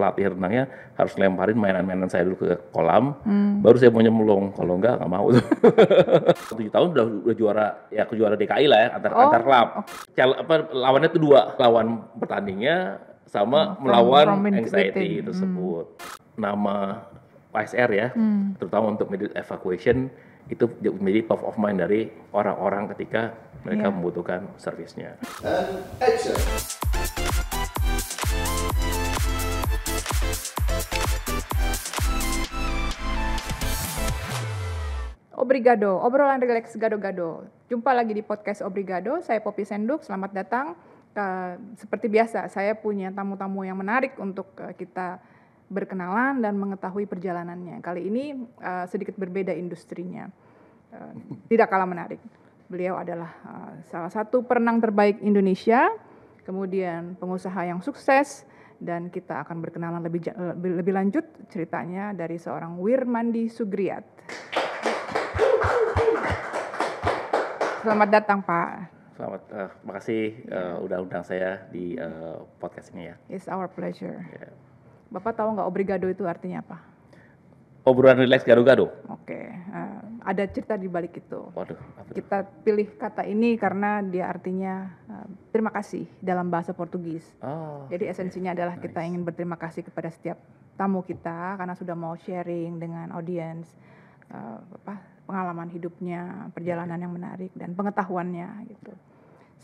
pelatih renangnya harus lemparin mainan-mainan saya dulu ke kolam, Hmm. baru saya mau nyemplung. Kalau enggak nggak mau tuh. Tujuh tahun udah, udah juara ya ke juara DKI lah ya antar Oh, antar klub. Cal- apa lawannya tuh dua, lawan pertandingnya sama from- melawan from anxiety Hmm. tersebut. Nama PSR ya, Hmm. terutama untuk immediate evacuation itu menjadi top of mind dari orang-orang ketika mereka Iya. membutuhkan servisnya. And action. Obrigado, obrolan rileks gado-gado. Jumpa lagi di podcast Obrigado, saya Poppy Senduk, selamat datang. Eh, seperti biasa, saya punya tamu-tamu yang menarik untuk eh, kita berkenalan dan mengetahui perjalanannya. Kali ini eh, sedikit berbeda industrinya, Eh, tidak kalah menarik. Beliau adalah eh, salah satu perenang terbaik Indonesia, kemudian pengusaha yang sukses, dan kita akan berkenalan lebih, lebih lanjut ceritanya dari seorang Wirmandi Sugriat. Selamat datang Pak. Selamat, eh, makasih eh, udah undang saya di eh, podcast ini ya. It's our pleasure. Ya. Bapak tahu nggak obrigado itu artinya apa? Obrolan rileks gado-gado. Oke, eh, ada cerita di balik itu. Waduh, apa tuh? Kita pilih kata ini karena dia artinya eh, terima kasih dalam bahasa Portugis. Oh, Jadi esensinya adalah kita ingin berterima kasih kepada setiap tamu kita karena sudah mau sharing dengan audiens eh, apa, pengalaman hidupnya, perjalanan yang menarik dan pengetahuannya gitu.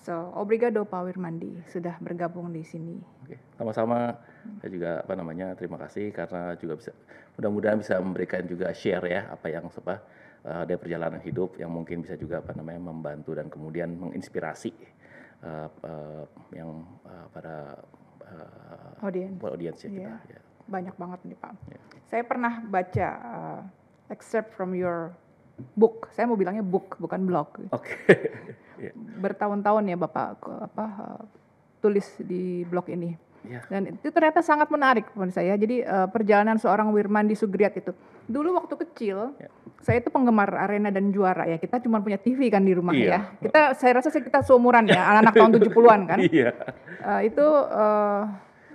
So, obrigado Pak Wirmandi sudah bergabung di sini. oke. Sama-sama saya juga apa namanya terima kasih karena juga bisa mudah-mudahan bisa memberikan juga share ya apa yang apa eh, dari perjalanan hidup yang mungkin bisa juga apa namanya membantu dan kemudian menginspirasi eh, eh, yang eh, para eh, Audiens. audiensnya kita. Iya. ya. Banyak banget nih Pak. Ya. Saya pernah baca uh, excerpt from your book. Saya mau bilangnya book bukan blog. Oke. Ya. Bertahun-tahun ya Bapak apa uh, tulis di blog ini. Ya. Dan itu ternyata sangat menarik menurut saya. Jadi uh, perjalanan seorang Wirmandi Sugriat itu. Dulu waktu kecil, Ya. saya itu penggemar arena dan juara ya. Kita cuma punya TV kan di rumah Iya. ya. Kita saya rasa sih kita seumuran ya, anak-anak tahun 70-an kan. Iya. Eh, itu eh,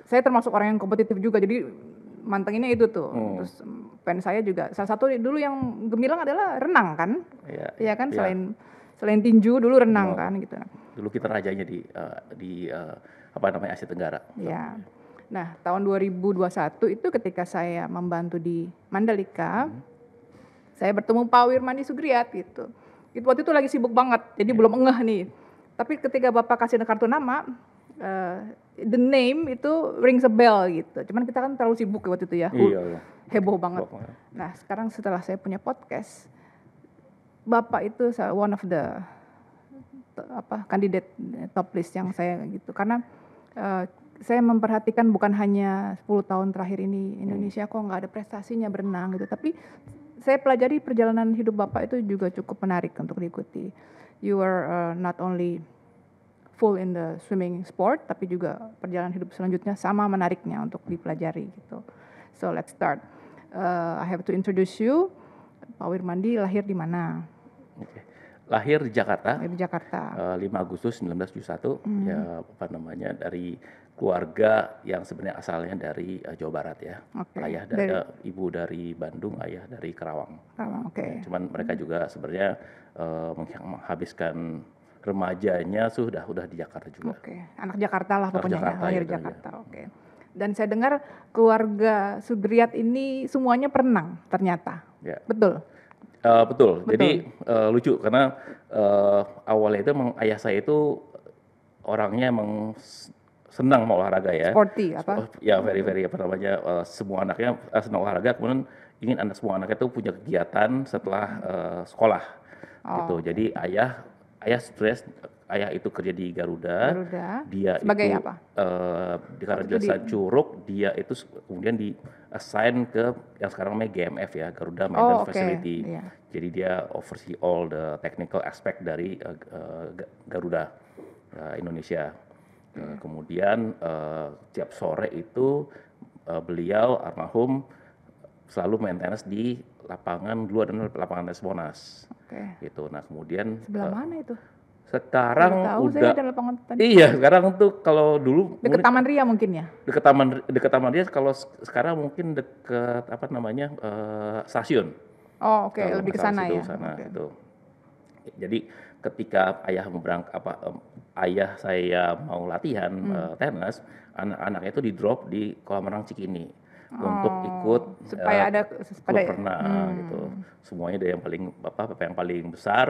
saya termasuk orang yang kompetitif juga jadi mantenginnya itu tuh Hmm. terus mm, fans saya juga salah satu dulu yang gemilang adalah renang kan Iya. Iya kan Iya. selain selain tinju dulu renang Oh. kan gitu Dulu kita rajanya di eh, di eh, apa namanya Asia Tenggara. ya nah tahun 2021 itu ketika saya membantu di Mandalika Hmm. saya bertemu Pak Wirmandi Sugriat gitu itu waktu itu lagi sibuk banget Iya. jadi belum engeh nih tapi ketika bapak kasih kartu nama eh, the name itu rings a bell gitu. Cuman kita kan terlalu sibuk waktu itu ya. Iya. iya. heboh banget. Nah sekarang setelah saya punya podcast bapak itu one of the apa kandidat eh, top list yang saya gitu. Karena eh, saya memperhatikan bukan hanya 10 tahun terakhir ini Indonesia kok nggak ada prestasinya berenang gitu. Tapi saya pelajari perjalanan hidup bapak itu juga cukup menarik untuk diikuti. You are uh, not only full in the swimming sport tapi juga perjalanan hidup selanjutnya sama menariknya untuk dipelajari gitu. So let's start. Uh, I have to introduce you. Pak Wirmandi lahir di mana. Lahir di Jakarta. lahir di Jakarta. Eh, 5 Agustus 1971 Hmm. ya apa namanya dari keluarga yang sebenarnya asalnya dari eh, Jawa Barat ya. Oke. ayah dari, Dari- ibu dari Bandung ayah dari Karawang Oh, oke. Ya, cuman mereka juga sebenarnya meng- menghabiskan remajanya sudah udah di Jakarta juga Oke, anak Jakarta lah Anak pokoknya ya, Jakarta, lahir gitu, Jakarta. Oke. Dan saya dengar keluarga Sugriat ini semuanya perenang ternyata. ya Betul. Eh, betul. Betul. Jadi eh, lucu karena eh, awalnya itu emang ayah saya itu orangnya emang senang mau olahraga ya. Sporty apa? Oh, Ya very very apa namanya eh, semua anaknya eh, senang olahraga kemudian ingin anak semua anaknya itu punya kegiatan setelah eh, sekolah Oh, gitu. Jadi ayah ayah stres ayah itu kerja di Garuda. Garuda. Dia Sebagai itu apa? di karena jasa di- curug dia itu kemudian di assign ke yang sekarang namanya GMF ya Garuda Oh, Maintenance oke. Facility. Iya. Jadi dia oversee all the technical aspect dari uh, uh, Ga- Garuda uh, Indonesia. Uh, kemudian uh, tiap sore itu uh, beliau almarhum selalu maintenance di lapangan dulu ada lapangan tes Monas Oke. gitu. Nah kemudian Sebelah uh, mana itu? Sekarang tahu saya udah tadi. Iya, sekarang tuh kalau dulu Deket mungkin Taman Ria mungkin ya? deket taman deket taman dia kalau se- sekarang mungkin deket apa namanya eh, stasiun. Oh, oke, Kalau lebih ke sana ya. sana, Oke. itu. Jadi ketika ayah berangkat apa em, ayah saya mau latihan Hmm. eh, tenis, anak-anaknya itu di drop di kolam renang Cikini untuk Oh, ikut supaya eh, ada pada renang Hmm. gitu. Semuanya dari yang paling apa yang paling besar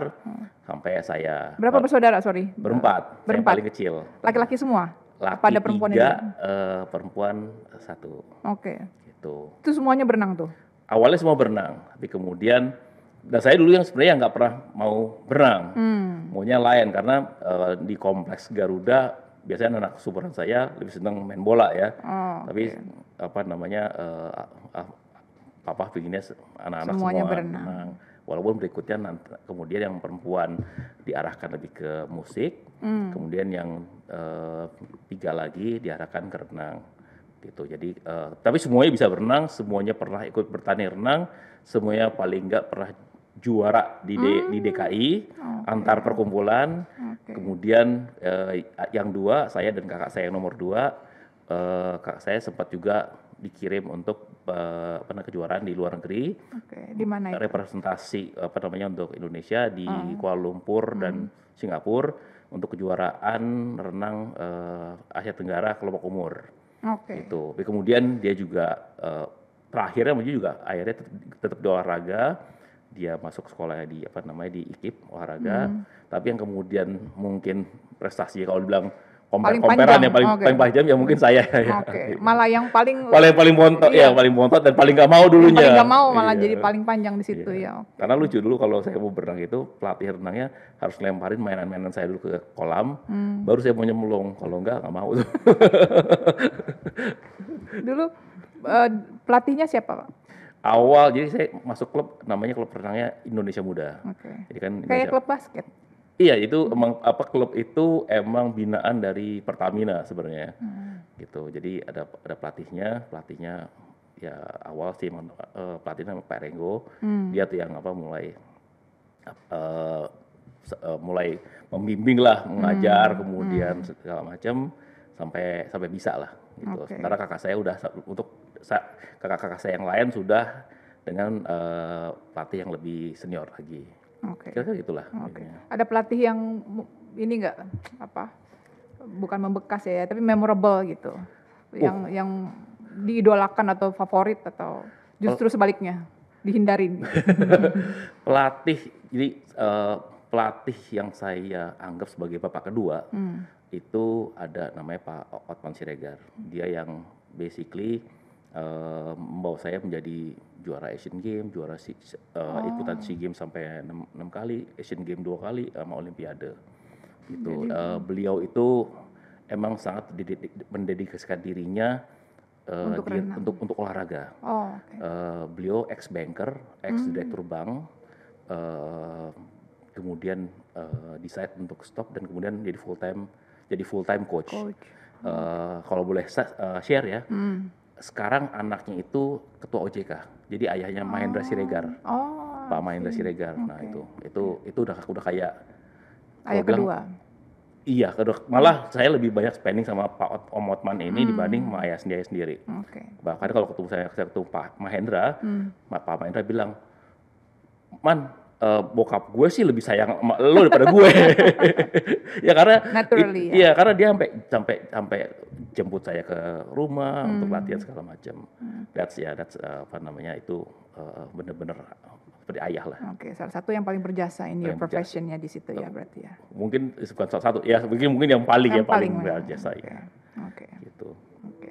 sampai saya Berapa eh, bersaudara, sorry? berempat, saya yang Berempat. paling kecil. Laki-laki semua? Laki Apa ada perempuan tiga, juga? eh, perempuan satu Oke. gitu. Itu semuanya berenang tuh? Awalnya semua berenang, tapi kemudian dan saya dulu yang sebenarnya nggak pernah mau berenang, Hmm. maunya lain karena eh, di kompleks Garuda biasanya anak superan saya lebih senang main bola ya. Oh, Tapi apa namanya eh, ah, papa pinginnya anak-anak Semuanya semua berenang. Walaupun berikutnya nanti, kemudian yang perempuan diarahkan lebih ke musik, Hmm. kemudian yang eh, tiga lagi diarahkan ke renang gitu. Jadi eh, tapi semuanya bisa berenang, semuanya pernah ikut bertanding renang, semuanya paling nggak pernah juara di D- di DKI antar perkumpulan. Oke. Kemudian eh, yang dua saya dan kakak saya yang nomor dua, eh, kakak saya sempat juga dikirim untuk eh, apa namanya, kejuaraan di luar negeri Oke, di mana itu? representasi apa namanya untuk Indonesia di Kuala Lumpur dan Singapura untuk kejuaraan renang eh, Asia Tenggara kelompok umur Oke. itu. Tapi kemudian dia juga eh, terakhirnya juga akhirnya tetap, tetap di olahraga. Dia masuk sekolah di apa namanya di IKIP olahraga. Tapi yang kemudian mungkin prestasinya kalau dibilang Paling comparean panjang, yang paling oke. paling panjang ya mungkin saya ya. Oke, malah yang paling paling paling bontot Iya. ya paling bontot dan paling nggak mau dulunya. paling nggak mau malah Iya. jadi paling panjang di situ Iya. ya. Karena lucu dulu kalau saya mau berenang itu pelatih renangnya harus lemparin mainan-mainan saya dulu ke kolam, Hmm. baru saya mau nyemplung. Kalau enggak nggak mau tuh. Dulu eh, pelatihnya siapa, Pak? Awal jadi saya masuk klub namanya klub renangnya Indonesia Muda. Oke. Jadi kan Kayak Indonesia- klub basket. Iya itu emang apa klub itu emang binaan dari Pertamina sebenarnya. Hmm. Gitu. Jadi ada ada pelatihnya, pelatihnya ya awal sih emang, eh, pelatihnya Pak Renggo. Hmm. Dia tuh yang apa mulai se- eh, mulai membimbing lah, mengajar, kemudian segala macam sampai sampai bisa lah gitu. Oke. Sementara kakak saya udah untuk kakak-kakak saya yang lain sudah dengan eh, pelatih yang lebih senior lagi. Oke. Kira-kira gitulah. Oke. intinya. Ada pelatih yang ini enggak apa? Bukan membekas ya, tapi memorable gitu. Yang yang diidolakan atau favorit atau justru sebaliknya dihindarin. Pelatih jadi eh, pelatih yang saya anggap sebagai bapak kedua Hmm. itu ada namanya Pak Otman Siregar. Dia yang basically eh, membawa saya menjadi juara Asian Games, juara si, eh, ikutan SEA Games sampai enam, enam kali, Asian Games dua kali sama Olimpiade. Gitu. Eh, beliau itu emang sangat mendedikasikan dirinya eh, Untuk renang. untuk untuk olahraga. Oh, oke. Eh, beliau ex banker, ex direktur bank, eh, kemudian eh, decide untuk stop dan kemudian jadi full time jadi full time coach. Coach. Eh, kalau boleh eh, share ya, Hmm. Sekarang anaknya itu ketua OJK, jadi ayahnya Mahendra Siregar, Oh. Pak Mahendra Siregar. Nah Oke. itu itu itu udah udah kayak Ayah kalau bilang, kedua. iya kedua malah saya lebih banyak spending sama Pak Ot- Om Otman ini dibanding sama ayah sendiri sendiri. Oke. Bahkan kalau ketemu saya, saya ketemu Pak Mahendra, Hmm. Pak Mahendra bilang, Man, eh, bokap gue sih lebih sayang sama lo daripada gue. ya karena Naturally, i- Iya, karena dia sampai sampai sampai jemput saya ke rumah untuk Hmm. latihan segala macam. That's ya, that's eh, apa namanya itu eh, bener-bener seperti ayah lah. Oke, salah satu yang paling berjasa in your professionnya di situ ya berarti ya. Mungkin bukan salah satu, ya mungkin mungkin yang paling Yang ya paling paling, berjasa oke. ya. Oke. Gitu. Oke.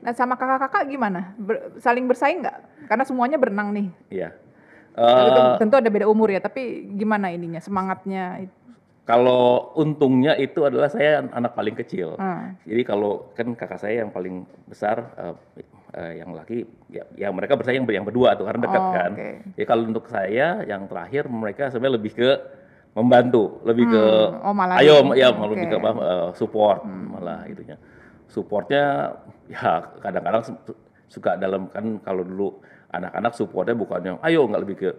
Nah sama kakak-kakak gimana? Ber- saling bersaing nggak? Karena semuanya berenang nih. Iya. Kan tentu ada beda umur ya, tapi gimana ininya semangatnya? kalau untungnya itu adalah saya anak paling kecil. Ah, Jadi kalau kan kakak saya yang paling besar, eh, eh, yang laki, ya, ya mereka bersaing yang berdua tuh karena dekat Oh, kan. oke. Jadi kalau untuk saya yang terakhir mereka sebenarnya lebih ke membantu, lebih ke Hmm, oh, malah ayo ya. Hmm. lebih ke eh, support malah itunya. Supportnya ya kadang-kadang su- suka dalam kan kalau dulu anak-anak supportnya bukannya ayo nggak lebih ke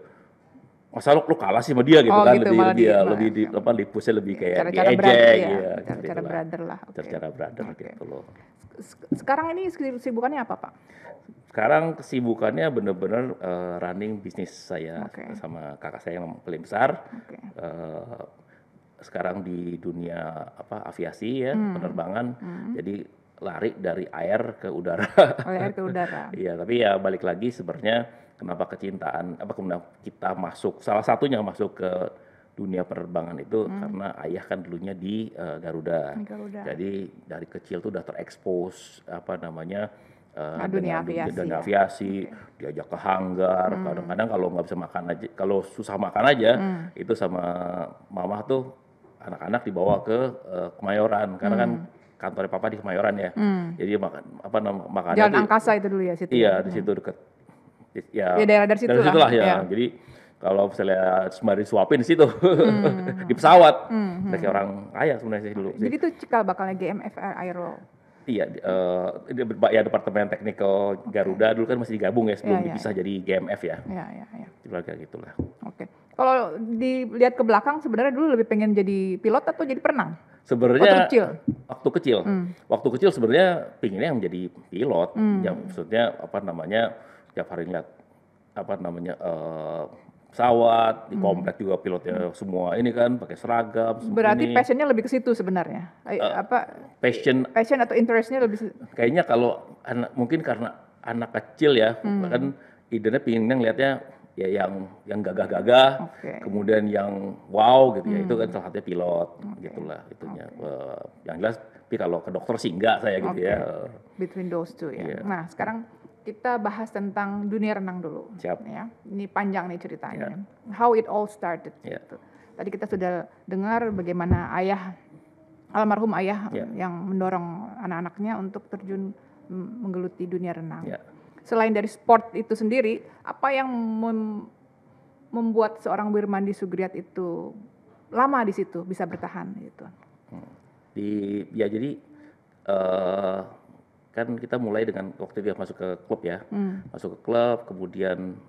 masa lo, lo kalah sih sama dia gitu Oh, kan gitu, lebih lebih ya, lebih di apa di pushnya lebih kayak cara-cara diejek brother, ya, iya, gitu cara-cara lah. brother lah, oke. cara-cara brother Oke. gitu loh Sek- Sekarang ini kesibukannya apa Pak? sekarang kesibukannya bener-bener eh, running bisnis saya Oke. sama kakak saya yang paling besar Oke. eh, sekarang di dunia apa aviasi ya Hmm. penerbangan jadi lari dari air ke udara Oleh air ke udara. Iya, tapi ya balik lagi sebenarnya kenapa kecintaan apa kemudian kita masuk salah satunya masuk ke dunia penerbangan itu karena ayah kan dulunya di eh, Garuda. Garuda. Jadi dari kecil tuh udah terekspos apa namanya eh, Ah, dunia dengan aviasi dunia ya. aviasi, diajak ke hanggar, kadang-kadang kalau nggak bisa makan aja, kalau susah makan aja, itu sama mama tuh anak-anak dibawa ke eh, Kemayoran karena kan kantornya papa di Kemayoran ya. Jadi makan apa nama makannya Jalan angkasa itu dulu ya situ. Iya, di situ deket. di- Ya, Ya, daerah dari situ lah, situlah ya. iya. Jadi kalau misalnya sembari suapin di situ Hmm. di pesawat, udah kayak orang kaya sebenarnya sih dulu. sih. Jadi itu cikal bakalnya GMF Aero. Iya, di- di- ya departemen teknikal Garuda dulu kan masih digabung ya sebelum Iya, iya, dipisah jadi GMF ya. Ya, ya, ya. Itulah kayak gitulah. Oke. Kalau dilihat ke belakang sebenarnya dulu lebih pengen jadi pilot atau jadi perenang? Sebenarnya Waktu kecil? waktu kecil, waktu kecil sebenarnya pinginnya menjadi pilot. Hmm. Ya maksudnya apa namanya tiap hari ngeliat apa namanya eh, pesawat di komplek juga pilotnya semua ini kan pakai seragam. Berarti ini. passionnya lebih ke situ sebenarnya. Ay- apa passion passion atau interestnya lebih kayaknya kalau anak mungkin karena anak kecil ya Hmm. kan idenya pinginnya ngelihatnya ya yang yang gagah-gagah. Hmm. kemudian yang wow gitu ya itu kan salah satunya pilot gitulah itunya Eh, yang jelas tapi kalau ke dokter sih enggak saya gitu Oke. ya between those two ya. Iya. Nah, sekarang kita bahas tentang dunia renang dulu. Siap. Ya, ini panjang nih ceritanya. How it all started. Iya. gitu. Tadi kita sudah dengar bagaimana ayah almarhum ayah Iya. yang mendorong anak-anaknya untuk terjun menggeluti dunia renang. ya Selain dari sport itu sendiri, apa yang mem- membuat seorang Wirmandi Sugriat itu lama di situ bisa bertahan gitu? di ya jadi eh kan kita mulai dengan waktu dia masuk ke klub ya Hmm. masuk ke klub kemudian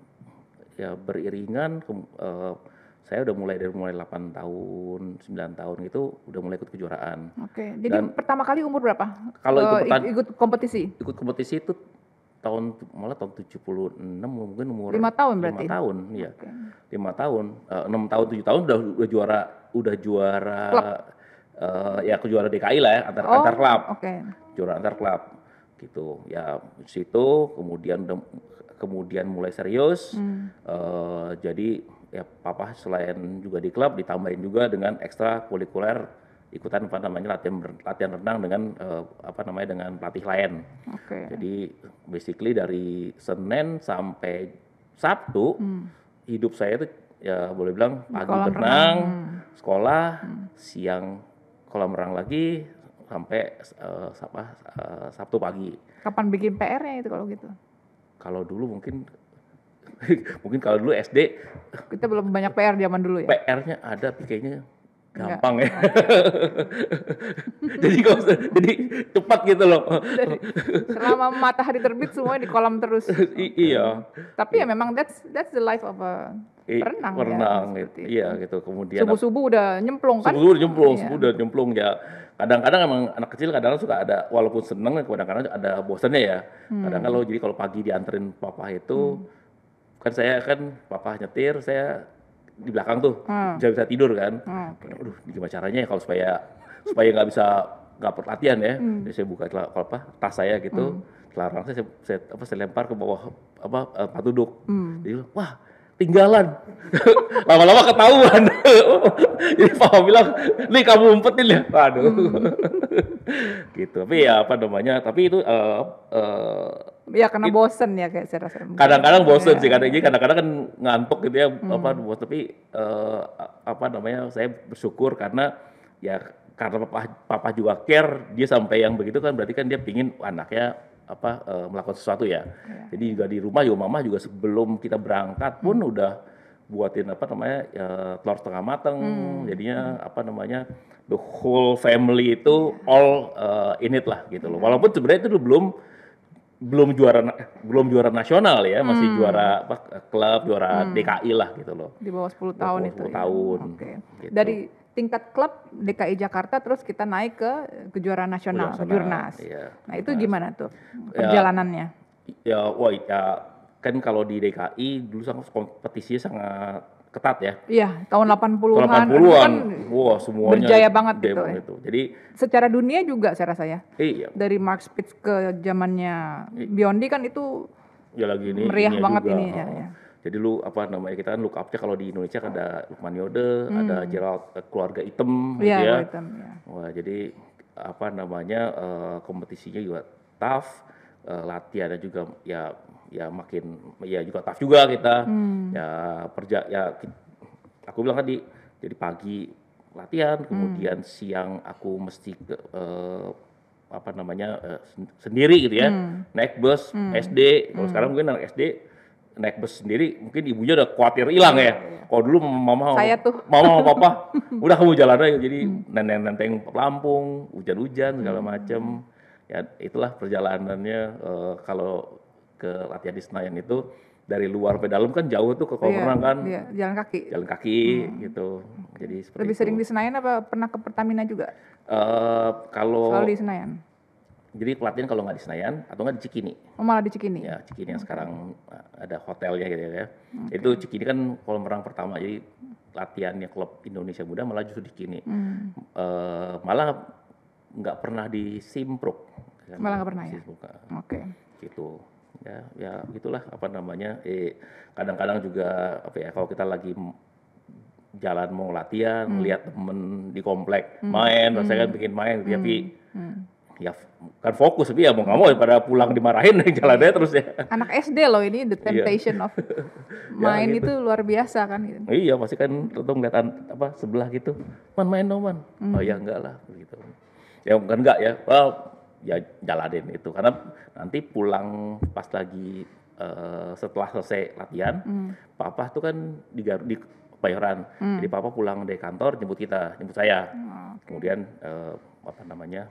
ya beriringan kem- eh, saya udah mulai dari mulai 8 tahun 9 tahun gitu udah mulai ikut kejuaraan Oke, jadi Dan- pertama kali umur berapa? Kalau ikut Eh, ikut kompetisi? ikut kompetisi itu tahun malah tahun 76 mungkin umur Lima tahun berarti? lima tahun iya Oke. lima tahun Eh, enam tahun tujuh tahun udah udah juara udah juara Klub. eh, ya kejuara DKI lah ya antar Oh, antar klub Oke. juara antar klub gitu ya situ kemudian kemudian mulai serius Hmm. Eh, jadi ya papa selain juga di klub ditambahin juga dengan ekstra kulikuler ikutan apa namanya latihan latihan renang dengan eh, apa namanya dengan pelatih lain Oke. jadi basically dari Senin sampai Sabtu hidup saya itu ya boleh bilang pagi kolam berenang, renang. Hmm. sekolah, siang kolam renang lagi sampai eh, apa, eh, Sabtu pagi. Kapan bikin PR-nya itu kalau gitu? Kalau dulu mungkin mungkin kalau dulu SD Kita belum banyak PR zaman dulu ya. PR-nya ada tapi kayaknya gampang ya. jadi nggak usah- jadi cepat gitu loh. Dari- selama matahari terbit semuanya di kolam terus. I- iya. Tapi ya memang that's that's the life of a perenang ya, Perenang, seperti itu. iya gitu. Kemudian Subuh subuh udah nyemplung kan? Subuh udah nyemplung, Iya. subuh udah nyemplung ya. Kadang-kadang emang anak kecil kadang-kadang suka ada walaupun seneng kadang-kadang ada bosannya ya. Hmm. Kadang kalau jadi kalau pagi dianterin papa itu kan saya kan papa nyetir, saya di belakang tuh Hmm. bisa bisa tidur kan. Hmm. Aduh, gimana caranya ya kalau supaya supaya nggak bisa nggak latihan ya. Hmm. Jadi saya buka celah- kalau apa tas saya gitu, celarang saya, saya, saya apa saya lempar ke bawah apa eh, tempat duduk. Hmm. Jadi wah tinggalan. Lama-lama ketahuan. Jadi papa bilang, nih kamu umpetin ya. Waduh. gitu. Tapi ya apa namanya? Tapi itu eh, eh, Ya karena bosen ya kayak saya rasa. kadang-kadang bosen Iya, sih kadang jadi kadang-kadang kan ngantuk gitu ya Hmm. apa bosen tapi eh, apa namanya saya bersyukur karena ya karena papa papa juga care dia sampai yang begitu kan berarti kan dia pingin anaknya apa eh, melakukan sesuatu ya Iya. jadi juga di rumah juga mama juga sebelum kita berangkat pun Hmm. udah buatin apa namanya ya, telur setengah mateng Hmm. jadinya apa namanya the whole family itu all eh, in it lah gitu loh walaupun sebenarnya itu belum belum juara belum juara nasional ya, masih Hmm. juara apa klub, juara DKI lah gitu loh. Di bawah 10 Di tahun bawah itu. 10 ya. tahun, Oke. gitu. Dari tingkat klub DKI Jakarta terus kita naik ke kejuaraan nasional, ke Jurnas. iya, Nah, itu gimana tuh Ya. perjalanannya? Ya, wah ya kan kalau di DKI dulu sangat kompetisinya sangat ketat ya. Iya, tahun 80-an. 80-an, kan wah semuanya berjaya banget gitu ya. itu. Jadi secara dunia juga saya rasa ya. iya, Dari Mark Spitz ke zamannya Biondi kan itu ya lagi ini meriah banget juga, ini ya, oh. ya. Jadi lu apa namanya kita kan look up-nya kalau di Indonesia kan ada Lukman Yode, ada Gerald eh, keluarga hitam Hmm. Iya, gitu ya. hitam, ya. Wah, jadi apa namanya eh, kompetisinya juga tough, eh, latihannya juga ya ya makin ya juga tough juga kita. Hmm. Ya perja ya aku bilang tadi jadi pagi latihan, Hmm. kemudian siang aku mesti ke eh, apa namanya sen- sendiri gitu ya. Hmm. Naik bus SD. Kalau sekarang mungkin anak SD naik bus sendiri mungkin ibunya udah khawatir hilang ya. Kalau dulu mama Iya, Saya tuh. mama sama papa udah kamu jalan aja jadi nenteng-nenteng Lampung hujan-hujan segala Hmm. macem ya itulah perjalanannya eh, kalau ke latihan di Senayan itu dari luar ke dalam kan jauh tuh ke kolam Iya, renang kan iya, jalan kaki. jalan kaki gitu jadi seperti Lebih itu. sering di Senayan apa pernah ke Pertamina juga? Eh, kalau Selalu di Senayan. jadi pelatihan kalau nggak di Senayan atau nggak di Cikini Oh, malah di Cikini. ya Cikini yang sekarang uh, ada hotelnya gitu ya itu Cikini kan kolam renang pertama jadi latihannya klub Indonesia Muda malah justru di Cikini Hmm. Eh, malah nggak pernah di Simpruk. Malah nggak pernah ya? Oke. gitu ya ya gitulah apa namanya eh kadang-kadang juga apa ya kalau kita lagi jalan mau latihan Hmm. lihat temen di komplek main rasanya kan bikin main tapi Hmm. ya kan fokus tapi ya mau nggak mau pada pulang dimarahin jalannya terus ya Anak SD loh ini the temptation of main gitu. itu luar biasa kan gitu. Iya pasti kan tentu ngeliat apa sebelah gitu, man main dong man, Hmm. oh ya enggak lah gitu. Ya bukan enggak ya, well ya jalanin itu karena nanti pulang pas lagi eh, setelah selesai latihan, Hmm. papa tuh kan di di Bayoran, jadi papa pulang dari kantor jemput kita, jemput saya, Oh. kemudian eh, apa namanya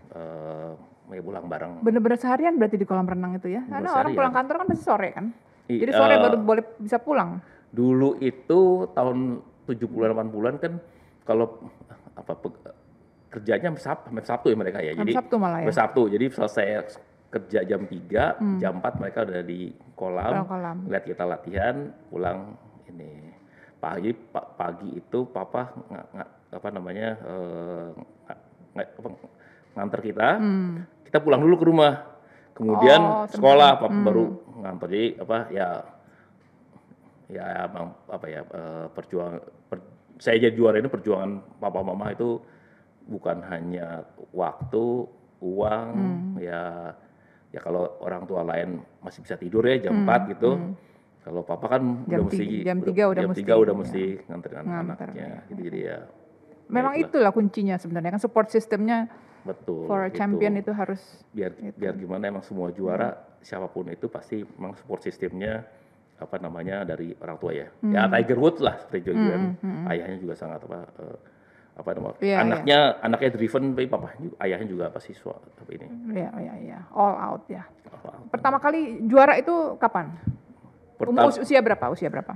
ya pulang bareng. Bener-bener seharian berarti di kolam renang itu ya? Karena orang pulang kantor kan pasti sore kan? I- Jadi sore eh, baru boleh bisa pulang. Dulu itu tahun 70-an 80-an kan kalau apa kerjanya sampai Sab- sampai Sabtu ya mereka ya. Jadi Sabtu malah ya? Sabtu. Jadi selesai kerja jam 3, jam 4 mereka udah di kolam, Pulang kolam. lihat kita latihan, pulang ini pagi pa- pagi itu papa nga- nga- apa namanya nga- apa, nganter kita, Hmm. kita pulang dulu ke rumah. Kemudian Oh, sekolah papa baru nganter. Jadi apa ya ya emang apa ya eh, perjuangan per- saya jadi juara ini perjuangan papa mama itu bukan hanya waktu uang Hmm. ya ya kalau orang tua lain masih bisa tidur ya jam Hmm, 4 gitu kalau papa kan Jam udah mesti tiga- jam tiga udah jam mesti, tiga udah ya. mesti nganterin Nganter, anak-anaknya ya. gitu jadi ya Memang itulah kuncinya sebenarnya kan support sistemnya betul for a gitu. champion itu harus biar biar gimana emang semua juara siapa pun itu pasti memang support sistemnya apa namanya dari orang tua ya ya Tiger Woods lah seperti Joe Juan. ayahnya juga sangat apa eh, apa namanya Iya, anaknya anaknya driven tapi papa ayahnya juga pasti sua apa ini ya ya ya all out ya. Pertama kali juara itu kapan? Pertama, Umur usia berapa? Usia berapa?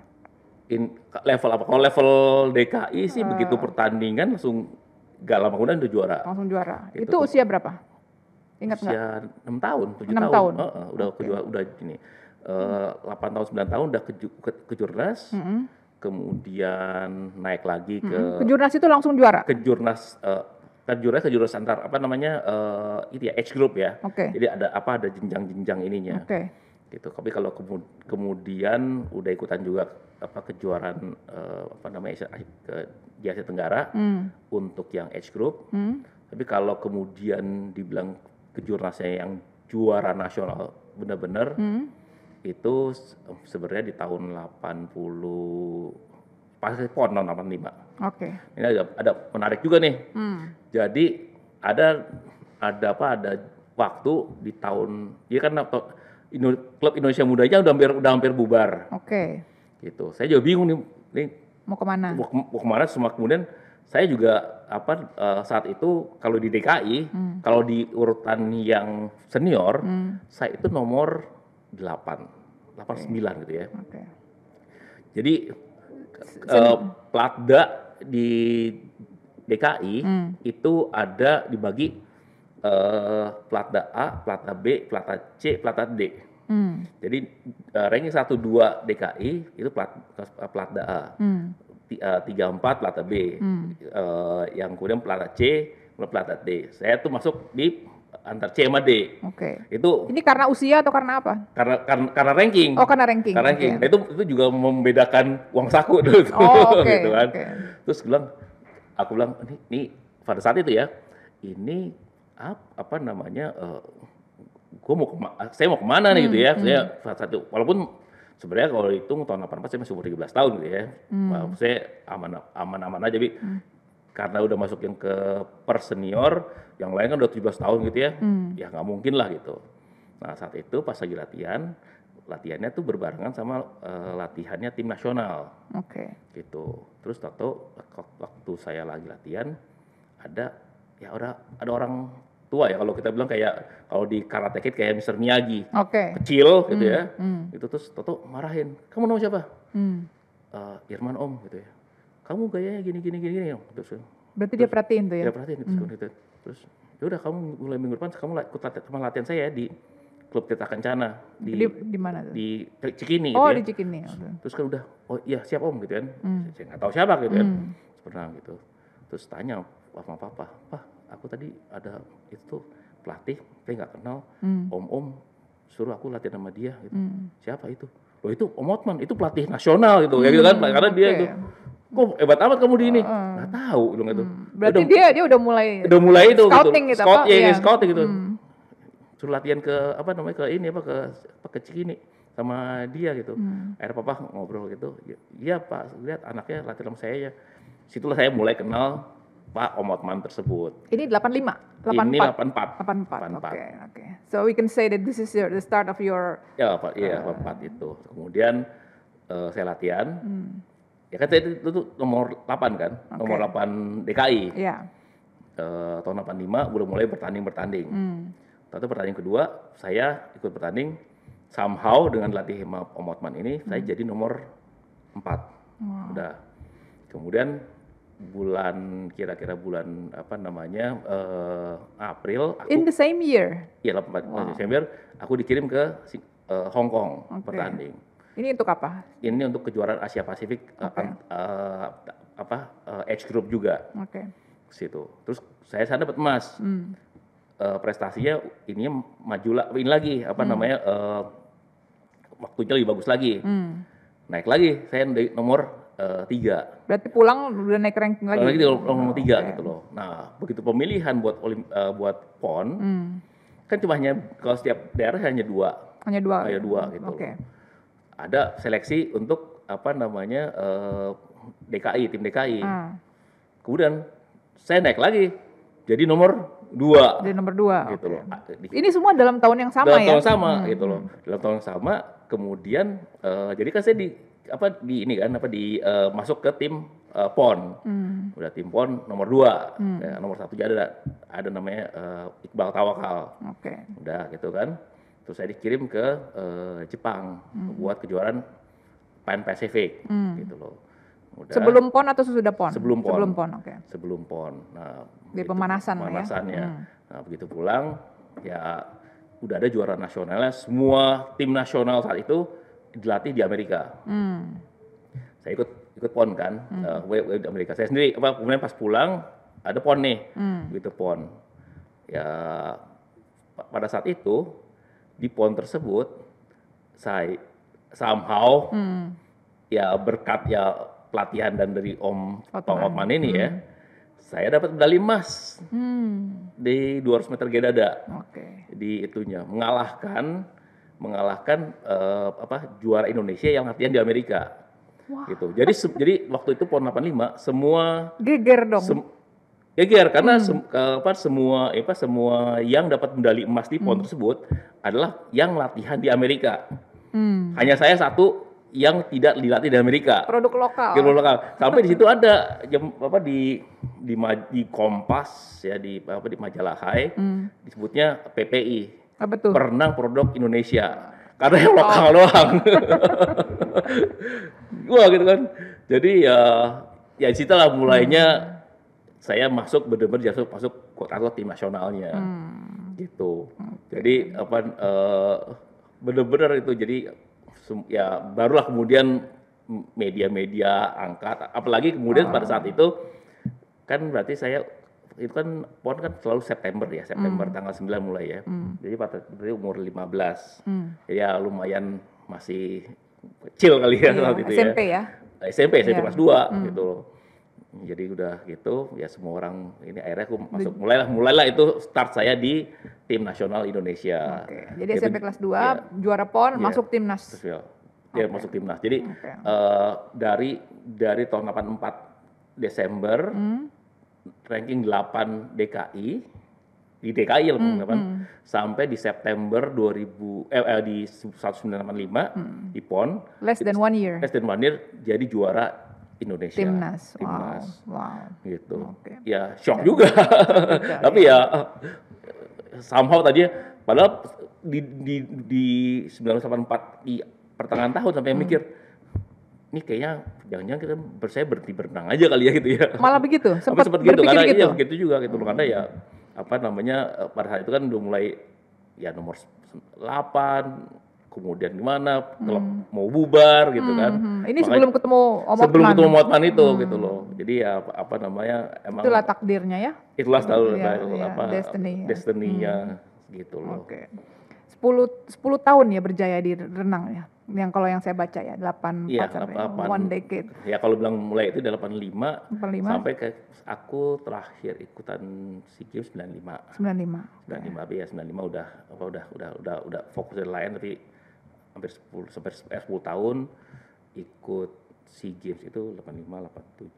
in, level apa kalau level DKI sih begitu Ah. pertandingan langsung gak lama kemudian udah juara Langsung juara. Itu Itu, usia berapa? Ingat nggak? usia enam tahun tujuh tahun, tahun? Heeh, udah ke juara- udah ini Eh, 8 tahun 9 tahun udah ke, ke, ke Jurnas Mm-mm. Kemudian naik lagi ke Mm-mm. Ke Jurnas itu langsung juara. ke jurnas eh, ke jurnas ke jurnas antar apa namanya eh itu ya age group ya Oke. jadi ada apa ada jenjang-jenjang ininya Oke. gitu tapi kalau kemu- kemudian udah ikutan juga apa kejuaraan eh, apa namanya Asia- ke di Asia Tenggara Hmm. untuk yang age group Hmm. tapi kalau kemudian dibilang kejurnasnya yang juara nasional benar-benar Hmm. Itu se- sebenarnya di tahun 80 pasti pon tahun 85 Oke. ini ada, ada menarik juga nih Hmm. jadi ada ada apa ada waktu di tahun ya kan Indo- klub Indonesia Mudanya udah hampir udah hampir bubar Oke. gitu. Saya juga bingung nih, nih Mau ke mana? mau, ke- mau ke mana semua kemudian saya juga apa eh, saat itu kalau di DKI, Hmm. kalau di urutan yang senior, Hmm. saya itu nomor 8, 89 gitu ya. Oke. Jadi eh, Platda di DKI Hmm. itu ada dibagi eh, Platda A, Platda B, Platda C, Platda D. Hmm. Jadi eh, ranking 1 2 DKI itu plat Platda A. Hmm. Ti- 3 4 Platda B. Hmm. Eh, yang kemudian Platda C, kemudian Platda D. Saya tuh masuk di antar C sama D. Oke. Itu Ini karena usia atau karena apa? karena karena, karena ranking. Oh, karena ranking. Karena ranking. Oke. Nah, itu itu juga membedakan uang saku dulu tuh, Oh, oke. gitu kan. oke. Terus bilang, aku bilang, ini, ini pada saat itu ya, ini apa, apa namanya, gue mau kema saya mau ke mana nih gitu ya, Hmm, saya pada saat itu, walaupun sebenarnya kalau hitung tahun 84 saya masih umur 13 tahun gitu ya, Hmm. Saya aman aman aman aja, tapi karena udah masuk yang ke per senior, yang lain kan udah 17 tahun gitu ya, Hmm. ya nggak mungkin lah gitu. Nah saat itu pas lagi latihan, latihannya tuh berbarengan sama eh, latihannya tim nasional Oke. gitu. Terus tato waktu saya lagi latihan ada ya udah ada orang tua ya kalau kita bilang kayak kalau di karate kid kayak Mr. Miyagi Oke. kecil gitu ya. Hmm. Itu terus Toto marahin, "Kamu nama siapa?" Hmm. "Eh, Irman Om gitu ya. "Kamu gayanya gini gini gini." gini." Terus Berarti dia perhatiin tuh ya? ya perhatiin terus gitu. Terus ya udah kamu mulai minggu depan kamu ikut latihan, teman latihan saya di klub Tirta Kencana Di, di di mana tuh? di Cikini oh, gitu di ya. Cikini. Oke. Terus kan udah, oh iya siap om gitu kan. Hmm. Saya nggak tahu siapa gitu kan. Hmm. Pernah gitu. Terus tanya sama papa, Pak, aku tadi ada itu pelatih, saya nggak kenal. Hmm. Om-om suruh aku latihan sama dia gitu. Hmm. Siapa itu? Loh itu Om Otman, itu pelatih nasional gitu. Kayak gitu kan, karena dia itu, kok hebat amat kamu di ini? Heeh. Nggak tahu dong itu. Hmm. Berarti udah, dia dia udah mulai udah mulai itu scouting gitu. gitu, Scout, apa? ya, Iya. scouting gitu. Hmm. Suruh latihan ke apa namanya ke ini apa ke apa ke Cikini sama dia gitu. Hmm. Akhirnya papa ngobrol gitu, "Ya- iya pak, lihat anaknya latihan sama saya ya. Situlah saya mulai kenal Pak Om Otman tersebut. Ini 85, Ini 84. 84. 84. Oke, oke. So we can say that this is your, the start of your Ya Pak, iya Ah. 84 itu. Kemudian eh, saya latihan, hmm, ya kan itu, itu nomor 8 kan, nomor 8 DKI. ya. Eh, tahun 85 udah mulai bertanding-bertanding. Hmm. Tapi pertanding kedua, saya ikut bertanding somehow dengan latih Om Otman ini, saya jadi nomor 4. Wow. Udah. Kemudian bulan kira-kira bulan apa namanya eh, April aku In the same year. ya 8 Desember aku dikirim ke eh, Hong Kong Oke. bertanding. Ini untuk apa? Ini untuk kejuaraan Asia Pasifik eh, Oke. eh, apa eh, age group juga Oke. ke situ. Terus saya sana dapat emas. Hmm. Eh, prestasinya ini maju la- ini lagi apa namanya eh, waktunya lebih bagus lagi. Hmm. Naik lagi saya di nomor eh, tiga. Berarti pulang udah naik ranking lagi. lagi di nomor tiga Oke. gitu loh. Nah, begitu pemilihan buat olim, eh, buat pon, Hmm. kan cuma hanya kalau setiap daerah hanya dua, Hanya dua. hanya dua gitu. Oke. loh. Ada seleksi untuk apa namanya eh, DKI, tim DKI. Ah, Kemudian saya naik lagi jadi nomor dua Jadi nomor dua. gitu oke. loh. Ah, Ini semua dalam tahun yang sama dalam ya? tahun sama Hmm, gitu loh. Dalam tahun yang sama, kemudian eh, jadi kan saya di apa di ini kan apa di eh, masuk ke tim eh, pon. Hmm. udah tim pon nomor dua Hmm. Ya, nomor satu aja ada ada namanya eh, Iqbal Tawakal Oke. udah gitu kan terus saya dikirim ke eh, Jepang buat kejuaraan Pan Pacific Hmm. gitu loh udah Sebelum pon atau sesudah pon? Sebelum pon. Sebelum pon, oke. sebelum pon nah Di pemanasan ya. pemanasannya Hmm. nah begitu pulang ya udah ada juara nasionalnya semua tim nasional saat itu dilatih di Amerika Hmm. saya ikut ikut pon kan eh, gue- gue di Amerika saya sendiri apa kemudian pas pulang ada pon nih Hmm. gitu pon ya pa- pada saat itu di pon tersebut saya somehow Hmm. ya berkat ya pelatihan dan dari Om Otman. Otman ini ya saya dapat medali emas Hmm. di 200 meter gaya dada Oke. di itunya mengalahkan mengalahkan eh, apa juara Indonesia yang latihan di Amerika Wah. gitu. Jadi se- jadi waktu itu PON 85 semua Geger dong. sem, geger karena sem- ke- apa semua apa semua yang dapat medali emas di PON tersebut adalah yang latihan di Amerika. Hmm. Hanya saya satu yang tidak dilatih di Amerika. Produk lokal. Produk lokal. Sampai di situ ada jam apa di di di Kompas ya di apa di majalah Hai Hmm. disebutnya PPI Apa tuh? perenang produk Indonesia karena yang lokal doang. Wah gitu kan. Jadi ya ya di situ lah mulainya saya masuk benar-benar masuk masuk atau tim nasionalnya Hmm. gitu. Jadi apa eh, benar-benar itu jadi ya barulah kemudian media-media angkat apalagi kemudian pada saat itu kan berarti saya itu kan PON kan selalu September ya, September tanggal 9 mulai ya. Jadi pada berarti umur 15. Hmm. Jadi ya lumayan masih kecil kali ya Iya, saat itu SMP ya. ya. SMP, SMP Iya. kelas 2 gitu loh. Jadi udah gitu ya semua orang ini akhirnya aku masuk mulailah mulailah itu start saya di tim nasional Indonesia. Oke. Jadi Itu- SMP kelas 2 iya. juara PON Iya. masuk timnas. Terus ya, dia masuk timnas. Jadi Oke. eh, dari dari tahun 84 Desember Hmm. ranking 8 DKI di DKI lah Hmm, kan sampai di September 2000 eh, eh, di 1985 Hmm. di PON Less than one year. Less than one year jadi juara Indonesia Timnas. Wow. Timnas Wow. gitu Oke. ya shock juga tapi ya eh, somehow tadi padahal di di di 1984 di pertengahan tahun sampai Hmm. mikir ini kayaknya jangan-jangan kita saya berhenti berenang aja kali ya gitu ya Malah begitu. Sempat sempat gitu karena gitu. iya begitu juga gitu loh karena ya apa namanya eh, pada saat itu kan udah mulai ya nomor 8 kemudian gimana klub mau bubar gitu kan Hmm, Ini Makanya- sebelum ketemu Om sebelum ketemu Motman itu gitu loh jadi ya apa, apa namanya emang Itulah takdirnya ya. itulah selalu Iya, apa, iya, apa destiny, ya. destiny-nya gitu loh Oke. 10 10 tahun ya berjaya di renang ya. Yang kalau yang saya baca ya 8 Iya, sampai delapan. one decade. ya kalau bilang mulai itu 85 85 sampai ke aku terakhir ikutan SEA Games 95 95. 95 tapi ya 95 udah apa udah udah udah udah fokus dari lain tapi hampir 10 sampai eh, 10 tahun ikut SEA Games itu 85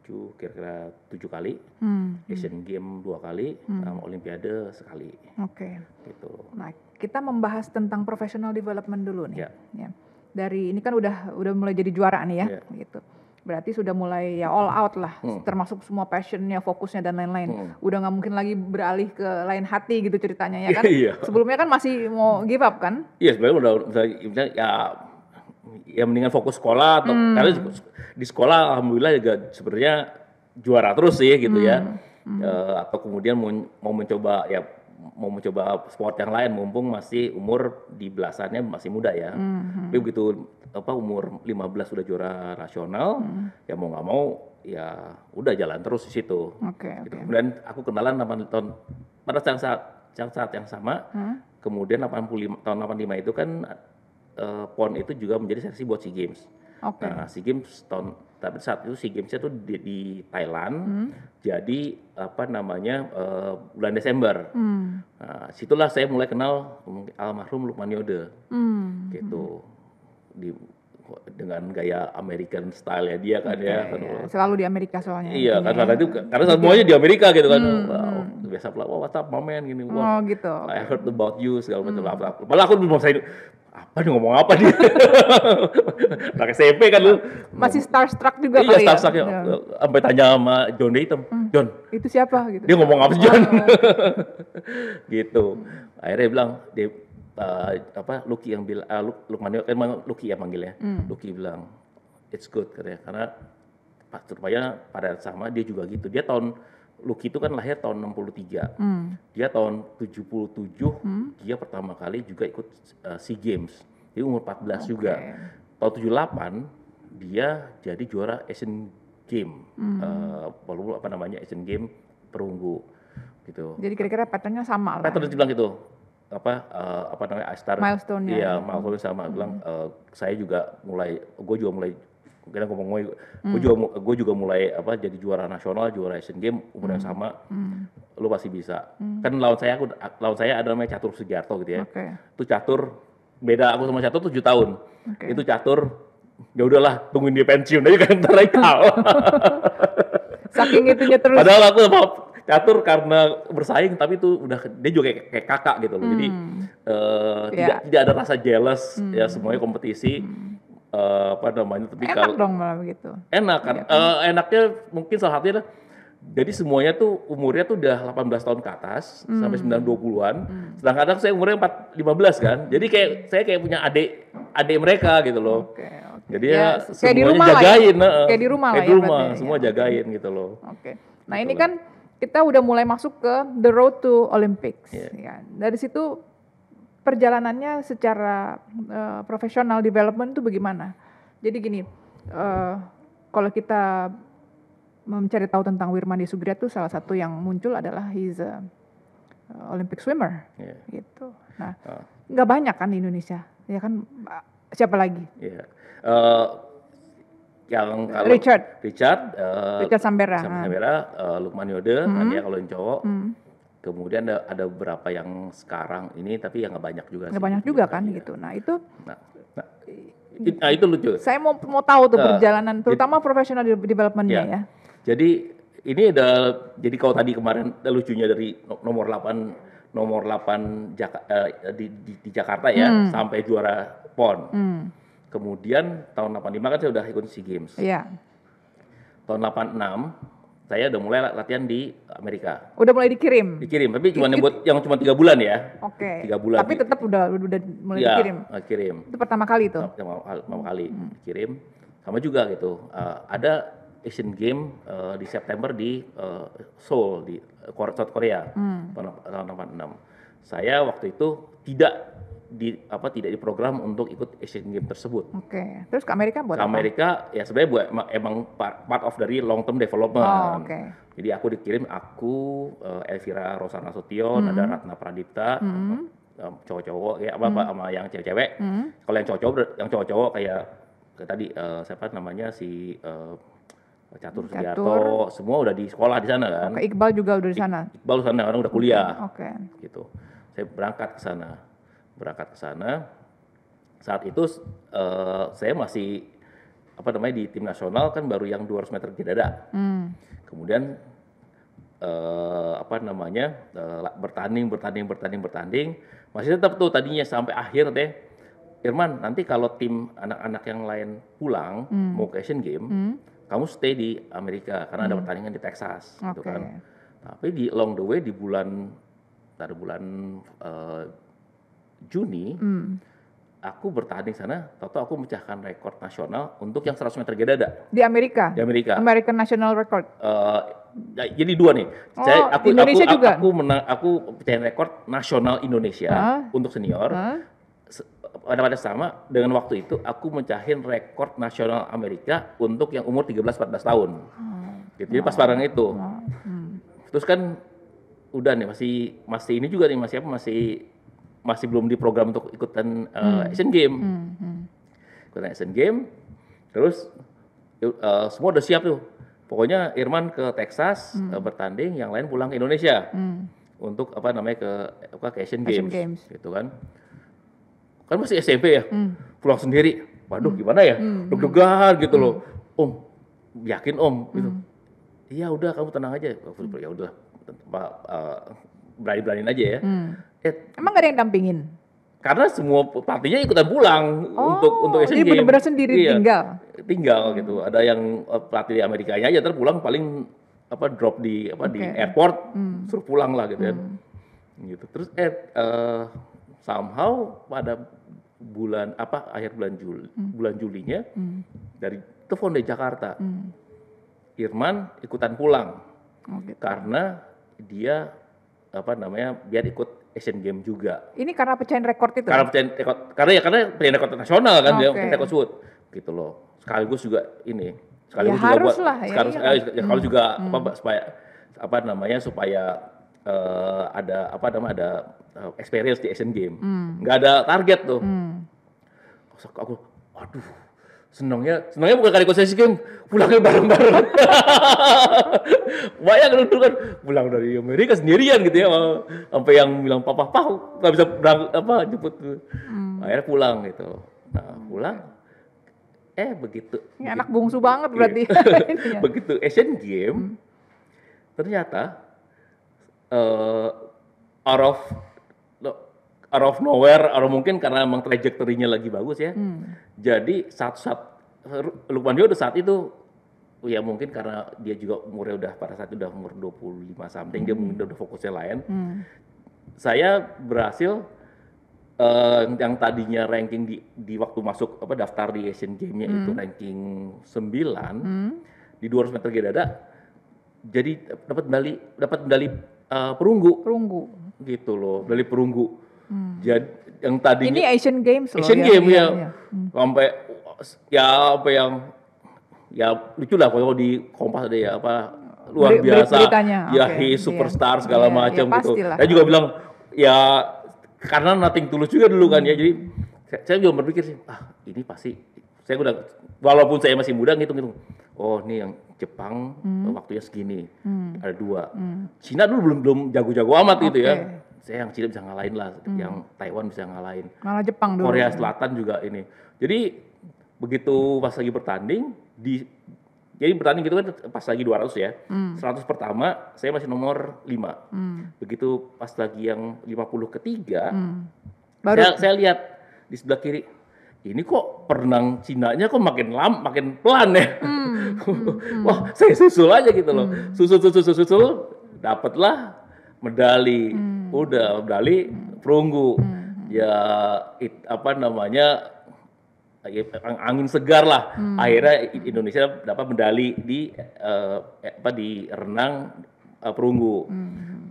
87 kira-kira 7 kali Hmm. Asian Games dua kali sama Olimpiade sekali Oke. gitu Nah, kita membahas tentang professional development dulu nih. Ya. Ya. Dari ini kan udah udah mulai jadi juara nih ya, Ya. gitu. Berarti sudah mulai ya all out lah, Hmm. termasuk semua passionnya, fokusnya dan lain-lain. Hmm. Udah nggak mungkin lagi beralih ke lain hati gitu ceritanya ya kan. Iya. Sebelumnya kan masih mau give up kan? Iya sebenarnya udah, udah ya ya mendingan fokus sekolah atau Hmm. karena di, sekolah alhamdulillah juga sebenarnya juara terus sih gitu ya Hmm. Eh, atau kemudian mau, mau mencoba ya mau mencoba sport yang lain mumpung masih umur di belasannya masih muda ya Hmm. tapi begitu apa umur 15 sudah juara nasional Hmm. ya mau nggak mau ya udah jalan terus di situ Oke, gitu. kemudian aku kenalan 8 tahun pada saat saat, saat yang sama Hmm? Kemudian 85 tahun 85 itu kan eh, PON itu juga menjadi seleksi buat SEA Games. Oke. Nah, SEA Games tahun tapi saat itu SEA Games-nya tuh di, di Thailand. Jadi apa namanya eh, bulan Desember. Hmm. Nah, situlah saya mulai kenal almarhum Lukman Yode Hmm. gitu. Di dengan gaya American style ya dia kan ya. Oke, ya. Selalu di Amerika soalnya. Iya, kan karena itu karena semuanya di Amerika gitu kan. Wow, biasa pula, wah what's up, my man gini. Wah, Oh gitu. I heard about you segala macam apa. Malah aku belum saya apa nih ngomong apa dia. Anak SMP kan lu. Masih starstruck juga iya, kali ya. starstruck ya. Ya. Sampai tanya sama John Dayton, John, Itu siapa gitu? dia ngomong apa sih John? Oh, gitu. Akhirnya dia bilang, dia uh, apa Lucky yang bilang, uh, Luk, Lukman kan emang Lucky ya manggilnya. Hmm. Lucky bilang, it's good katanya karena pas rupanya pada sama dia juga gitu. Dia tahun Lucky itu kan lahir tahun 63. Hmm. Dia tahun 77 dia pertama kali juga ikut uh, SEA Games. Dia umur 14 juga. Tahun 78 dia jadi juara Asian Game. Uh, walaupun apa namanya Asian Game perunggu gitu. Jadi kira-kira patternnya sama lah. Pattern bilang gitu apa uh, apa namanya Astar Milestone-nya. iya milestone sama bilang uh, saya juga mulai gue juga mulai kita ngomong gue gue juga gue juga mulai apa jadi juara nasional juara Asian Game umur yang sama lu pasti bisa kan lawan saya aku lawan saya ada namanya Catur Sugiarto gitu ya Oke. itu Catur beda aku sama Catur tujuh tahun Oke. itu Catur ya udahlah tungguin dia pensiun aja kan ntar lagi kalah Saking itunya terus. Padahal aku sama catur karena bersaing tapi itu udah dia juga kayak, kayak kakak gitu loh. Jadi eh, Ya. tidak tidak ada rasa jealous ya semuanya kompetisi. Eh, apa namanya tapi Enak kalau dong malah begitu. enak kan Eh, enaknya mungkin salah satunya jadi semuanya tuh umurnya tuh udah 18 tahun ke atas sampai 9 20-an. Sedangkan saya umurnya 4 15 kan. Jadi kayak saya kayak punya adik adik mereka gitu loh. Oke, oke. Jadi Ya, ya, kayak di semuanya rumah ya. jagain, heeh. Kayak di rumah Kayak lah di ya rumah, berarti, semua ya. jagain gitu loh. Oke. Nah ini kan kita udah mulai masuk ke the road to Olympics. Iya. Ya. Dari situ perjalanannya secara eh, profesional development itu bagaimana? Jadi gini, eh, kalau kita mencari tahu tentang Wirmandi Sugriat tuh salah satu yang muncul adalah he's a uh, Olympic swimmer Iya. gitu. Nah, Ah. nggak banyak kan di Indonesia, ya kan? Siapa lagi? Iya. Eh, yang kalau Richard, Richard, eh, Richard Sambera. Sam ah. Samera, eh, Lukman Yode, kan dia kalau yang cowok. Hmm. Kemudian ada, ada beberapa yang sekarang ini, tapi yang nggak banyak juga. Nggak banyak juga kan Iya. gitu. Nah itu Nah, nah, nah, itu lucu. saya mau mau tahu tuh Eh, perjalanan, terutama professional de- development-nya Iya. ya. Jadi ini ada jadi kalau tadi kemarin lucunya dari no- nomor 8 nomor 8 Jaka- eh, di, di, di Jakarta ya sampai juara PON. Hmm, Kemudian tahun 85 kan saya udah ikut SEA Games. iya. Tahun 86 saya udah mulai latihan di Amerika. Udah mulai dikirim. Dikirim, tapi cuma yang buat yang cuma tiga bulan ya. Oke. Tiga bulan Tapi tetap udah udah mulai Iya, dikirim. eh, kirim. Itu pertama kali tuh. Pertama, pertama kali dikirim. Sama juga gitu. eh, ada Asian Game eh, di September di eh, Seoul di Kor- South Korea tahun tahun 86. Saya waktu itu tidak di apa tidak diprogram untuk ikut Asian Game tersebut. Oke. Terus ke Amerika buat Ke apa? Amerika ya sebenarnya buat emang, part, part of dari long term development. Oh, oke. Jadi aku dikirim aku eh, Elvira Rosana Sution, ada Ratna Pradipta, eh, cowok-cowok ya apa, apa sama yang cewek-cewek. Hmm. Kalau yang cowok-cowok yang cowok-cowok kayak kayak tadi eh, siapa namanya si eh, Catur Sugiarto, semua udah di sekolah di sana kan. Oke, Iqbal juga udah di sana. Iqbal di sana orang udah kuliah Oke. gitu. Saya berangkat ke sana, berangkat ke sana. Saat itu eh, saya masih apa namanya di tim nasional kan baru yang 200 meter di dada. Hmm. Kemudian eh, apa namanya la- bertanding, bertanding, bertanding, bertanding. Masih tetap tuh tadinya sampai akhir deh. Irman, nanti kalau tim anak-anak yang lain pulang mau ke Asian Game, Hmm. kamu stay di Amerika karena ada pertandingan di Texas, gitu Oke. kan. Tapi di along the way di bulan pada bulan eh, Juni, Hmm. aku bertanding sana, tahu aku memecahkan rekor nasional untuk yang 100 meter gaya dada Di Amerika. di Amerika. American National Record. Ya, jadi dua nih. Oh, Saya aku Indonesia aku, juga? Aku menang aku pecahin rekor nasional Indonesia Hah? untuk senior. Se- Pada pada sama dengan waktu itu aku mencahin rekor nasional Amerika untuk yang umur 13 14 tahun. Gitu. Jadi pas barang itu. Hmm. Terus kan udah nih masih masih ini juga nih masih apa masih masih belum diprogram untuk ikutan uh, Asian Game. Hmm. Hmm. Ikutan Asian Game. Terus uh, semua udah siap tuh. Pokoknya Irman ke Texas uh, bertanding, yang lain pulang ke Indonesia Hmm. untuk apa namanya ke apa ke Asian Asian Games, Games. gitu kan. Kan masih SMP ya. Hmm. Pulang sendiri. Waduh, gimana ya? Deg-degan gitu loh. Om, yakin Om gitu. Iya, udah kamu tenang aja. Ya udah uh, berani-beraniin aja ya. Hmm. Eh, Emang gak ada yang dampingin? karena semua pelatihnya ikutan pulang untuk untuk Asian jadi Games. benar-benar sendiri Iya, tinggal. Tinggal gitu. Ada yang uh, pelatih di Amerikanya aja terus pulang paling apa drop di apa di Oke. airport Hmm. suruh pulang lah gitu kan. Gitu. Terus eh uh, somehow pada bulan apa akhir bulan Juli bulan Julinya Hmm. dari telepon dari Jakarta Hmm. Irman ikutan pulang Oh, gitu. karena dia apa namanya biar ikut Asian Games juga Ini karena pecahin rekor itu? karena pecahin rekor karena ya karena pecahin rekor nasional kan dia Oke. pecahin rekor shoot gitu loh sekaligus juga ini sekaligus Ya juga harus buat lah, ya, sekaligus- iya. eh, ya, kalau juga apa supaya apa namanya supaya eh, ada apa namanya ada eh, experience di Asian Games nggak ada target tuh Hmm. Aku aduh senangnya senangnya bukan kali Asian Games pulangnya bareng-bareng. Banyak dulu kan. Pulang dari Amerika sendirian gitu ya sampai yang bilang papa papa nggak bisa berangkat apa jemput akhirnya pulang gitu. Nah pulang eh begitu. Ini anak bungsu banget berarti. Ini ya. begitu Asian Game ternyata eh out of out of nowhere, atau mungkin karena emang trajektorinya lagi bagus ya. Hmm. Jadi saat saat Lukman Yodo saat itu ya mungkin karena dia juga umurnya udah pada saat itu udah umur 25 something dia mungkin udah fokusnya lain. Hmm. Saya berhasil eh, yang tadinya ranking di di waktu masuk apa daftar di Asian Games-nya itu ranking 9 Hmm. di 200 meter gaya dada jadi dapat medali dapat medali eh, perunggu Perunggu. gitu loh, medali perunggu. Hmm. Jadi yang tadinya Ini Asian Games loh. Asian ya, Games iya, ya. iya. Hmm. Sampai ya apa yang ya lucu lah kalau di Kompas ada ya apa luar Beri- biasa beritanya, ya oke, he superstar segala Iya, macam iya, gitu. Saya juga bilang ya karena nothing tulus juga dulu kan ya. Jadi saya, saya juga berpikir sih ah ini pasti saya udah walaupun saya masih muda ngitung-ngitung oh ini yang Jepang waktunya segini Hmm. ada dua Hmm. Cina dulu belum belum jago-jago amat gitu ya. Hmm. saya yang Cina bisa ngalahin lah yang Taiwan bisa ngalahin Malah Jepang dulu. Korea Selatan juga ini. Jadi begitu pas lagi bertanding di jadi bertanding gitu kan pas lagi 200 ya. 100 pertama saya masih nomor 5. Hmm. Begitu pas lagi yang 50 ketiga Hmm. Baru saya saya lihat di sebelah kiri ini kok perenang Cinanya kok makin lam makin pelan ya. Hmm. Wah, saya susul aja gitu loh. Susul susul susul susul dapatlah medali. Udah medali perunggu. Ya it- apa namanya ya, ang- angin segar lah. Akhirnya I- Indonesia dapat medali di eh, apa di renang eh, perunggu.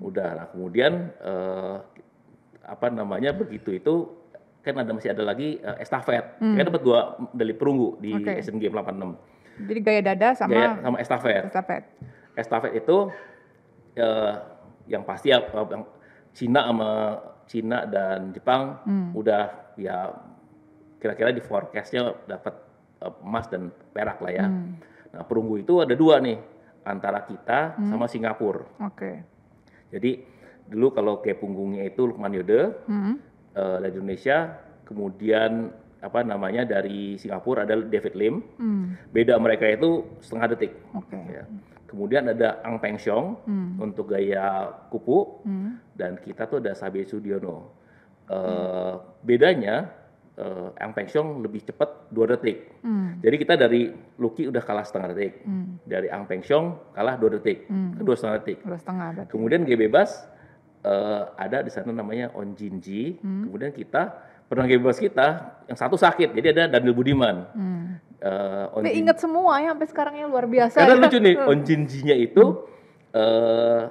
Udah nah kemudian eh, apa namanya begitu itu kan ada masih ada lagi eh, estafet. Saya dapat dua medali perunggu di Oke. Asian Games 86. jadi gaya dada sama Gaya sama estafet. estafet. Estafet itu eh, yang pasti ya eh, yang Cina sama Cina dan Jepang udah ya kira-kira di forecastnya dapat emas dan perak lah ya. Hmm. Nah perunggu itu ada dua nih antara kita sama Singapura. Oke. Jadi dulu kalau kayak punggungnya itu Lukman Yode Hmm. Eh, dari Indonesia, kemudian apa namanya dari Singapura ada David Lim. Hmm. Beda mereka itu setengah detik. Oke. Ya. Kemudian ada Ang Peng Siong Hmm. untuk gaya kupu Hmm. dan kita tuh ada Sabe Sudiono. Eh, Bedanya eh, Ang Peng Siong lebih cepat 2 detik. Hmm. Jadi kita dari Lucky udah kalah setengah detik. Hmm. Dari Ang Peng Siong kalah 2 detik. Hmm. Kedua setengah detik. Dua setengah berarti. Kemudian G bebas eh, ada di sana namanya On Jinji. Hmm. Kemudian kita G bebas kita yang satu sakit. Jadi ada Daniel Budiman. Hmm. Eh, On Ini inget semua ya sampai sekarang ya luar biasa. Karena ya. lucu nih, On Jinji-nya itu eh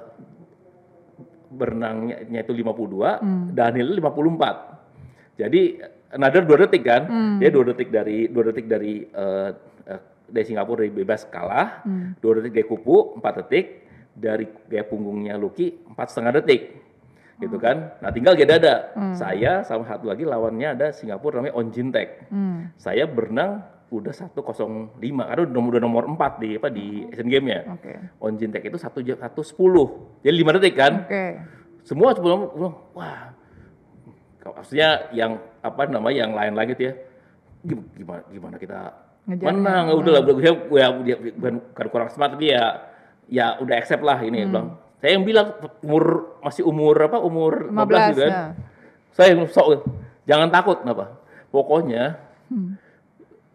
berenangnya itu 52, Hmm. Daniel 54. Jadi another 2 detik kan. Hmm. Dia 2 detik dari 2 detik dari eh, eh, dari Singapura dari bebas kalah, Hmm. 2 detik dari kupu, 4 detik dari gaya punggungnya Lucky empat setengah detik. Gitu kan. Nah, tinggal gaya dada. Hmm. Saya sama satu lagi lawannya ada Singapura namanya On Jintek Hmm. saya berenang udah 105 karena udah nomor, udah nomor 4 di apa di Asian Games ya. Oke. On Jintek itu 1 jam 110. Jadi 5 detik kan. Oke. Semua sebelum bilang, wah. Maksudnya yang apa namanya yang lain-lain gitu ya. Gim- Gimana gimana kita Ngejarnya. menang? Udah lah udah ya, ya, ya, bukan, bukan kurang smart tapi ya ya udah accept lah ini bilang. Saya yang bilang umur masih umur apa umur 15, 15 gitu kan. ya. Saya yang sok jangan takut kenapa? Pokoknya Hmm.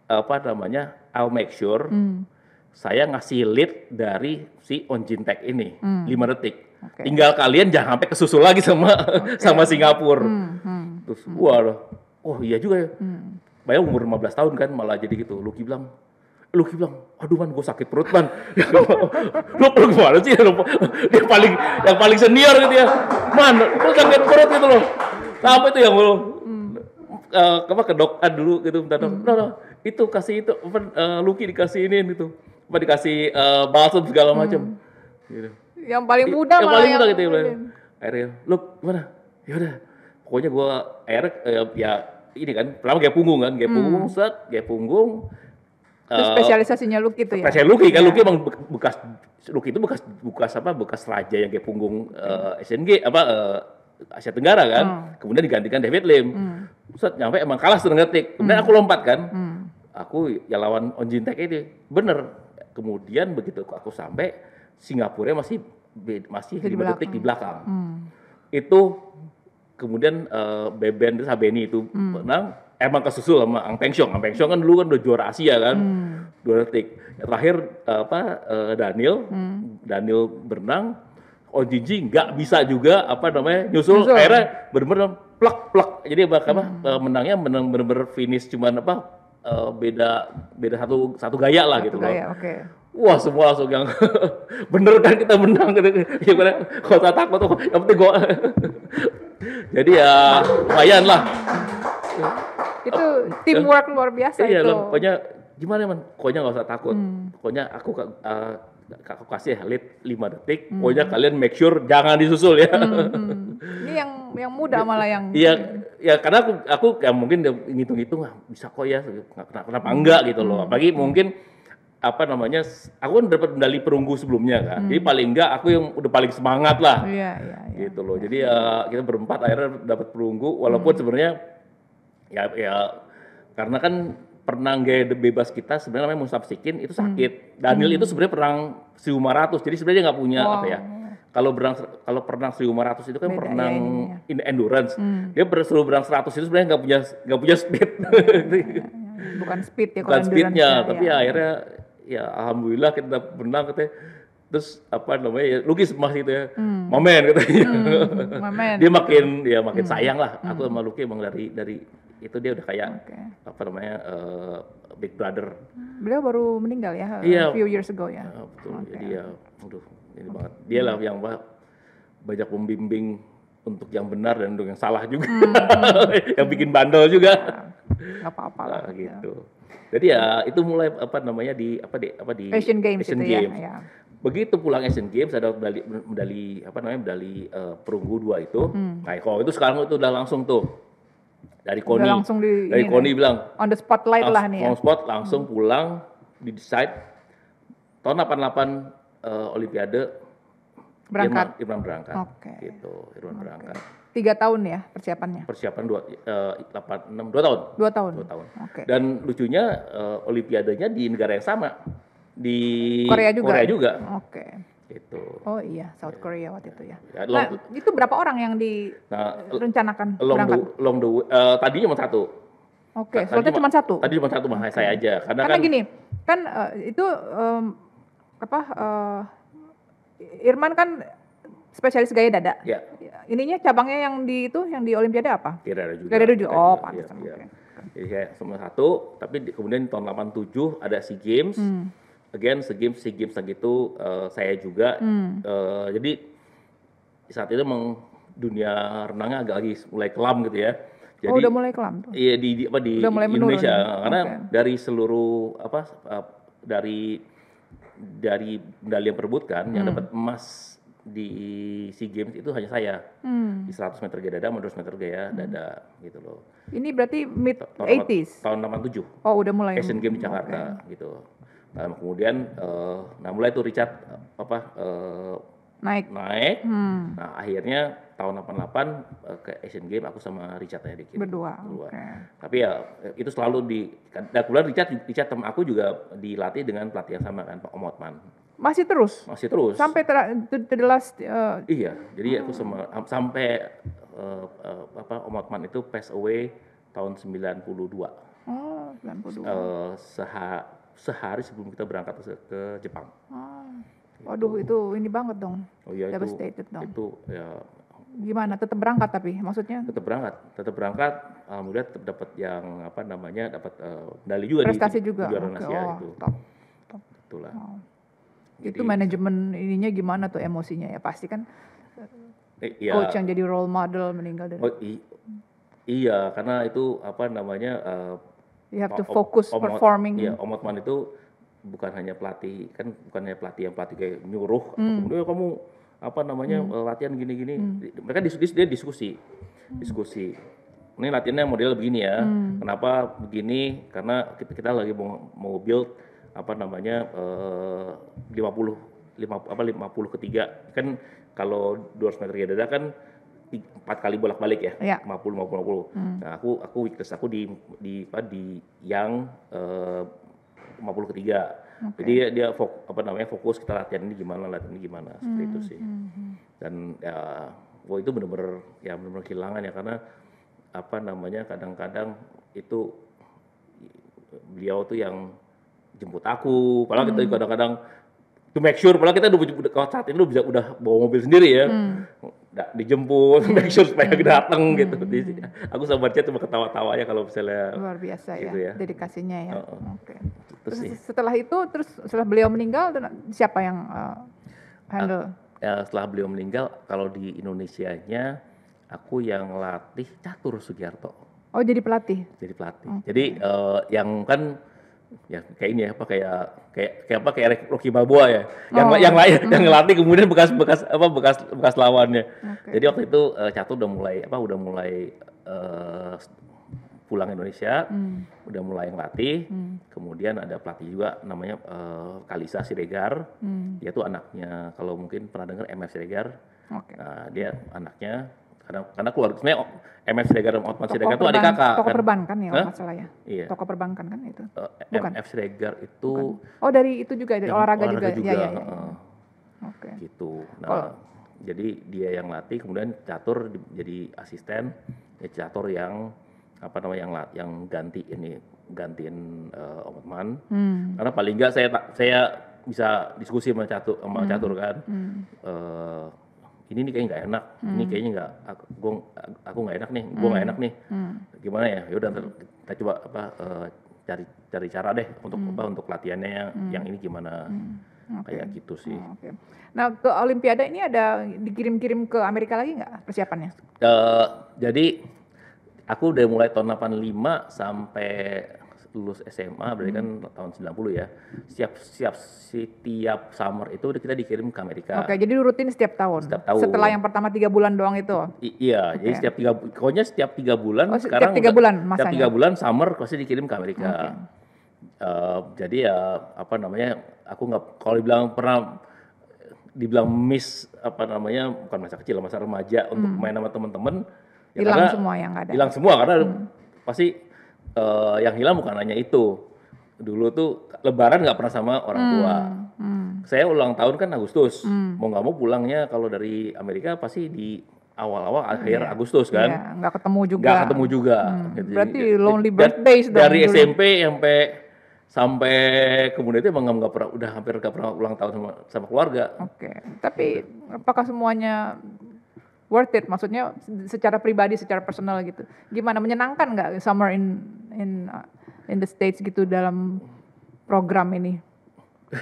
apa namanya I'll make sure Hmm. saya ngasih lead dari si Onjintek ini Hmm. 5 detik. Oke. Tinggal kalian jangan sampai kesusul lagi sama sama Singapura. Hmm. Hmm. Terus wah loh, oh iya juga ya. Hmm. Bayang umur 15 tahun kan malah jadi gitu. Lucky bilang, Lucky bilang, aduh man gue sakit perut man. lu, lu gimana sih? Lu, dia paling yang paling senior gitu ya. Man, lu sakit perut gitu loh. Sampai itu yang lu eh, apa ke dokter dulu gitu bentar dok. No, no, itu kasih itu apa eh, Lucky dikasih ini gitu. Apa dikasih eh, balsam segala macam. Gitu. Yang paling muda yang paling muda gitu ya. Akhirnya, lu gimana? Ya udah, pokoknya gua akhirnya eh, ya ini kan, pertama kayak punggung kan, kayak punggung, set, kayak punggung. Itu eh, spesialisasinya Lucky itu ya. Spesial Lucky kan, Iya. Lucky emang be- bekas Lucky itu bekas bekas apa? Bekas raja yang kayak punggung eh, SNG apa eh, Asia Tenggara kan. Hmm. Kemudian digantikan David Lim. Hmm. Set nyampe emang kalah setengah detik. Kemudian aku lompat kan. Hmm. Aku ya lawan Onjintek itu. Bener. Kemudian begitu aku sampai Singapura masih masih 5 detik di belakang. Hmm. Itu kemudian eh, Beben terus Habeni itu Hmm. menang emang kesusul sama Ang Peng Siong. Ang Peng Siong kan dulu kan udah juara Asia kan. Hmm. Dua detik. Terakhir eh, apa eh, Daniel Hmm. Daniel berenang Jinji nggak bisa juga apa namanya nyusul, Nyusul. akhirnya bener-bener plak plak jadi apa Hmm. eh, menangnya menang bener-bener finish cuman apa eh, beda beda satu satu gaya lah gitu loh. Gaya, oke. Wah semua langsung yang bener kan kita menang gitu. Ya bener, tak takut tuh, yang penting gua. Jadi ya lumayan lah. Itu teamwork luar biasa Iya itu. pokoknya gimana man? Pokoknya nggak usah takut. Hmm. Pokoknya aku uh, aku kasih lead 5 detik. Hmm. Pokoknya kalian make sure jangan disusul ya. Hmm. Ini yang yang muda malah yang Iya, ya karena aku aku ya mungkin ngitung-ngitung ah, bisa kok ya, kenapa, kenapa enggak gitu loh. Hmm. Apalagi mungkin apa namanya, aku kan dapat medali perunggu sebelumnya kan. Jadi paling enggak aku yang udah paling semangat lah. Hmm. Iya, iya, iya. gitu loh. Jadi ya kita berempat akhirnya dapat perunggu walaupun Hmm. sebenarnya ya ya karena kan perenang gaya bebas kita sebenarnya namanya Musab Sikin itu Hmm. sakit. Daniel itu sebenarnya perang 1500 jadi sebenarnya nggak punya Wow. apa ya. Kalau berang kalau perenang 1500 itu kan Beda ya perenang ininya. in endurance. Hmm. Dia bersuruh berang 100 itu sebenarnya nggak punya nggak punya speed. Bukan speed ya Bukan kalau speednya, endurance-nya, tapi ya. akhirnya ya alhamdulillah kita menang katanya. Terus apa namanya ya lukis emas gitu ya. Hmm. Momen katanya. Momen. dia makin ya makin sayang lah aku sama Lucky emang dari dari itu dia udah kayak Oke. apa namanya eh, big brother Beliau baru meninggal ya, Iya. a few years ago ya. Eh, betul jadi ya aduh ini banget dia lah yang ba- banyak membimbing untuk yang benar dan untuk yang salah juga yang bikin bandel juga Nggak apa-apa lah. Nah, gitu jadi ya itu mulai apa namanya di apa di apa di Asian Games Asian itu Games. ya. ya. begitu pulang Asian Games ada medali medali apa namanya medali eh, perunggu dua itu nah kalau itu sekarang itu udah langsung tuh dari Hmm. Udah Koni langsung di dari Koni bilang On the spotlight lah nih ya. on spot langsung pulang di decide tahun 88 eh, Olimpiade Berangkat. Irman, Irman berangkat Oke. gitu Irman berangkat Tiga tahun ya persiapannya. persiapan dua eh, delapan enam dua tahun Dua tahun. dua tahun Oke. dan lucunya eh, Olimpiadenya di negara yang sama di Korea juga. Korea juga Oke. gitu Oh iya, South Korea waktu itu ya. Ya, Nah, long, itu berapa orang yang nah, direncanakan long berangkat? the, long the eh, tadinya cuma satu Oke, tadi slotnya cuma- satu. tadi cuma satu mah saya aja karena, Karena kan gini, kan eh, itu em, apa eh, Irman kan spesialis gaya dada. ya Ininya cabangnya yang di itu yang di Olimpiade apa? tidak ada juga Gak ada juga. Oh, pantesan. iya, Oke. iya. Jadi kayak semua satu, tapi di- kemudian di tahun 87 ada SEA Games. Hmm. Again, SEA Games, SEA Games lagi itu eh, saya juga. Hmm. Eh, jadi saat itu memang dunia renangnya agak lagi mulai kelam gitu ya. Jadi oh, udah mulai kelam tuh. Iya di, di apa di Udah mulai menurun Indonesia ya? karena Oke. dari seluruh apa uh, dari dari medali yang perebutkan yang Hmm. dapat emas di SEA Games itu hanya saya Hmm. di 100 meter gaya dada, sama 200 meter gaya dada gitu loh. Ini berarti mid Tahun 80s. tahun 87 Oh, udah mulai. Asian Games di Jakarta gitu. Nah, kemudian eh, nah mulai tuh Richard eh, apa eh, Naik. naik. Hmm. Nah, akhirnya tahun 88 eh, ke Asian Games aku sama Richard aja dikirim. Berdua. Berdua. Oke. Tapi ya itu selalu di dan kemudian Richard Richard teman aku juga dilatih dengan pelatih yang sama kan Pak Om Otman. Masih terus Masih terus. sampai ter, to the last eh, Iya, jadi aku sama sampai eh, apa Om Otman itu pass away tahun 92. oh 92. Eh, seha- sehari sebelum kita berangkat ke, ke Jepang. Ah. Waduh, itu ini banget dong. Oh iya itu Devastated dong. itu ya Gimana? Tetap berangkat tapi maksudnya tetap berangkat, tetap berangkat. Alhamdulillah tetap dapat yang apa namanya dapat medali juga prestasi di, juga. di Asia oh, itu. top. Itulah. Wow. Jadi- itu manajemen ininya gimana tuh emosinya ya? Pasti kan Eh, iya. coach yang jadi role model meninggal dari Oh, i- iya, karena itu apa namanya eh, you have to focus Om- performing. Iya, Om Otman itu bukan hanya pelatih, kan bukan hanya pelatih yang pelatih kayak nyuruh, Hmm. kemudian kamu apa namanya eh, latihan gini-gini. Mereka diskusi, dia diskusi, diskusi. Ini latihannya model begini ya. Hmm. Kenapa begini? Karena kita, kita lagi mau mau build apa namanya eh, 50 lima apa 50 ketiga kan kalau 200 meter gaya dada kan empat kali bolak-balik ya, Iya. 50 50 50. Nah, aku aku weakness aku di di apa di yang eh, 50 ketiga. Jadi dia, dia fok- apa namanya fokus kita latihan ini gimana, latihan ini gimana, seperti itu sih. Hmm, Dan ya wah itu benar-benar ya benar-benar kehilangan ya karena apa namanya kadang-kadang itu beliau tuh yang jemput aku, padahal kita kadang-kadang to make sure, padahal kita udah, udah kalau saat itu bisa udah bawa mobil sendiri ya, Nggak dijemput, make sure supaya datang gitu. Di- aku sama Cia cuma ketawa-tawa ya kalau misalnya Luar biasa Gitu ya, ya. dedikasinya ya. Heeh. Oke. itu Terus sih. setelah itu, terus setelah beliau meninggal, siapa yang uh, handle? Ya, setelah beliau meninggal, kalau di Indonesianya aku yang latih catur Sugiarto. Oh jadi pelatih. jadi pelatih. Jadi eh, yang kan ya kayak ini ya apa kayak kayak kayak apa kayak Rocky Balboa ya. Yang Oh. yang lain yang ngelatih kemudian bekas bekas apa bekas bekas lawannya. Oke. Jadi waktu itu eh, catur udah mulai apa udah mulai eh, pulang Indonesia, Hmm. udah mulai ngelatih. Hmm. Kemudian ada pelatih juga namanya eh, Kalisa Siregar. Hmm. Dia tuh anaknya kalau mungkin pernah dengar MF Siregar. Oke. Nah, dia anaknya karena karena keluarga sebenarnya MF Siregar dan Otman Siregar tuh adik kakak Toko kan. perbankan ya, Hah? kalau nggak salah ya. Iya. Toko perbankan kan itu. Eh, Bukan. MF Siregar itu Oh dari itu juga dari yang olahraga, juga. Ya, ya, ya, ya. heeh, Oke. gitu. Nah, Oh. jadi dia yang latih, kemudian catur di- jadi asisten, ya catur yang apa namanya yang lat- yang ganti ini gantiin Om Otman. Hmm. Karena paling nggak saya tak- saya bisa diskusi sama catur sama catur kan. Hmm. Eh, ini nih kayaknya nggak enak, ini kayaknya nggak, aku gua, aku nggak enak nih, gua nggak enak nih, Hmm. gimana ya? Yaudah ntar kita coba apa eh, cari cari cara deh untuk apa untuk latihannya yang, yang ini gimana Hmm. Oke. kayak gitu sih. Oh, Oke. Nah ke Olimpiade ini ada dikirim-kirim ke Amerika lagi nggak persiapannya? Eh, jadi aku udah mulai tahun 85 sampai lulus SMA berarti kan tahun 90 ya. Siap siap setiap summer itu kita dikirim ke Amerika. Oke, jadi rutin setiap tahun. Setiap tahun. Setelah yang pertama tiga bulan doang itu. I- iya, jadi setiap tiga pokoknya setiap tiga bulan Oh, setiap sekarang tiga udah- bulan Setiap masanya? tiga bulan summer pasti dikirim ke Amerika. Oke. Eh, jadi ya apa namanya? Aku nggak kalau dibilang pernah dibilang miss apa namanya bukan masa kecil masa remaja untuk main sama teman-teman ya Hmm. Hilang semua yang ada. hilang semua karena pasti eh, yang hilang bukan hanya itu dulu tuh lebaran nggak pernah sama orang tua Hmm. saya ulang tahun kan Agustus mau nggak mau pulangnya kalau dari Amerika pasti di awal-awal akhir Agustus kan Iya, nggak ketemu juga. nggak ketemu juga Gitu. Berarti Jadi, lonely da- birthdays dong dari dulu. SMP sampai sampai kemudian itu emang nggak pernah udah hampir nggak pernah ulang tahun sama sama keluarga Oke, tapi apakah semuanya worth it? Maksudnya secara pribadi, secara personal gitu. Gimana menyenangkan nggak summer in in uh, in the states gitu dalam program ini?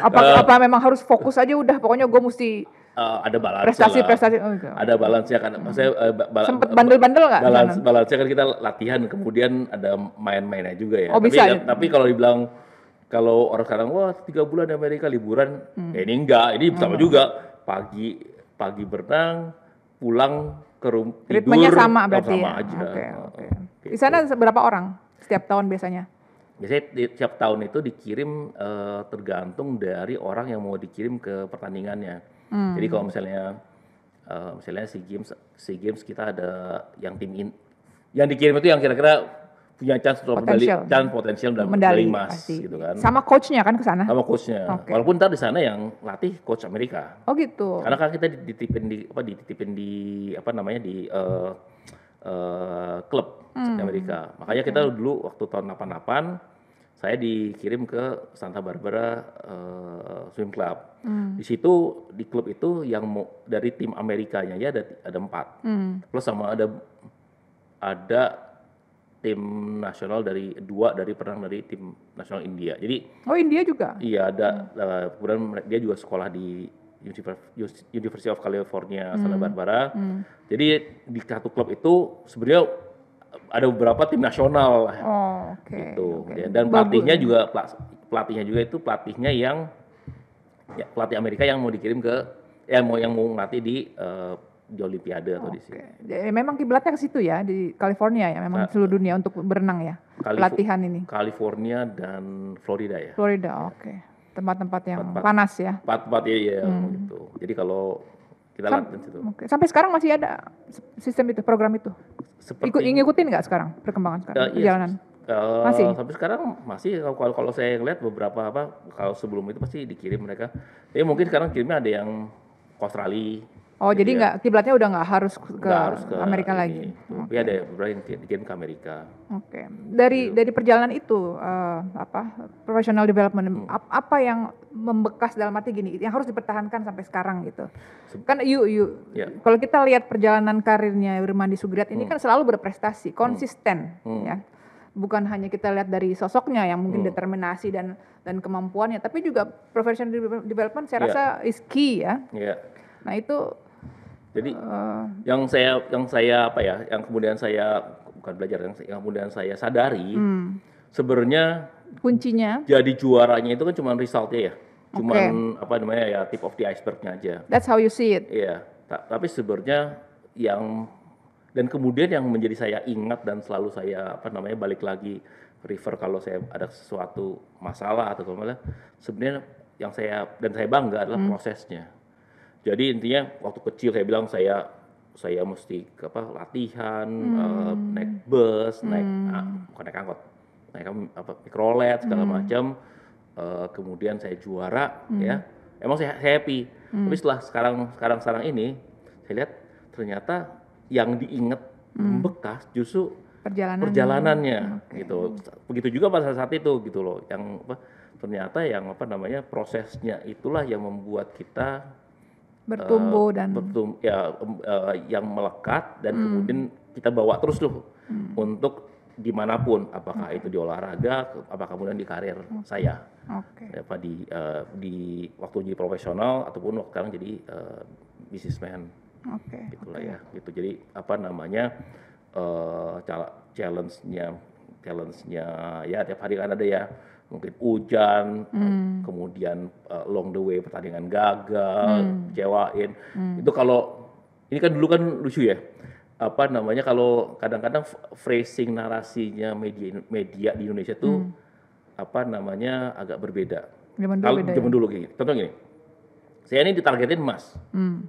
apa Eh. apa memang harus fokus aja udah pokoknya gue mesti Eh, ada balance prestasi-prestasi oh, gitu. ada balance ya kan saya eh, ba- Sempet bandel-bandel nggak balance sana? balance kan kita latihan kemudian ada main-mainnya juga ya Oh, tapi bisa ya- ya? tapi kalau dibilang kalau orang sekarang wah tiga bulan di Amerika liburan Hmm. ya ini enggak ini sama juga pagi pagi berenang pulang ke rumah tidur sama oh, berarti sama ya. aja Oh, oke. Gitu. Di sana berapa orang setiap tahun biasanya? biasanya di, tiap tahun itu dikirim eh, tergantung dari orang yang mau dikirim ke pertandingannya Hmm. jadi kalau misalnya eh, misalnya si games si games kita ada yang tim in, yang dikirim itu yang kira-kira punya chance untuk medali chance potensial dan Medali emas gitu kan Sama coachnya kan ke sana? sama coachnya Oke. walaupun ntar di sana yang latih coach Amerika Oh gitu. karena kan kita dititipin di apa dititipin di apa namanya di eh, eh, klub Hmm. di Amerika. Makanya kita dulu waktu tahun 88 saya dikirim ke Santa Barbara eh, Swim Club. Hmm. Di situ di klub itu yang mau dari tim Amerikanya ya ada ada empat. Hmm. Plus sama ada ada tim nasional dari dua dari perenang dari tim nasional India. Jadi Oh India juga? Iya ada eh, kemudian mere- dia juga sekolah di University of California Santa Barbara. Hmm. Jadi di satu klub itu sebenarnya ada beberapa tim nasional Oh oke. gitu. oke. Ya, Dan Bagus. pelatihnya juga pelatihnya juga itu pelatihnya yang ya, pelatih Amerika yang mau dikirim ke ya mau yang mau ngelatih di eh, di Olimpiade atau di Oke. sini. Jadi memang kiblatnya ke situ ya di California ya, memang Nah. seluruh dunia untuk berenang ya. Kalifo- Pelatihan ini. California dan Florida ya. Florida, oke. Tempat-tempat yang Tempat-tempat. panas ya. Empat-empat ya, ya Hmm. gitu. Jadi kalau kita Sam- latihan situ. Oke. Sampai sekarang masih ada sistem itu, program itu. Seperti Ikut ngikutin nggak sekarang perkembangan sekarang iya, perjalanan? Eh, Masih? sampai sekarang masih kalau kalau, kalau saya lihat beberapa apa kalau sebelum itu pasti dikirim mereka. Tapi mungkin sekarang kirimnya ada yang ke Australia, Oh, Jadi jadi ya- nggak kiblatnya udah nggak harus ke Nggak harus ke Amerika ini. lagi. Tapi ada beberapa yang di- dikirim ke Amerika. Oke. Dari Gitu. dari perjalanan itu eh, apa professional development Hmm. ap- apa yang membekas dalam arti gini yang harus dipertahankan sampai sekarang gitu. Kan you you Ya. kalau kita lihat perjalanan karirnya Wirmandi Sugriat ini kan selalu berprestasi, konsisten Hmm. ya. Bukan hanya kita lihat dari sosoknya yang mungkin Hmm. determinasi dan dan kemampuannya, tapi juga professional de- development saya Ya. rasa is key ya. Ya. Nah, itu Jadi eh, yang saya yang saya apa ya, yang kemudian saya bukan belajar yang, yang kemudian saya sadari hmm, sebenarnya kuncinya jadi juaranya itu kan cuma resultnya ya. Cuman apa namanya ya tip of the icebergnya aja. that's how you see it. Iya, ta- tapi sebenarnya yang dan kemudian yang menjadi saya ingat dan selalu saya apa namanya balik lagi refer kalau saya ada sesuatu masalah atau ke mana sebenarnya yang saya dan saya bangga adalah prosesnya. Jadi intinya waktu kecil saya bilang saya saya mesti apa latihan eh, naik bus, naik ah, bukan naik angkot, naik apa mikrolet segala macam. Eh, kemudian saya juara ya. Emang saya, saya happy. Tapi setelah sekarang sekarang sekarang ini saya lihat ternyata yang diingat membekas justru Perjalanan perjalanannya Oke. gitu. Begitu juga pada saat itu gitu loh. Yang apa ternyata yang apa namanya prosesnya itulah yang membuat kita bertumbuh dan bertum ya eh, yang melekat dan Hmm. kemudian kita bawa terus tuh untuk di mana pun apakah itu di olahraga apakah kemudian di karir saya. Oke. apa di eh, di waktu jadi profesional ataupun waktu sekarang jadi eh, businessman. Oke. gitulah ya gitu. Jadi apa namanya eh cal- challenge-nya challenge-nya ya tiap hari kan ada ya mungkin hujan kemudian eh, along the way pertandingan gagal kecewain. Itu kalau ini kan dulu kan lucu ya apa namanya kalau kadang-kadang phrasing narasinya media media di Indonesia tuh apa namanya agak berbeda. Zaman dulu kalau beda ya? zaman dulu gini. Contoh gini saya ini ditargetin emas. Hmm.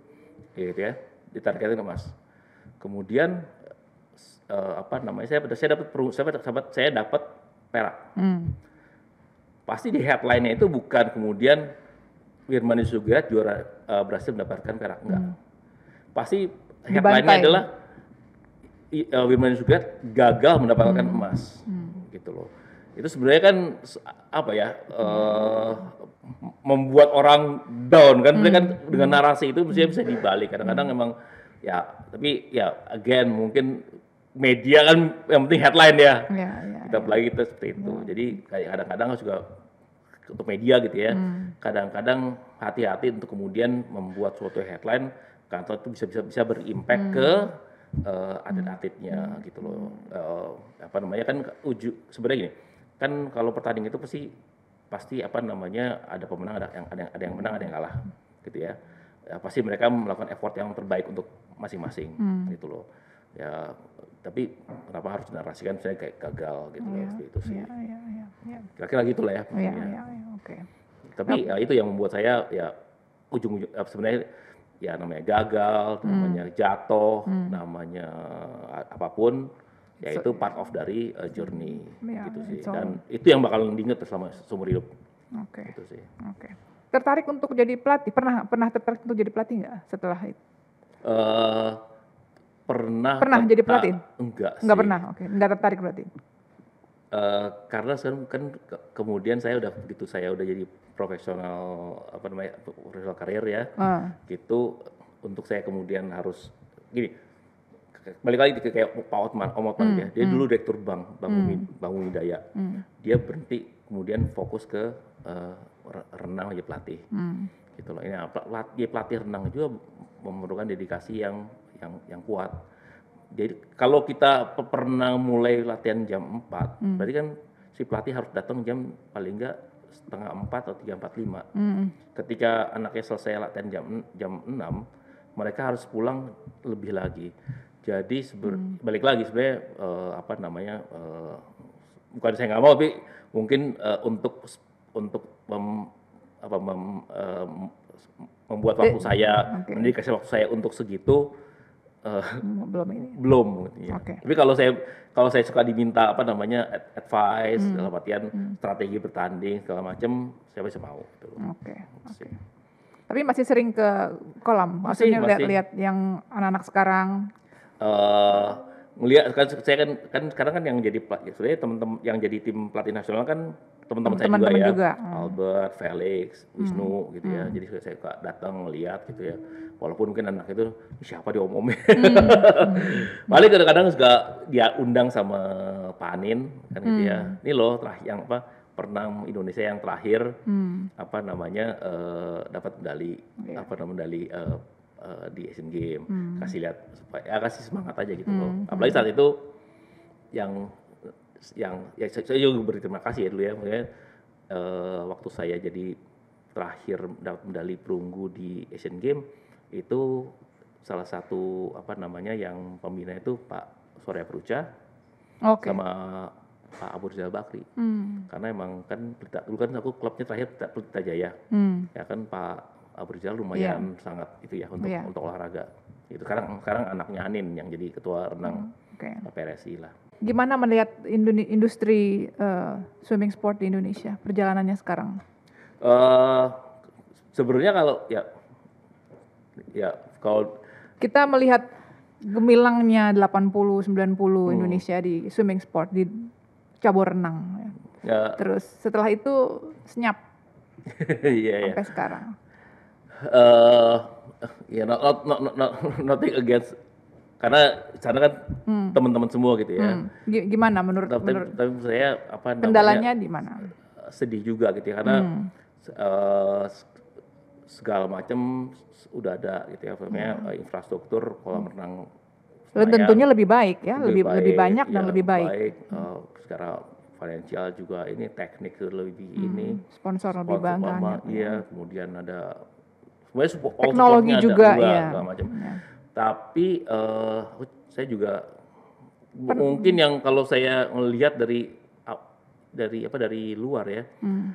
gitu ya ditargetin emas. Kemudian eh, apa namanya saya saya dapat saya dapat saya dapat perak. Hmm. Pasti di headline-nya itu bukan kemudian Wirmani Sugiat juara eh, berhasil mendapatkan perak enggak. Pasti headline-nya adalah eh, Wirmani Sugiat gagal mendapatkan emas gitu loh. Itu sebenarnya kan apa ya eh, membuat orang down kan. Sebenarnya kan dengan narasi itu mestinya bisa dibalik. Kadang-kadang memang ya tapi ya again mungkin media kan yang penting headline ya Ya, ya. kita apalagi kita seperti itu. Jadi kayak kadang-kadang juga untuk media gitu ya, kadang-kadang hati-hati untuk kemudian membuat suatu headline kantor itu bisa bisa bisa berimpact ke eh, atlet-atletnya gitu loh. Eh, apa namanya kan uju sebenarnya gini, kan kalau pertandingan itu pasti pasti apa namanya ada pemenang ada yang ada yang ada yang menang ada yang kalah gitu ya. Ya, pasti mereka melakukan effort yang terbaik untuk masing-masing gitu loh. Ya tapi kenapa harus dinarasikan saya kayak gagal gitu loh seperti itu sih. Ya, ya, ya, ya. Kira-kira gitu lah ya. Ya, pokoknya. ya, ya, oke. Tapi ya itu yang membuat saya ya ujung-ujung eh, sebenarnya ya namanya gagal, namanya jatuh, namanya a- apa pun ya itu part of dari uh, journey Ya, gitu sih. Dan itu yang bakal diingat selama seumur hidup Oke. gitu sih. Oke. Tertarik untuk jadi pelatih? Pernah pernah tertarik untuk jadi pelatih nggak setelah itu? eh pernah Pernah jadi pelatih? Enggak Nggak sih. pernah. Oke. Nggak tertarik berarti. Eh, karena sekarang kan ke- kemudian saya udah begitu saya udah jadi profesional apa namanya profesional karir ya Ah, gitu untuk saya kemudian harus gini balik lagi ke kayak Pak Otman Om Otman ya dia dulu direktur bank bank Bumi Bank Daya dia berhenti kemudian fokus ke re- renang aja pelatih hmm. gitu loh ini apa pelat- dia pelatih renang juga memerlukan dedikasi yang yang yang kuat. Jadi kalau kita pe- pernah mulai latihan jam 4 berarti kan si pelatih harus datang jam paling enggak setengah 4 atau 3.45 Hmm. ketika anaknya selesai latihan jam jam 6 mereka harus pulang lebih lagi. Jadi seber- balik lagi sebenarnya eh, apa namanya eh, bukan saya nggak mau tapi mungkin eh, untuk untuk mem- apa mem- eh, membuat waktu saya oke. mendedikasi waktu saya untuk segitu eh, Hmm, Belum ini. belum ya. Oke. Tapi kalau saya kalau saya suka diminta apa namanya ad- advice Hmm. dalam artian strategi bertanding segala macam, saya bisa mau gitu. Oke. Sih. Tapi masih sering ke kolam. Masih, Maksudnya lihat-lihat yang anak-anak sekarang. eh melihat kan saya kan kan sekarang kan yang jadi pelatih sebenarnya teman-teman yang jadi tim pelatih nasional kan teman-teman saya juga ya. juga, hmm. Albert, Felix, Wisnu gitu ya. Jadi saya suka datang melihat gitu ya. Walaupun mungkin anak itu "Ih, siapa diomongin? Paling kadang-kadang juga dia undang sama Panin kan gitu ya. Ini loh terakhir yang apa pernah Indonesia yang terakhir Hmm. apa namanya eh, dapat medali apa namanya medali eh, di Asian Game kasih lihat supaya ya kasih semangat aja gitu loh. Apalagi saat itu yang yang ya saya juga berterima kasih ya dulu ya maksudnya eh, waktu saya jadi terakhir dapat medali perunggu di Asian Game itu salah satu apa namanya yang pembina itu Pak Surya Pruca Oke. sama Pak Abu Rizal Bakri Hmm. karena emang kan Pelita, dulu kan aku klubnya terakhir Pelita, Pelita Jaya Hmm. ya kan Pak Abu Rizal lumayan sangat itu ya untuk Iya. untuk olahraga itu sekarang sekarang anaknya Anin yang jadi ketua renang Oke. PRSI lah Gimana melihat industri eh, swimming sport di Indonesia? Perjalanannya sekarang? eh sebenarnya kalau ya ya kalau Kita melihat gemilangnya 80 90 Hmm. Indonesia di swimming sport di cabur renang. ya. ya Terus setelah itu senyap iya ya sampai sekarang. eh ya not, not, not, not, not- nothing against karena sana kan teman-teman semua gitu ya Hmm. Gi- Gimana menurut tapi, menurut tapi saya apa kendalanya di mana? sedih juga gitu ya karena Hmm. s- segala macam udah ada gitu ya maksudnya eh, infrastruktur kolam renang Dan lumayan tentunya lebih baik ya, lebih lebih banyak dan ya, lebih baik. eh, secara finansial juga ini teknik lebih ini Sponsor Hmm. lebih banyak. sama, iya kemudian ada Teknologi ada, juga, enggak, iya. segala macam Ya. Tapi eh, saya juga mungkin yang kalau saya melihat dari dari apa dari luar ya Hmm.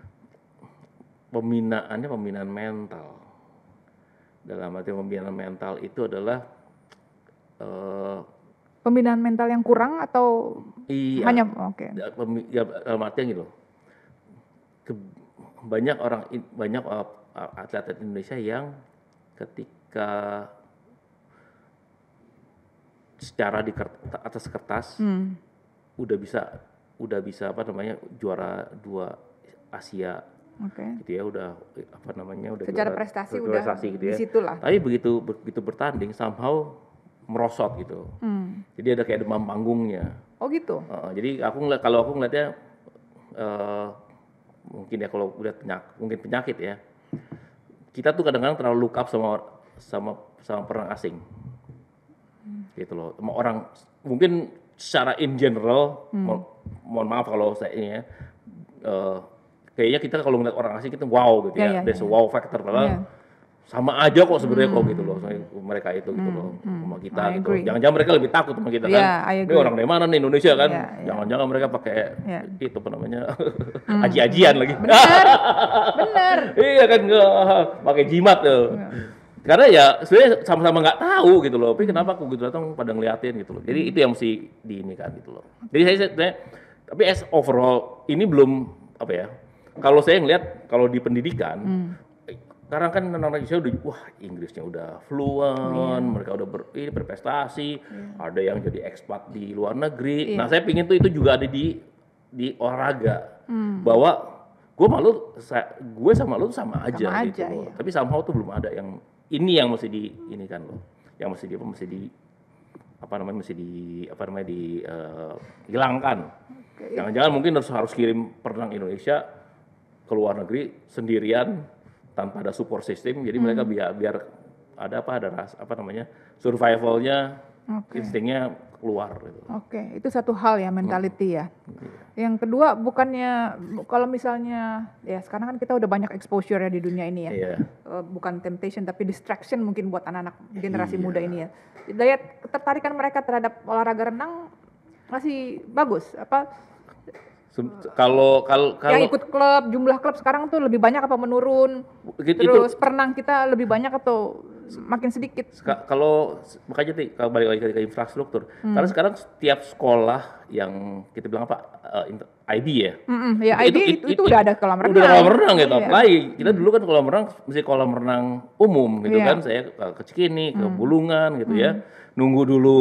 pembinaannya pembinaan mental dalam arti pembinaan mental itu adalah eh Pembinaan mental yang kurang atau iya hanya oke. ya, pemi- ya, dalam artian gitu. Ke- banyak orang banyak uh, atlet Indonesia yang ketika secara di kert- atas kertas Hmm. udah bisa udah bisa apa namanya juara dua Asia Oke. gitu ya udah apa namanya udah Secara juara- prestasi juara udah prestasi gitu ya. situlah. Tapi begitu begitu bertanding somehow merosot gitu. Hmm. Jadi ada kayak demam panggungnya. Oh gitu. Uh, jadi aku ngeliat kalau aku ngeliatnya eh, mungkin ya kalau udah penyakit, mungkin penyakit ya. Kita tuh kadang-kadang terlalu look up sama sama sama orang asing. Gitu loh. Orang mungkin secara in general mo- mohon maaf kalau saya ini ya eh, kayaknya kita kalau ngeliat orang asing itu wow gitu Ya, ya. ya, There's ya, a wow factor padahal Ya. sama aja kok sebenarnya kok gitu loh saya- mereka itu gitu loh sama kita I gitu jangan-jangan mereka lebih takut sama kita kan? Yeah, I ini orang dari mana nih Indonesia kan? Yeah, yeah. jangan-jangan mereka pakai Yeah. itu apa namanya? Aji-ajian lagi. Bener. iya kan? Pakai jimat tuh karena ya sebenarnya sama-sama nggak tahu gitu loh. Tapi kenapa aku gitu datang pada ngeliatin gitu loh. Jadi itu yang mesti di ini kan gitu loh. Jadi saya sebenarnya tapi as overall ini belum apa ya kalau saya ngelihat kalau di pendidikan sekarang kan anak-anak Indonesia udah wah Inggrisnya udah fluent, mereka udah ber, ini berprestasi, ada yang jadi ekspat di luar negeri. Nah saya pingin tuh itu juga ada di di olahraga, bahwa gue malu, gue sama lu sama aja Sama gitu aja, loh. iya. Tapi somehow tuh belum ada yang ini yang mesti di ini kan loh, yang mesti di apa mesti di apa namanya mesti di apa namanya di eh, hilangkan. Jangan-jangan mungkin harus harus kirim perenang Indonesia ke luar negeri sendirian tanpa ada support system jadi mereka Hmm. biar biar ada apa ada ras apa namanya survivalnya Oke. instingnya keluar gitu. Oke, itu satu hal ya mentality ya. Yang kedua bukannya kalau misalnya ya sekarang kan kita udah banyak exposure ya di dunia ini ya. Iya. Eh, bukan temptation tapi distraction mungkin buat anak-anak generasi Iya. muda ini ya. Daya ketertarikan mereka terhadap olahraga renang masih bagus. Apa Se- Kalau kalau yang kalau ikut klub, jumlah klub sekarang tuh lebih banyak apa menurun? gitu- itu Terus perenang kita lebih banyak atau makin sedikit? Kalau makanya tadi kalau balik lagi ke, infrastruktur Hmm. karena sekarang setiap sekolah yang kita bilang apa eh, inter- IB ya. Mm-mm, ya Itu- IB itu- itu, itu, itu- udah ada kolam renang. Udah ada kolam renang gitu, Iya. apalagi kita dulu kan kolam renang mesti kolam renang umum gitu Iya. kan. Saya uh, ke Cikini, ke Bulungan gitu ya. Nunggu dulu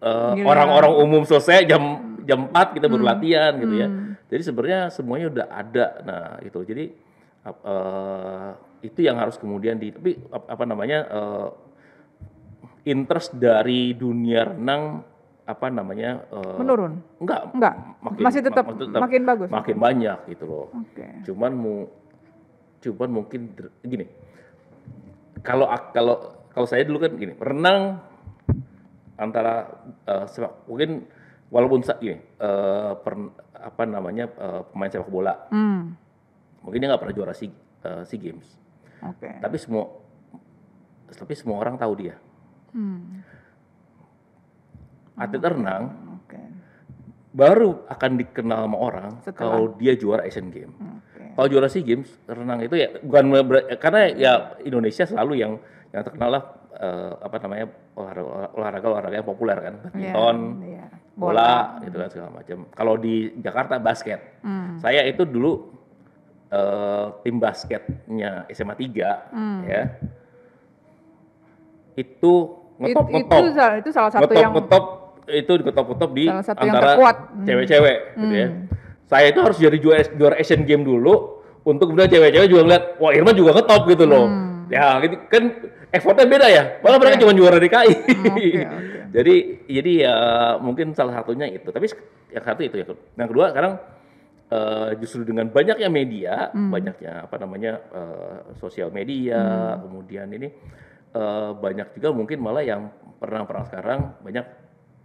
uh, Giliran. orang-orang umum selesai jam jam 4 kita baru latihan gitu ya. Hmm. Jadi sebenarnya semuanya udah ada. Nah, itu. Jadi uh, itu yang harus kemudian di tapi ap- apa namanya uh, interest dari dunia renang apa namanya uh, Menurun? Enggak, Enggak? Masih tetap ma- makin bagus? Makin banyak gitu loh. Oke. Cuman mu cuman mungkin gini. Kalau kalau kalau saya dulu kan gini, renang antara sepak mungkin walaupun sa- gini, eh, per- apa namanya eh, pemain sepak bola, Hmm, mungkin dia nggak pernah juara SEA, eh, SEA Games. Oke. Tapi semua tapi semua orang tahu dia. Hmm, Atlet renang Oke. baru akan dikenal sama orang Setelah. kalau dia juara Asian Games. Oke. Kalau juara SEA Games renang itu ya bukan karena ya Indonesia selalu yang yang terkenal lah eh, apa namanya olahraga olahraga olahraga yang populer kan badminton, Iya, iya. bola, gitu kan segala macam. Kalau di Jakarta basket. Hmm. Saya itu dulu eh, tim basketnya SMA 3 Hmm. ya. Itu ngetop Itu, itu, ngetop sa- itu salah satu ngetop yang ngetop itu ngetop ngetop di antara. Hmm. cewek-cewek gitu ya. Saya itu harus jadi juara juara Asian Game dulu untuk kemudian cewek-cewek juga ngeliat wah Irma juga ngetop gitu loh. Hmm. Ya gitu kan effortnya beda ya. Malah mereka cuma juara DKI. oke. jadi jadi ya mungkin salah satunya itu. Tapi yang satu itu ya. Yang kedua sekarang eh, justru dengan banyaknya media, Hmm. banyaknya apa namanya eh, sosial media, Hmm. kemudian ini eh, banyak juga mungkin malah yang pernah-pernah sekarang banyak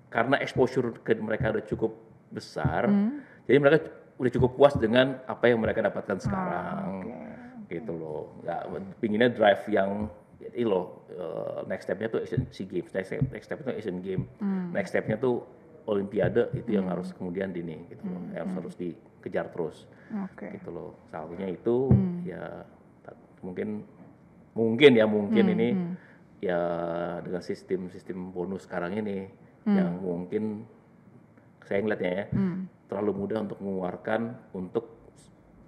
karena exposure ke mereka udah cukup besar, Hmm. jadi mereka udah cukup puas dengan apa yang mereka dapatkan Ah, sekarang, gitu loh. Nggak pinginnya drive yang jadi loh eh, next stepnya tuh Asian Sea Games, next step next step itu Asian Game, Hmm. next stepnya tuh Olimpiade itu yang harus kemudian dini gitu loh, Hmm. yang harus dikejar terus Oke. gitu loh. Salahnya itu Hmm. ya mungkin mungkin ya mungkin Hmm, ini hmm. ya dengan sistem sistem bonus sekarang ini Hmm. yang mungkin saya ngeliatnya ya Hmm. terlalu mudah untuk mengeluarkan untuk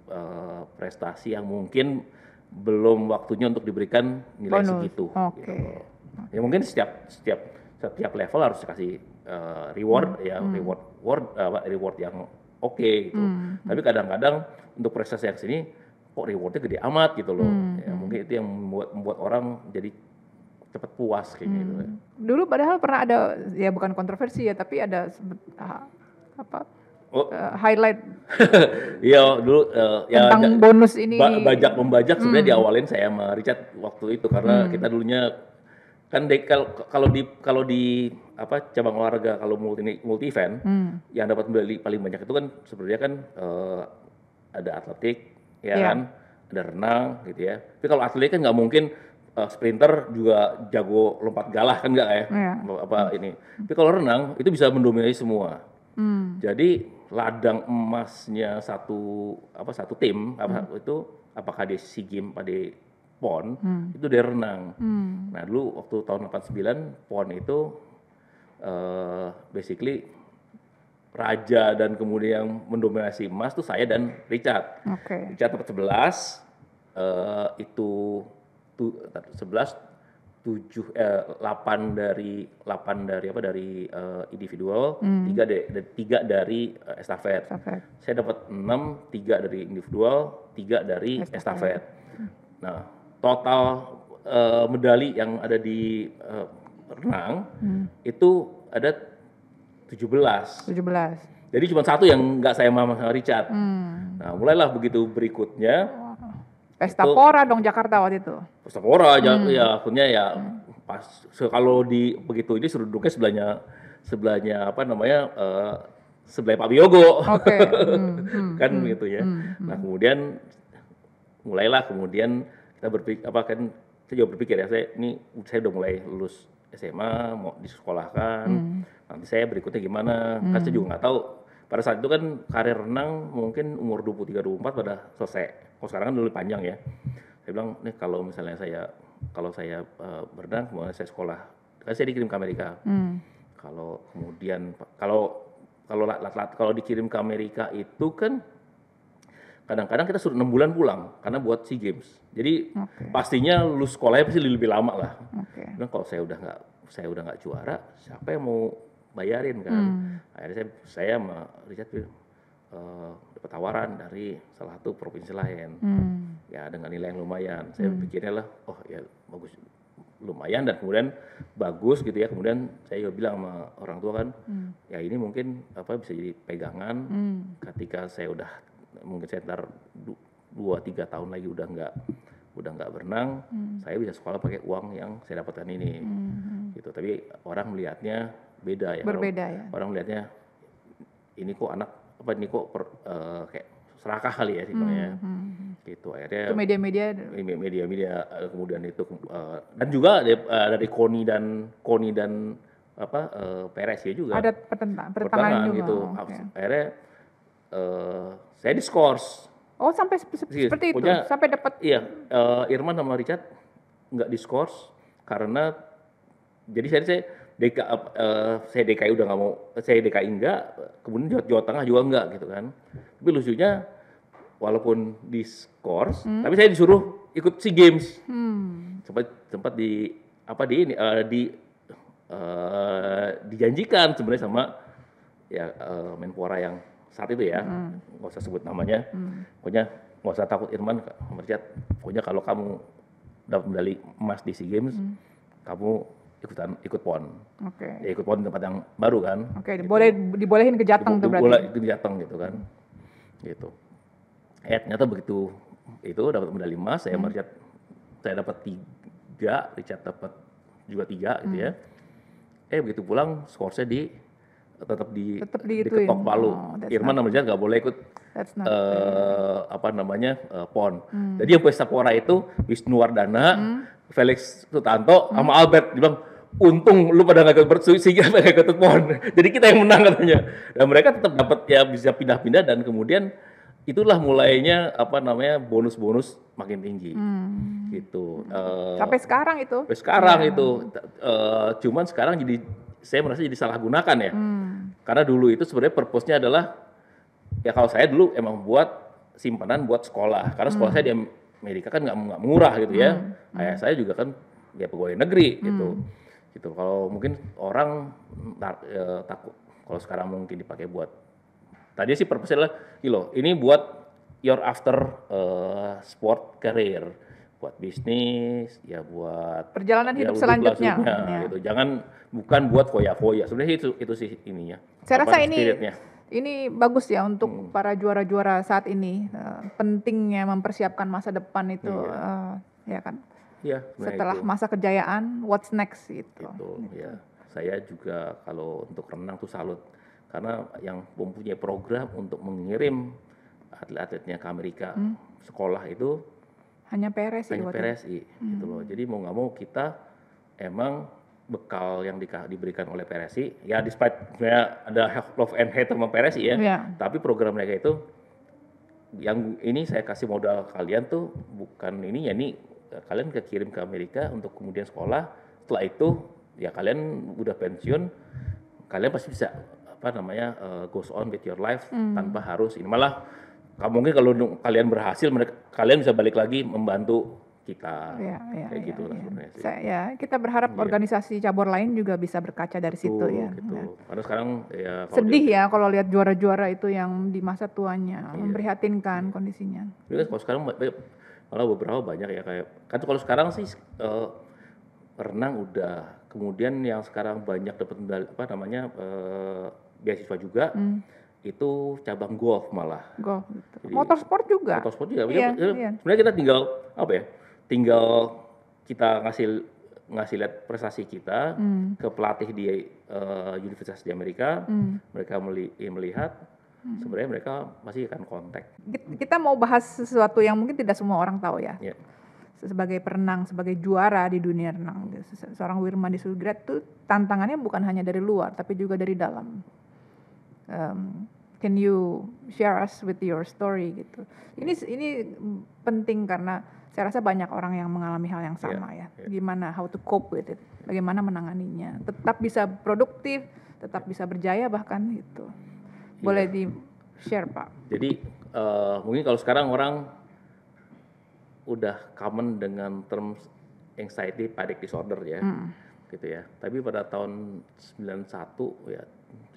eh, prestasi yang mungkin belum waktunya untuk diberikan nilai Bonus, segitu. oke. gitu loh. Ya mungkin setiap setiap setiap level harus dikasih eh, reward ya reward reward apa, reward yang oke gitu. Hmm. Tapi kadang-kadang untuk prestasi yang sini kok rewardnya gede amat gitu loh. Hmm, Ya, mungkin itu yang membuat membuat orang jadi cepat puas kayak gitu. ya. Dulu padahal pernah ada ya bukan kontroversi ya tapi ada ah, apa Oh, eh, highlight iya dulu eh, ya tentang bonus ini. ba- bajak membajak sebenarnya Hmm. diawalin saya sama Richard waktu itu karena kita dulunya kan de- kalau kalau di kalau di apa cabang olahraga kalau multi multi event Hmm. yang dapat medali paling banyak itu kan sebenarnya kan eh, ada atletik ya Iya. kan ada renang gitu ya tapi kalau atletik kan nggak mungkin eh, sprinter juga jago lompat galah kan nggak ya Iya. apa ini tapi kalau renang itu bisa mendominasi semua Hmm. jadi ladang emasnya satu apa satu tim apa itu apakah di SEA Games pada PON itu dari renang. Hmm. Nah, dulu waktu tahun 89 PON itu eh basically raja dan kemudian yang mendominasi emas tuh saya dan Richard. Oke. Richard dapat 11 eh itu tu, 11 7 eh 8 dari 8 dari apa dari eh, individual, tiga 3 dari tiga dari eh, estafet. Estafet. Saya dapat 6, 3 dari individual, 3 dari estafet. Nah, total eh, medali yang ada di eh, renang itu ada 17. 17. Jadi cuma satu yang nggak saya sama Richard. Hmm. Nah, mulailah begitu berikutnya Pesta pora dong Jakarta waktu itu. Pestapora aja ya akhirnya ya pas se- kalau di begitu ini suruh duduknya sebelahnya sebelahnya apa namanya eh, sebelah Pak Biyogo Oke. Hmm, hmm. kan gitu ya. Nah kemudian mulailah kemudian kita berpikir apa kan saya juga berpikir ya saya ini saya udah mulai lulus SMA mau disekolahkan nanti saya berikutnya gimana? Kan saya juga nggak tahu. Pada saat itu kan karir renang mungkin umur 23 24 pada selesai. Kalau sekarang kan lebih panjang ya. Saya bilang nih kalau misalnya saya kalau saya eh, berenang kemudian saya sekolah kan saya dikirim ke Amerika. Hmm. kalau kemudian kalau kalau kalau dikirim ke Amerika itu kan kadang-kadang kita suruh enam bulan pulang karena buat SEA Games. Jadi Oke. pastinya lulus sekolahnya pasti lebih lama lah. Oke. Nah, kalau saya udah nggak saya udah nggak juara, siapa yang mau bayarin kan? Hmm. Akhirnya saya saya sama Richard eh, dapat tawaran dari salah satu provinsi lain. Hmm. Ya dengan nilai yang lumayan. Saya pikirnya lah, oh ya bagus lumayan dan kemudian bagus gitu ya. Kemudian saya juga bilang sama orang tua kan, Hmm. ya ini mungkin apa bisa jadi pegangan Hmm. ketika saya udah mungkin du- dua tiga tahun lagi udah nggak udah nggak berenang, saya bisa sekolah pakai uang yang saya dapatkan ini, Hmm. gitu. Tapi orang melihatnya beda ya. Orang- Berbeda ya. Orang melihatnya ini kok anak apa ini kok per- eh, kayak serakah kali ya sebenarnya, Hmm. gitu. Akhirnya Itu media-media media-media eh, kemudian itu eh, dan juga dari, eh, dari Koni dan Koni dan apa eh, Perez ya juga ada pertentangan, pertentangan juga. gitu. Oke. Akhirnya eh, saya diskors. Oh sampai sep- sep- seperti itu, pokoknya- sampai dapat Iya, eh, Irman sama Richard nggak diskors karena jadi saya saya DK, eh, saya DKI udah nggak mau, saya DKI enggak, kemudian Jawa, Jawa Tengah juga enggak gitu kan. Tapi lucunya walaupun diskors, tapi saya disuruh ikut SEA Games. hmm. sempat sempat di apa di ini eh, di eh, dijanjikan sebenarnya sama ya eh, Menpora yang saat itu ya. Nggak usah sebut namanya. Pokoknya nggak usah takut Irman Richard pokoknya kalau kamu dapat medali emas di SEA Games kamu ikutan ikut pon. Oke. ya ikut pon tempat yang baru kan. Oke, boleh dibolehin ke Jateng tuh berarti. itu Jateng gitu kan. Gitu. Eh ternyata begitu itu dapat medali emas saya sama Richard saya dapat tiga Richard dapat juga tiga gitu ya. Eh begitu pulang skorsnya di tetap di Tetap diituin. diketok palu. Oh, Irman Richard nggak boleh ikut eh, apa namanya eh, pon. Hmm. jadi yang pesta pora itu Wisnu Wardana Felix Sutanto Hmm. sama Albert. Dibilang untung lu pada nggak ikut bersusi sehingga nggak ikut pon. Jadi kita yang menang katanya. Dan mereka tetap dapat ya bisa pindah-pindah dan kemudian itulah mulainya apa namanya bonus-bonus makin tinggi. Hmm. gitu. Eh, Sampai sekarang itu. sampai sekarang itu. Eh, cuman sekarang jadi saya merasa jadi salah gunakan ya. Hmm. karena dulu itu sebenarnya purpose-nya adalah ya kalau saya dulu emang buat simpanan buat sekolah. Karena sekolah saya di Amerika kan nggak murah gitu ya. Ayah saya juga kan ya pegawai negeri gitu. Gitu. Kalau mungkin orang tar- eh, takut kalau sekarang mungkin dipakai buat tadi sih purpose-nya adalah ini buat your after eh, sport career buat bisnis ya buat Perjalanan ya, hidup selanjutnya. ya. gitu. Jangan bukan buat foya-foya. Sebenarnya itu itu sih ininya. Saya Apa rasa ini spiritnya. ini bagus ya untuk Hmm. para juara-juara saat ini. Eh, pentingnya mempersiapkan masa depan itu Iya. eh, ya kan. Iya, Setelah itu. masa kejayaan, what's next gitu. Gitu, ya. Saya juga kalau untuk renang tuh salut karena yang mempunyai program untuk mengirim atlet-atletnya ke Amerika Hmm. sekolah itu Hanya PRS sih hanya. PRSI gitu Hmm. loh. Jadi mau nggak mau kita emang bekal yang dika- diberikan oleh PRSI ya despite sebenarnya ada love and hate sama PRSI ya. Iya. Tapi program mereka itu yang ini saya kasih modal kalian tuh bukan ini ya ini kalian kekirim ke Amerika untuk kemudian sekolah. Setelah itu ya kalian udah pensiun, kalian pasti bisa apa namanya eh, goes on with your life tanpa harus ini malah kamu mungkin kalau kalian berhasil mereka kalian bisa balik lagi membantu kita Iya, iya, kayak iya, gitu lah iya. sebenarnya sih. Saya, ya, kita berharap organisasi cabur lain juga bisa berkaca dari situ Tuh, ya. gitu. Ya. Karena sekarang ya kalau Sedih ya kalau lihat juara-juara itu yang di masa tuanya, Iya. memprihatinkan kondisinya. Jadi kan kalau sekarang malah beberapa banyak ya kayak kan kalau sekarang sih eh, renang udah kemudian yang sekarang banyak dapat apa namanya eh, beasiswa juga Hmm. Itu cabang golf malah Golf gitu. Jadi- Motorsport juga. motorsport juga Iya, Ya, iya. sebenarnya kita tinggal apa ya tinggal kita ngasih ngasih lihat prestasi kita Hmm. ke pelatih di eh, universitas di Amerika Hmm. mereka meli- melihat sebenarnya mereka masih akan kontak Kit- Kita mau bahas sesuatu yang mungkin tidak semua orang tahu ya. ya Sebagai perenang, sebagai juara di dunia renang, Se- seorang Wirman di Sugrad itu tantangannya bukan hanya dari luar, tapi juga dari dalam. Um, can you share us with your story gitu? Ini ini penting karena saya rasa banyak orang yang mengalami hal yang sama ya. iya. Gimana how to cope with it? Bagaimana menanganinya? Tetap bisa produktif, tetap bisa berjaya bahkan gitu. Boleh di share Pak. Jadi eh, mungkin kalau sekarang orang udah common dengan terms anxiety panic disorder ya, Hmm. gitu ya. Tapi pada tahun 91 ya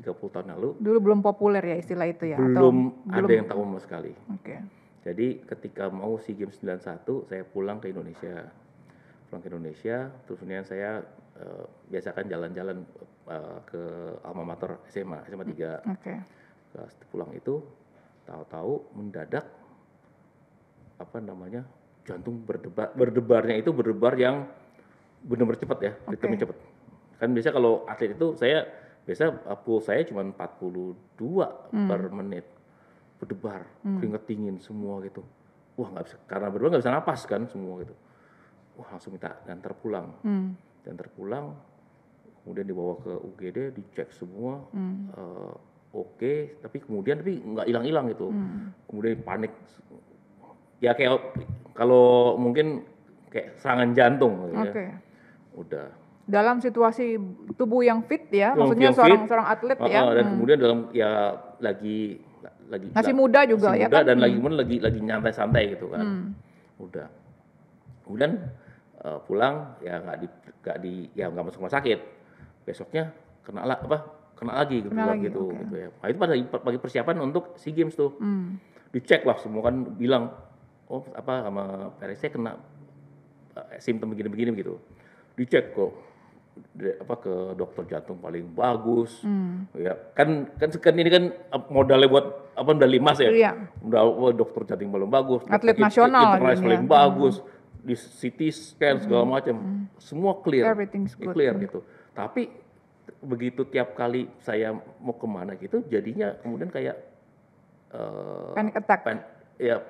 30 tahun lalu Dulu belum populer ya istilah itu ya? atau belum ada belum- yang tahu sama sekali. Oke. Jadi ketika mau SEA Games 91 saya pulang ke Indonesia. Pulang ke Indonesia, terus kemudian saya eh, biasakan jalan-jalan eh, ke alma mater SMA, SMA 3. Oke. Pas pulang itu tahu-tahu mendadak apa namanya? jantung berdebar berdebarnya itu berdebar yang benar-benar cepat ya, Oke. ritmenya cepat. Kan biasa kalau atlet itu saya biasa uh, pulse saya cuma 42 Hmm. per menit. Berdebar, keringet dingin semua gitu. Wah, nggak bisa karena berdebar nggak bisa napas kan semua gitu. Wah, langsung minta diantar pulang. Hmm. Diantar pulang kemudian dibawa ke UGD dicek semua Hmm. eh, oke tapi kemudian tapi nggak hilang-hilang gitu Hmm. kemudian panik ya kayak kalau mungkin kayak serangan jantung gitu Oke. ya udah Dalam situasi tubuh yang fit ya, Yang- maksudnya yang seorang fit, seorang atlet Oh, ya. oh, dan Hmm. kemudian dalam ya lagi lagi Masih muda juga masih ya muda kan? dan lagi kemudian lagi lagi nyantai-santai gitu kan Hmm. udah kemudian eh, pulang ya nggak di nggak di ya nggak masuk rumah sakit besoknya kena la- apa kena lagi gitu, Kena lagi, gitu, oke. gitu ya nah, itu pada bagi persiapan untuk sea games tuh Hmm. dicek lah semua kan bilang oh apa sama saya kena eh, simptom begini-begini gitu dicek kok apa ke dokter jantung paling bagus Hmm. ya kan kan kan ini kan modalnya buat apa medali emas ya Iya. udah oh, dokter jantung paling bagus Atlet dokter nasional internasional lagi, paling ya. bagus di CT scan segala macam semua clear Everything's good. clear gitu tapi begitu tiap kali saya mau ke mana gitu jadinya kemudian kayak eh, Panic attack. pan- ya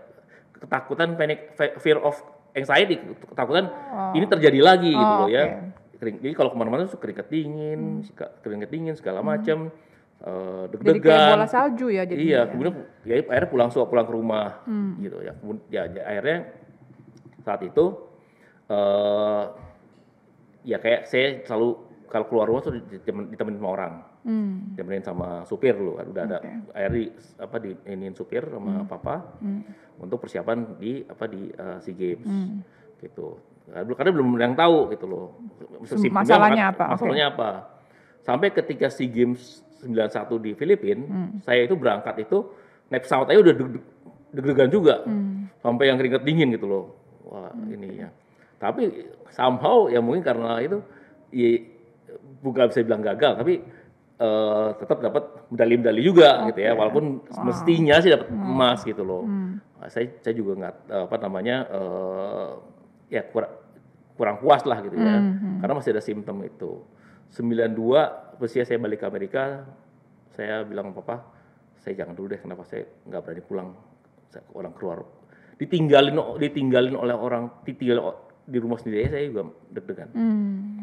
ketakutan panic fe- fear of anxiety ketakutan Oh. ini terjadi lagi gitu Oh, loh ya oke. Hmm. Kering- jadi kalau ke mana-mana tuh keringet dingin seka- keringet dingin segala macam eh, Jadi kayak deg-degan bola salju ya jadi. iya kemudian ya akhirnya pulang suap pulang ke rumah Hmm. gitu ya kemudian ya, ya, akhirnya saat itu eh ya kayak saya selalu kalau keluar rumah tuh ditemen- ditemenin sama orang Hmm. ditemenin sama supir dulu kan udah ada Oke. akhirnya di, apa di iniin supir sama papa Hmm. untuk persiapan di apa di eh, sea games Hmm. gitu karena belum- karena belum ada yang tahu gitu loh. Sem- masalahnya apa? Oke. masalahnya apa? Sampai ketika sea games 91 di Filipina Hmm. saya itu berangkat itu naik pesawat aja udah deg- deg-degan juga. Hmm. sampai yang keringet dingin gitu loh. Wah ini ya tapi somehow ya mungkin karena itu ya, bukan bisa bilang gagal tapi eh, tetap dapat medali-medali juga gitu ya. Walaupun mestinya sih dapat emas gitu loh. Hmm. Saya saya juga nggak eh, apa namanya eh, ya kurang kurang puas lah gitu ya Hmm, hmm. karena masih ada simptom itu 92 usia saya balik ke Amerika saya bilang sama papa saya jangan dulu deh kenapa saya nggak berani pulang saya orang keluar ditinggalin ditinggalin oleh orang ditinggal o- di rumah sendiri saya juga deg-degan.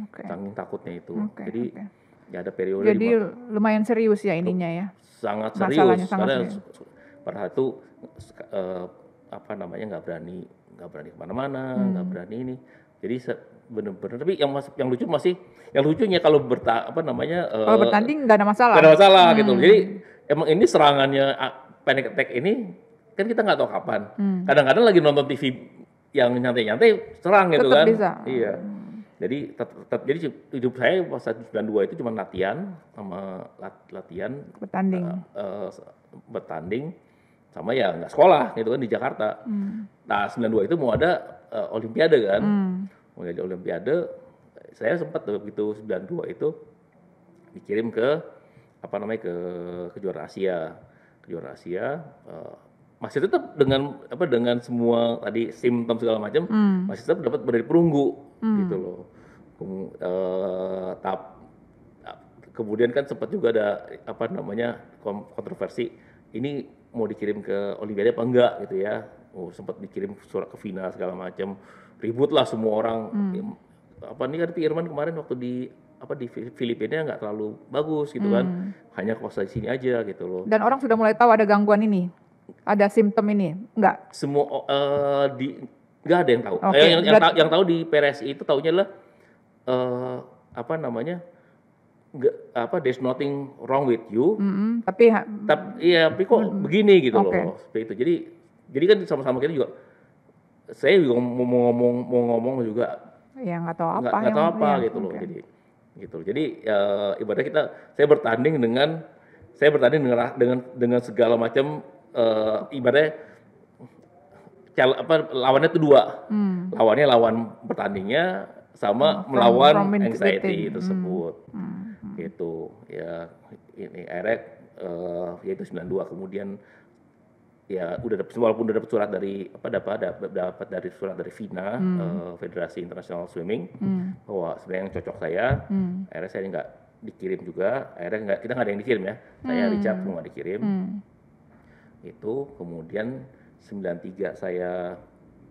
Oke. saking takutnya itu Oke, jadi oke. ya ada periode Jadi di mana lumayan serius ya ininya ya. sangat Masalahnya serius sangat karena serius. pada saat itu eh, apa namanya nggak berani nggak berani ke mana-mana Hmm. nggak berani ini jadi bener-bener tapi yang mas, yang lucu masih yang lucunya kalau berta apa namanya eh, Kalau bertanding nggak ada masalah. nggak ada masalah gitu Hmm. jadi emang ini serangannya panic attack ini kan kita nggak tahu kapan Hmm. kadang-kadang lagi nonton TV yang nyantai-nyantai serang gitu Tetap kan bisa. iya jadi tet- tet- jadi hidup saya pas saat 92 itu cuma latihan sama lat- latihan Bertanding. eh, s- bertanding sama ya nggak sekolah gitu kan di Jakarta. Hmm. Nah 92 itu mau ada eh, Olimpiade kan, Hmm. mau ada Olimpiade. Saya sempat begitu 92 itu dikirim ke apa namanya ke kejuaraan Asia, kejuaraan Asia. eh, masih tetap dengan apa dengan semua tadi simptom segala macam, Hmm. masih tetap dapat medali perunggu Hmm. gitu loh. Kem- eh, tap- kemudian kan sempat juga ada apa namanya kontroversi ini mau dikirim ke Olimpiade apa enggak gitu ya. Oh sempat dikirim surat ke FINA segala macam. Ribut lah semua orang. Ya, Apa nih kan Irman kemarin waktu di apa di Fi- Filipina nggak terlalu bagus gitu kan. Hanya kuasa di sini aja gitu loh. Dan orang sudah mulai tahu ada gangguan ini. Ada simptom ini. Enggak. semua eh, di nggak ada yang tahu. Oke, Eh, yang, yang, tahu- yang tahu di PRSI itu tahunya lah eh, apa namanya nggak apa there's nothing wrong with you Mm-mm. Tapi tapi iya tapi kok begini gitu Oke. loh seperti itu jadi jadi kan sama-sama kita juga saya juga mau mau ngomong mau ngomong juga ya nggak tahu apa nggak yang tahu apa ya, gitu loh oke. jadi gitu jadi ya, ibaratnya kita saya bertanding dengan saya bertanding dengan dengan dengan segala macam eh, ibaratnya cal, apa lawannya itu dua Hmm. lawannya lawan bertandingnya sama from- melawan anxiety Hmm. tersebut Hmm. Gitu ya ini akhirnya eh, yaitu 92 kemudian ya udah dapet, walaupun udah dapat surat dari apa dapat dapat dapat dari surat dari FINA eh, Federasi International Swimming Hmm. bahwa sebenarnya yang cocok saya Hmm. akhirnya saya nggak dikirim juga akhirnya nggak kita nggak ada yang dikirim ya saya Richard pun nggak dikirim Hmm. itu kemudian 93 saya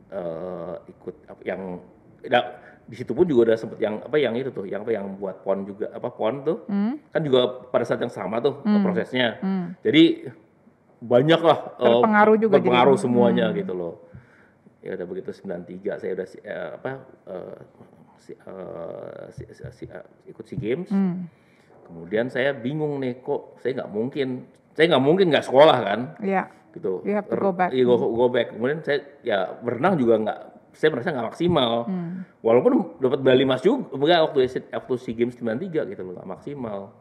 eh, ikut yang nah, di situ pun juga udah sempet yang apa yang itu tuh yang apa yang buat pon juga apa pon tuh Hmm. kan juga pada saat yang sama tuh eh, prosesnya Hmm. jadi banyak lah eh, Terpengaruh juga jadi. berpengaruh semuanya gitu loh ya udah begitu 93 saya udah si- eh, apa eh, si- eh, si- si- si- eh, ikut si games Hmm. kemudian saya bingung nih kok saya nggak mungkin saya nggak mungkin nggak sekolah kan Ya. gitu. You have to go back. Iya, go, go back. Kemudian saya ya berenang juga nggak, saya merasa nggak maksimal. Hmm. Walaupun dapat medali emas juga, enggak waktu waktu SEA Games 93 gitu loh, nggak maksimal.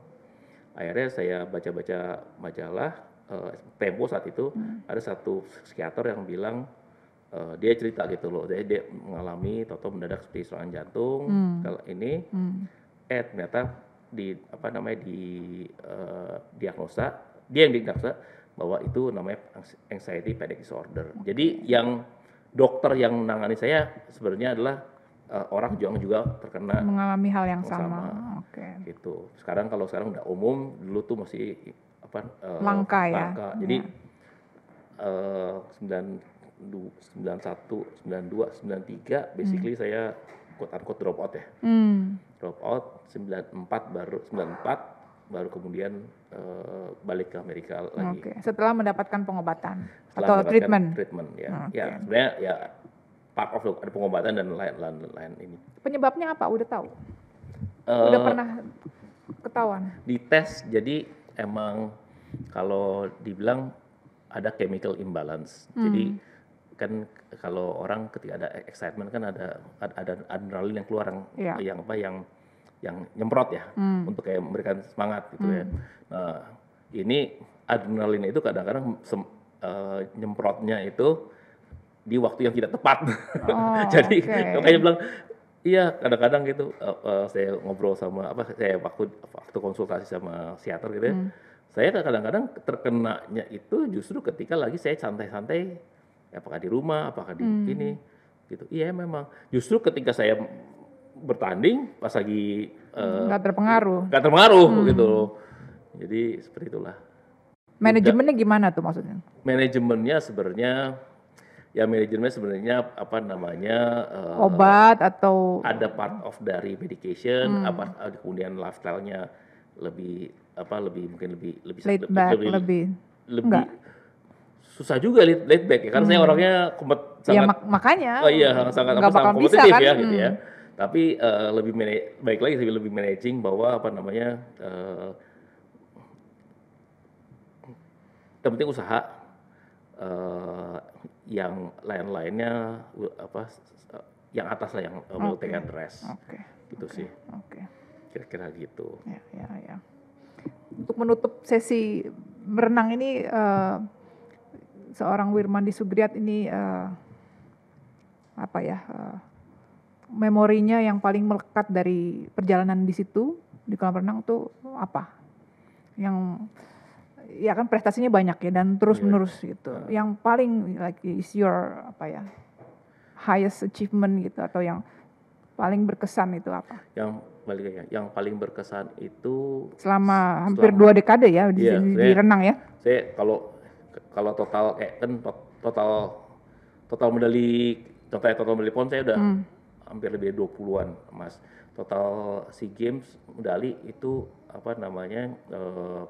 Akhirnya saya baca-baca majalah eh, Tempo saat itu Hmm. ada satu psikiater yang bilang eh, dia cerita gitu loh, dia, dia mengalami toto mendadak seperti serangan jantung Hmm. kalau ini Hmm. eh ternyata di apa namanya di eh, diagnosa dia yang diagnosa bahwa itu namanya anxiety panic disorder. Jadi yang dokter yang menangani saya sebenarnya adalah eh, orang yang juga terkena Mengalami hal yang sama. sama. Oke. gitu. Sekarang kalau sekarang udah umum, dulu tuh masih apa eh, Langka ya. langka. Jadi eh, sembilan du- 91, 92, 93 basically saya quote unquote drop out ya. Hmm. Drop out 94 baru 94 baru kemudian eh, balik ke Amerika lagi. Oke. Setelah mendapatkan pengobatan Setelah atau mendapatkan treatment. Treatment ya. Oke. Ya, sebenarnya ya part of ada pengobatan dan lain-lain lain ini. Penyebabnya apa? Udah tahu? Eh, Udah pernah ketahuan? di tes jadi emang kalau dibilang ada chemical imbalance Hmm. jadi kan kalau orang ketika ada excitement kan ada ada, adrenalin yang keluar yang Iya. yang apa yang yang nyemprot ya Hmm. untuk kayak memberikan semangat gitu ya nah ini adrenalin itu kadang-kadang sem- eh, nyemprotnya itu di waktu yang tidak tepat Oh, jadi oke. makanya bilang Iya, kadang-kadang gitu eh, eh, saya ngobrol sama apa saya waktu waktu konsultasi sama psikiater gitu ya. Hmm. Saya kadang-kadang terkenanya itu justru ketika lagi saya santai-santai apakah di rumah, apakah di Hmm. ini gitu. Iya memang. Justru ketika saya bertanding pas lagi eh, Nggak terpengaruh. nggak terpengaruh Hmm. gitu loh. Jadi seperti itulah. Manajemennya gimana tuh maksudnya? Manajemennya sebenarnya ya manajemennya sebenarnya apa namanya eh, Obat atau ada part of dari medication, Hmm. apa ada kemudian lifestyle-nya lebih apa lebih mungkin lebih lebih laid back lebih? lebih enggak. susah juga laid, laid back ya karena saya orangnya kompet, ya sangat mak- makanya. oh iya sangat sangat, kompetitif kan? ya gitu ya. Tapi eh, lebih baik lagi sih lebih managing bahwa apa namanya eh, yang penting usaha eh, yang lain-lainnya apa yang atas lah yang uh, will take Oke. and rest Oke, gitu sih oke. kira-kira gitu Ya, ya, ya. Untuk menutup sesi berenang ini, eh, seorang Wirmandi Sugriat ini eh, apa ya? eh, memorinya yang paling melekat dari perjalanan di situ di kolam renang tuh apa? Yang ya kan prestasinya banyak ya dan terus menerus gitu. Yang paling like is your apa ya? highest achievement gitu atau yang paling berkesan itu apa? yang balik ya yang paling berkesan itu selama hampir Selama- dua dekade ya di, Iya, di- di saya- renang ya. saya kalau kalau total kayak kan to- total total medali total total medali pon saya udah Hmm. Hampir lebih dari 20-an Mas. Total SEA Games medali itu apa namanya eh,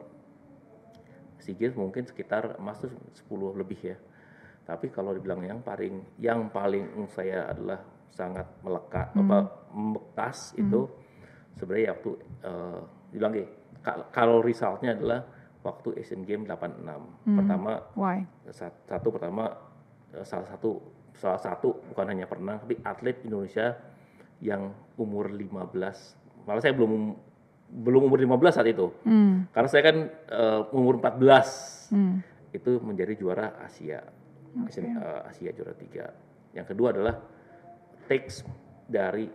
SEA Games mungkin sekitar emas tuh 10 lebih ya. Tapi kalau dibilang yang paling yang paling saya adalah sangat melekat apa membekas itu sebenarnya waktu eh, bilang gini, ka- kalau resultnya adalah waktu Asian Games 86. Pertama Why? Sa- satu pertama eh, salah satu salah satu bukan hanya pernah tapi atlet Indonesia yang umur 15 malah saya belum belum umur 15 saat itu Hmm. karena saya kan eh, umur 14 Hmm. itu menjadi juara Asia Asian- eh, Asia juara tiga yang kedua adalah takes dari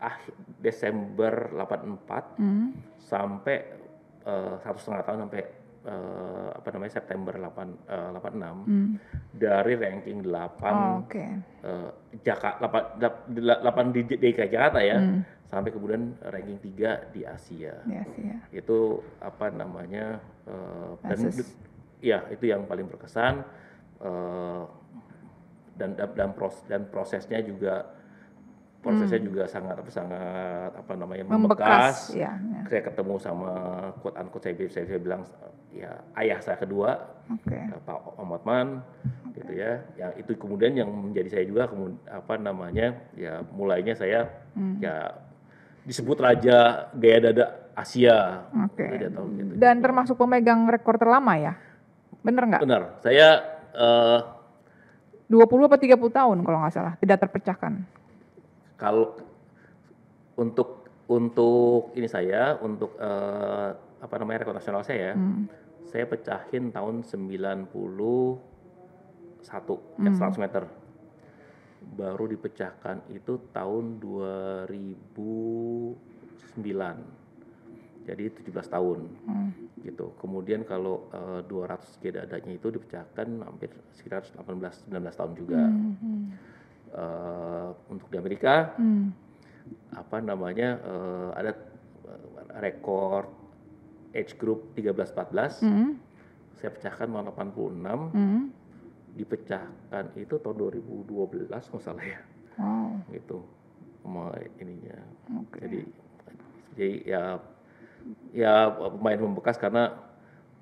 akhir Desember 84 Hmm. sampai eh, satu setengah tahun sampai eh, apa namanya September 8 eh, 86 Hmm. dari ranking 8 Oh, Oke. eh, Jakarta 8, 8 di DKI Jakarta ya Hmm. sampai kemudian ranking 3 di Asia sih ya. itu apa namanya eh, dan ya itu yang paling berkesan eh, dan dan dan, pros, dan prosesnya juga prosesnya juga sangat apa sangat apa namanya Membekas. membekas Ya. ya. saya ketemu sama quote unquote saya, saya, saya bilang ya ayah saya kedua eh, Pak Om Otman gitu ya yang itu kemudian yang menjadi saya juga kemudian apa namanya ya mulainya saya Hmm. ya disebut raja gaya dada Asia Oke. Tahun gitu. Dan termasuk pemegang rekor terlama ya? Bener nggak? benar saya eh, 20 apa 30 tahun kalau nggak salah, tidak terpecahkan. Kalau untuk untuk ini saya untuk eh, apa namanya rekor nasional saya Hmm. saya pecahin tahun 91 ya 100 meter baru dipecahkan itu tahun 2009 jadi 17 tahun Hmm. gitu kemudian kalau eh, 200 G dadanya itu dipecahkan hampir sekitar 18 19 tahun juga Hmm. Eh, untuk di Amerika Hmm. apa namanya eh, ada eh, rekor age group 13-14 Hmm. saya pecahkan tahun 86 Hmm. dipecahkan itu tahun 2012 nggak salah ya Wow. gitu sama ininya Oke. jadi jadi ya ya pemain membekas karena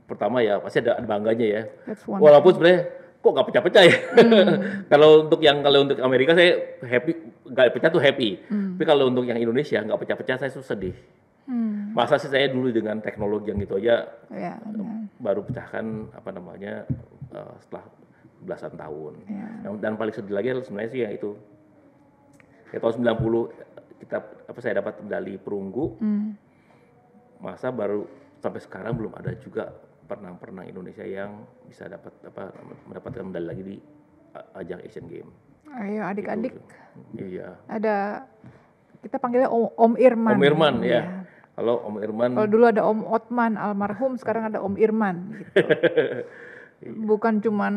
pertama ya pasti ada, ada bangganya ya walaupun sebenarnya kok nggak pecah-pecah ya Hmm. kalau untuk yang kalau untuk Amerika saya happy nggak pecah tuh happy Hmm. tapi kalau untuk yang Indonesia nggak pecah-pecah saya tuh sedih Hmm. masa sih saya dulu dengan teknologi yang gitu aja Ya. baru pecahkan apa namanya eh, setelah belasan tahun. Ya. Dan paling sedih lagi sebenarnya sih ya itu. Ya tahun 90 kita apa saya dapat medali perunggu, Hmm. masa baru sampai sekarang belum ada juga perenang-perenang Indonesia yang bisa dapat apa mendapatkan medali lagi di ajang Asian Games. Ayo adik-adik, Iya. ada kita panggilnya Om, Om Irman. Om Irman Iya. ya. Kalau Om Irman Kalau dulu ada Om Otman almarhum, sekarang ada Om Irman. Gitu. Bukan cuman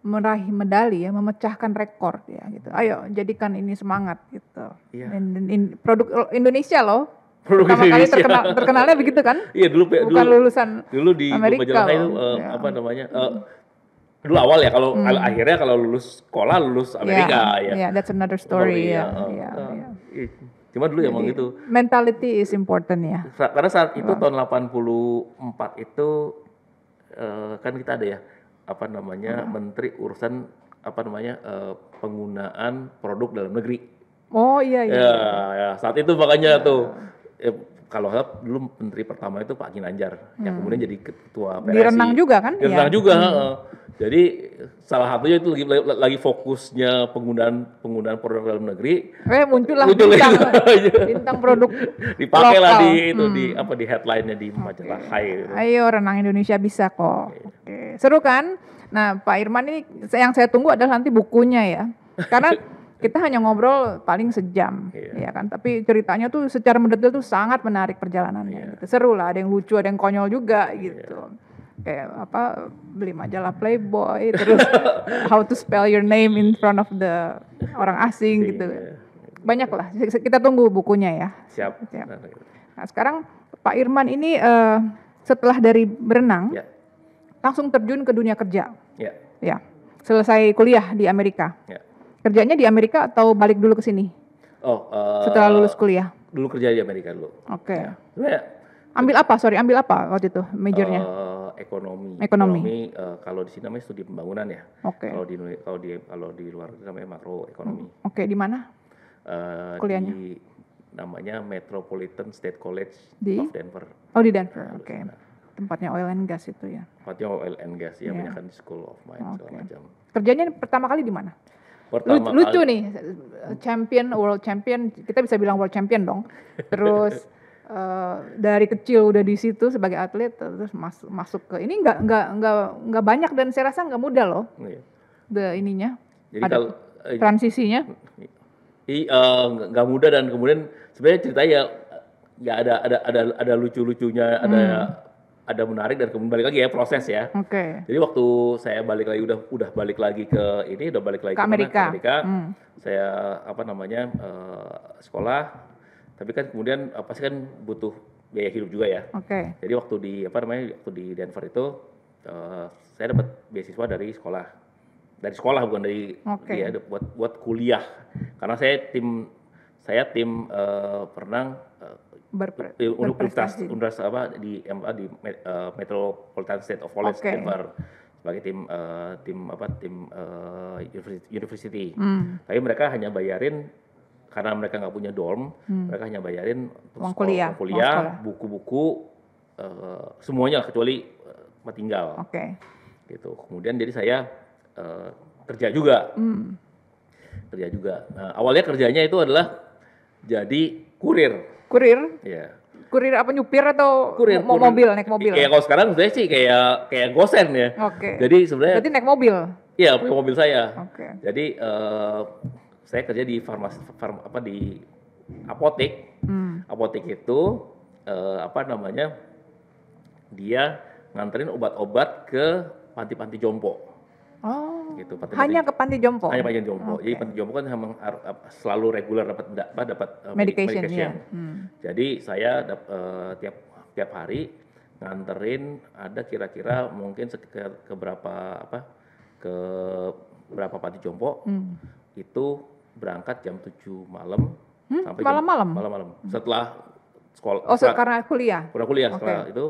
meraih medali ya, memecahkan rekor ya gitu. Ayo jadikan ini semangat gitu. Iya. Dan- dan in- produk Indonesia loh. Produk Pertama kali Indonesia. terkenal, terkenalnya begitu kan? Iya dulu Bukan dulu lulusan dulu di Amerika majalah itu eh, ya. apa namanya? eh, dulu awal ya kalau Hmm. akhirnya kalau lulus sekolah lulus Amerika ya. Ya, that's another story ya. iya, eh, ya, eh, ya. iya. Cuma dulu emang Jadi, gitu. Mentality is important ya. Sa- Karena saat itu tahun 84 itu eh, kan kita ada ya apa namanya Menteri urusan apa namanya eh, penggunaan produk dalam negeri. Oh iya iya. Ya, ya saat itu makanya tuh eh, kalau nggak dulu menteri pertama itu Pak Ginanjar yang kemudian jadi ketua PSI. Hmm. Di renang juga kan? Di renang Iya. juga. heeh. Jadi salah satunya itu lagi, lagi fokusnya penggunaan penggunaan produk dalam negeri Eh muncullah Muncul bintang, lagi. bintang produk dipakai lah lokal. di itu Hmm. di apa di headline-nya di majalah Hai gitu. Ayo renang Indonesia bisa kok. Oke, seru kan? Nah Pak Irman ini yang saya tunggu adalah nanti bukunya ya, karena kita hanya ngobrol paling sejam, ya Iya. kan? Tapi ceritanya tuh secara mendetail tuh sangat menarik perjalanannya. Iya. Gitu. Seru lah, ada yang lucu, ada yang konyol juga gitu. Kayak apa beli majalah Playboy, terus how to spell your name in front of the orang asing gitu. Iya. Banyak lah. Kita tunggu bukunya ya. Siap. Siap. Nah, gitu. Sekarang Pak Irman ini eh, setelah dari berenang Ya, langsung terjun ke dunia kerja, ya, ya. Selesai kuliah di Amerika. ya. Kerjanya di Amerika atau balik dulu ke sini Oh, eh, setelah lulus kuliah? dulu kerja di Amerika dulu. Oke. Ya. Sebenarnya Ambil apa? Sorry, ambil apa waktu itu majornya? eh, ekonomi. Ekonomi. eh, kalau di sini namanya studi pembangunan ya. Oke. Kalau di kalau di kalau di luar itu namanya makro ekonomi. Oke, di mana? Eh, Kuliahnya? Di namanya Metropolitan State College Di? of Denver. Oh di Denver, oke. Tempatnya oil and gas itu ya. Tempatnya oil and gas ya, Iya. banyak kan di School of Mines segala Oke. macam. Kerjanya pertama kali di mana? Pertama Lucu, lucu kali- nih, champion, world champion, kita bisa bilang world champion dong. Terus eh, dari kecil udah di situ sebagai atlet, terus masuk masuk ke ini nggak nggak nggak nggak banyak dan saya rasa nggak mudah loh, Iya. the ininya, Jadi Ada kalau eh, transisinya. i- eh, nggak nggak mudah dan kemudian sebenarnya ceritanya ya ya ada ada ada ada lucu-lucunya, ada ada menarik dan kemudian balik lagi ya proses ya. Oke. Jadi waktu saya balik lagi udah udah balik lagi ke ini udah balik lagi Ke mana? Amerika. Amerika. Hmm. Saya apa namanya eh, sekolah, tapi kan kemudian eh, pasti kan butuh biaya hidup juga ya. Oke. Jadi waktu di apa namanya waktu di Denver itu eh, saya dapat beasiswa dari sekolah, dari sekolah bukan dari Oke. dia buat buat kuliah. Karena saya tim saya tim eh, perenang eh, Berpre- universitas berprestasi. universitas apa di MA di eh, Metropolitan State of College Oke. Denver sebagai tim eh, tim apa tim eh, university. Hmm. Tapi mereka hanya bayarin karena mereka nggak punya dorm, mereka hanya bayarin Uang kuliah, kuliah, buku-buku eh, semuanya kecuali tempat tinggal Oke. gitu. Kemudian jadi saya eh, kerja juga, Hmm. kerja juga. Nah, awalnya kerjanya itu adalah jadi kurir, Kurir, ya. kurir apa nyupir atau Kurir, kurir. mobil naik mobil? Kayak kalau sekarang saya sih kayak kayak gosen ya. Oke. Jadi sebenarnya Berarti naik mobil. iya pakai mobil saya. Oke. Jadi eh, saya kerja di farmasi farm, apa di apotek. Hmm. Apotek itu eh, apa namanya? Dia nganterin obat-obat ke panti-panti jompo Oh. gitu. Panti-panti- Hanya ke panti jompo. hanya panti jompo. Jadi Oke. panti jompo kan memang selalu reguler dapat apa dapat eh, medi- medication, ya. Hmm. Jadi saya dap- eh, tiap tiap hari nganterin ada kira-kira mungkin sekitar ke berapa apa ke berapa panti jompo Hmm. itu berangkat jam 7 malam Hmm, sampai jam- malam-malam? malam-malam setelah sekolah Oh, setelah- karena kuliah. udah kuliah Oke. setelah itu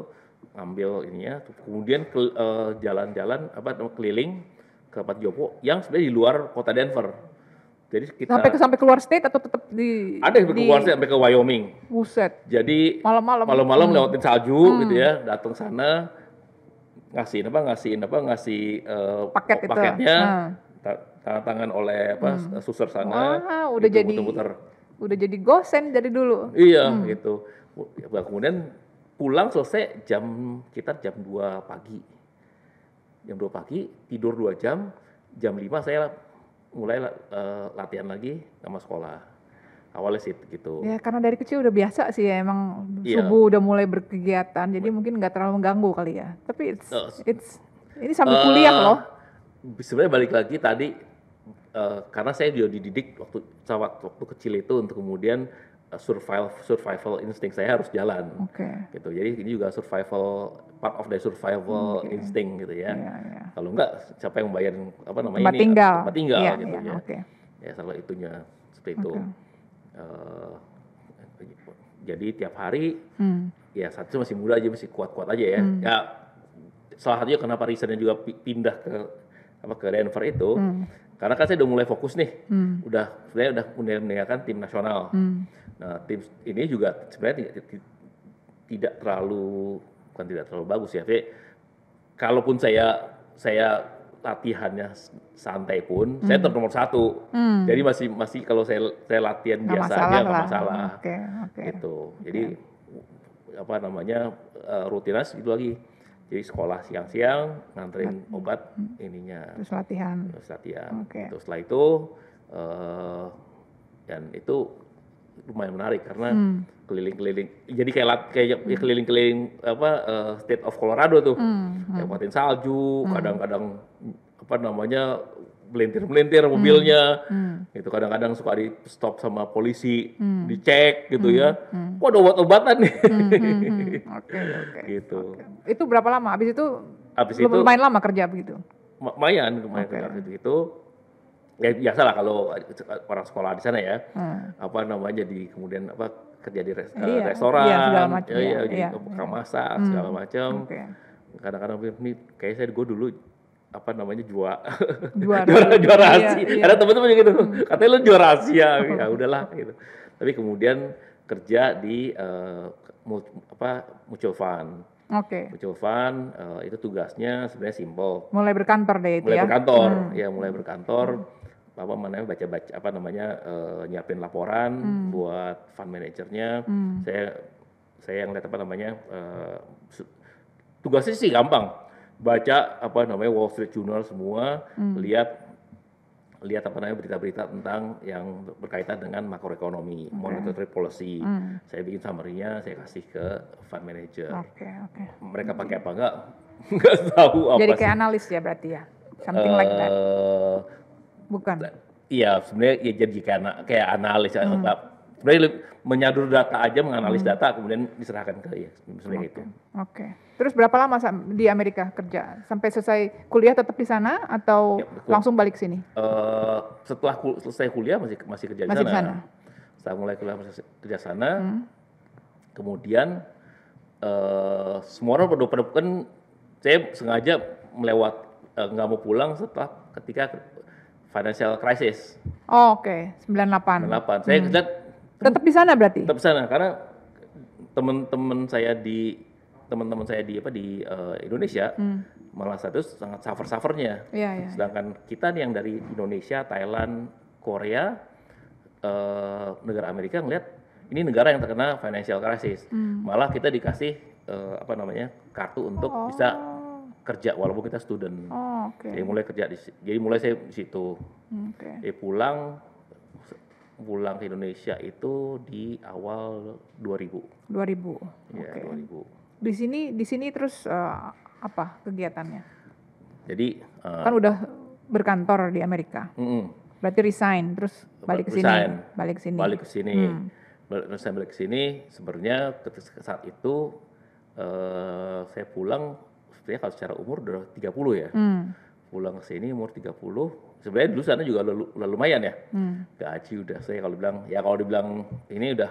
ngambil ininya kemudian ke- eh, jalan-jalan apa keliling ke Panti Jompo yang sebenarnya di luar kota Denver. Jadi kita Sampai ke sampai keluar state atau tetap di ada yang di keluar sih sampai ke Wyoming. Buset. Jadi Malam-malam. malam-malam Hmm. lewatin salju gitu ya, datang sana ngasihin apa ngasihin apa ngasih eh, Paket paketnya Nah. ta- tanda tangan oleh apa suster sana. Wah, udah gitu, jadi muter-muter. udah jadi gosen dari dulu. Iya Hmm. gitu. Kemudian pulang selesai jam kita jam 2 pagi. Jam 2 pagi tidur 2 jam, jam 5 saya mulai eh, latihan lagi sama sekolah. Awalnya sih gitu. Ya karena dari kecil udah biasa sih ya emang Iya. subuh udah mulai berkegiatan jadi mungkin nggak terlalu mengganggu kali ya. Tapi it's, Eh, it's ini sambil Eh, kuliah loh. Sebenarnya balik lagi tadi eh, karena saya juga dididik waktu waktu kecil itu untuk kemudian survival survival insting saya harus jalan. Oke. Gitu. Jadi ini juga survival part of the survival Oke. insting gitu ya. Iya, iya. Kalau enggak siapa yang bayar apa namanya Tempat ini tinggal. tempat tinggal Iya, gitu iya, ya. Oke. Ya salah itunya seperti itu. Oke. Eh, jadi tiap hari Hmm. ya saat itu masih muda aja masih kuat-kuat aja ya. Hmm. Ya salah satunya kenapa reasonnya juga pi- pindah ke apa ke Denver itu Hmm. karena kan saya udah mulai fokus nih. Hmm. Udah sebenarnya udah meninggalkan tim nasional. Hmm. Nah, tim ini juga sebenarnya tidak, terlalu bukan tidak terlalu bagus ya. Tapi kalaupun saya saya latihannya santai pun, saya tetap nomor satu. Hmm. Jadi masih masih kalau saya saya latihan biasa masalah aja nggak lah. masalah. Oke, oke. Gitu. Jadi apa namanya eh, rutinitas itu lagi. Jadi sekolah siang-siang nganterin obat ininya Terus latihan. terus latihan. Oke. Terus setelah itu eh, dan itu lumayan menarik karena Hmm. keliling-keliling. Jadi kayak kayak keliling-keliling apa eh, state of Colorado tuh. Hmm. hmm. Lewatin salju, kadang-kadang apa namanya melintir-melintir mobilnya. Hmm. Gitu kadang-kadang suka di stop sama polisi, Hmm. dicek gitu ya. hmm. Kok ada obat-obatan nih? Hmm, hmm, hmm. Oke, oke. gitu. Itu berapa lama? Habis itu Habis itu lumayan lama kerja begitu. lumayan lumayan Oke. kerja gitu itu ya biasa lah kalau orang sekolah di sana ya Hmm. apa namanya di kemudian apa kerja di res- Iya, restoran iya, segala macam, ya, ya, jadi iya, iya. masak Hmm. segala macam Oke. kadang-kadang nih kayak saya gue dulu apa namanya juara Juara. juara juara Iya, Asia iya. ada teman-teman yang gitu katanya lu juara Asia ya udahlah gitu tapi kemudian kerja di mul- apa mutual fund. Oke. Mutual fund eh, itu tugasnya sebenarnya simple. Mulai berkantor deh itu Mulai ya. berkantor, Hmm. ya mulai berkantor. Apa namanya baca-baca apa namanya eh, nyiapin laporan buat fund manajernya. Hmm. Saya saya yang lihat apa namanya eh, su- tugasnya sih gampang. Baca apa namanya Wall Street Journal semua, Hmm. lihat lihat apa namanya berita-berita tentang yang berkaitan dengan makroekonomi, monetary policy. Hmm. Saya bikin summary-nya, saya kasih ke fund manager. Oke, oke. Mereka pakai apa enggak? Enggak tahu apa Jadi sih. kayak analis ya berarti ya. Something like that. Eh, Bukan. Iya, sebenarnya ya jadi kayak, ana- kayak analis. ya. Hmm. Sebenarnya menyadur data aja, menganalisis data, kemudian diserahkan ke ya, sebenarnya itu. Oke. Terus berapa lama di Amerika kerja? Sampai selesai kuliah tetap di sana atau Ya, betul. langsung balik sini? Eh, setelah kul- selesai kuliah masih masih kerja di Masih di sana. sana? Setelah mulai kuliah masih kerja sana, Hmm. kemudian eh, semua orang pada pada kan saya sengaja melewat eh, nggak mau pulang setelah ketika financial crisis Oh, oke. 98. 98. Saya kerja Tetap di sana berarti? tetap sana karena teman-teman saya di teman-teman saya di apa di eh, Indonesia Hmm. malah satu sangat suffer-suffernya. Iya, iya. Sedangkan kita nih yang dari Indonesia, Thailand, Korea, eh, negara Amerika ngelihat ini negara yang terkena financial crisis. Hmm. Malah kita dikasih eh, apa namanya kartu untuk bisa kerja walaupun kita student. Oh, oke. Jadi mulai kerja di jadi mulai saya di situ. Oke. Jadi pulang pulang ke Indonesia itu di awal 2000. 2000. Ya, Oke. 2000. Di sini di sini terus eh, apa kegiatannya? Jadi eh, Kan udah berkantor di Amerika. mm-mm. Berarti resign terus balik ke sini. Balik ke sini. balik ke sini. Hmm. Balik, balik ke sini, sebenarnya saat itu eh, saya pulang, sebenarnya kalau secara umur udah 30 ya. Hmm. Pulang ke sini umur 30, sebenarnya dulu sana juga udah, lumayan ya. Hmm. Gaji udah saya kalau bilang, ya kalau dibilang ini udah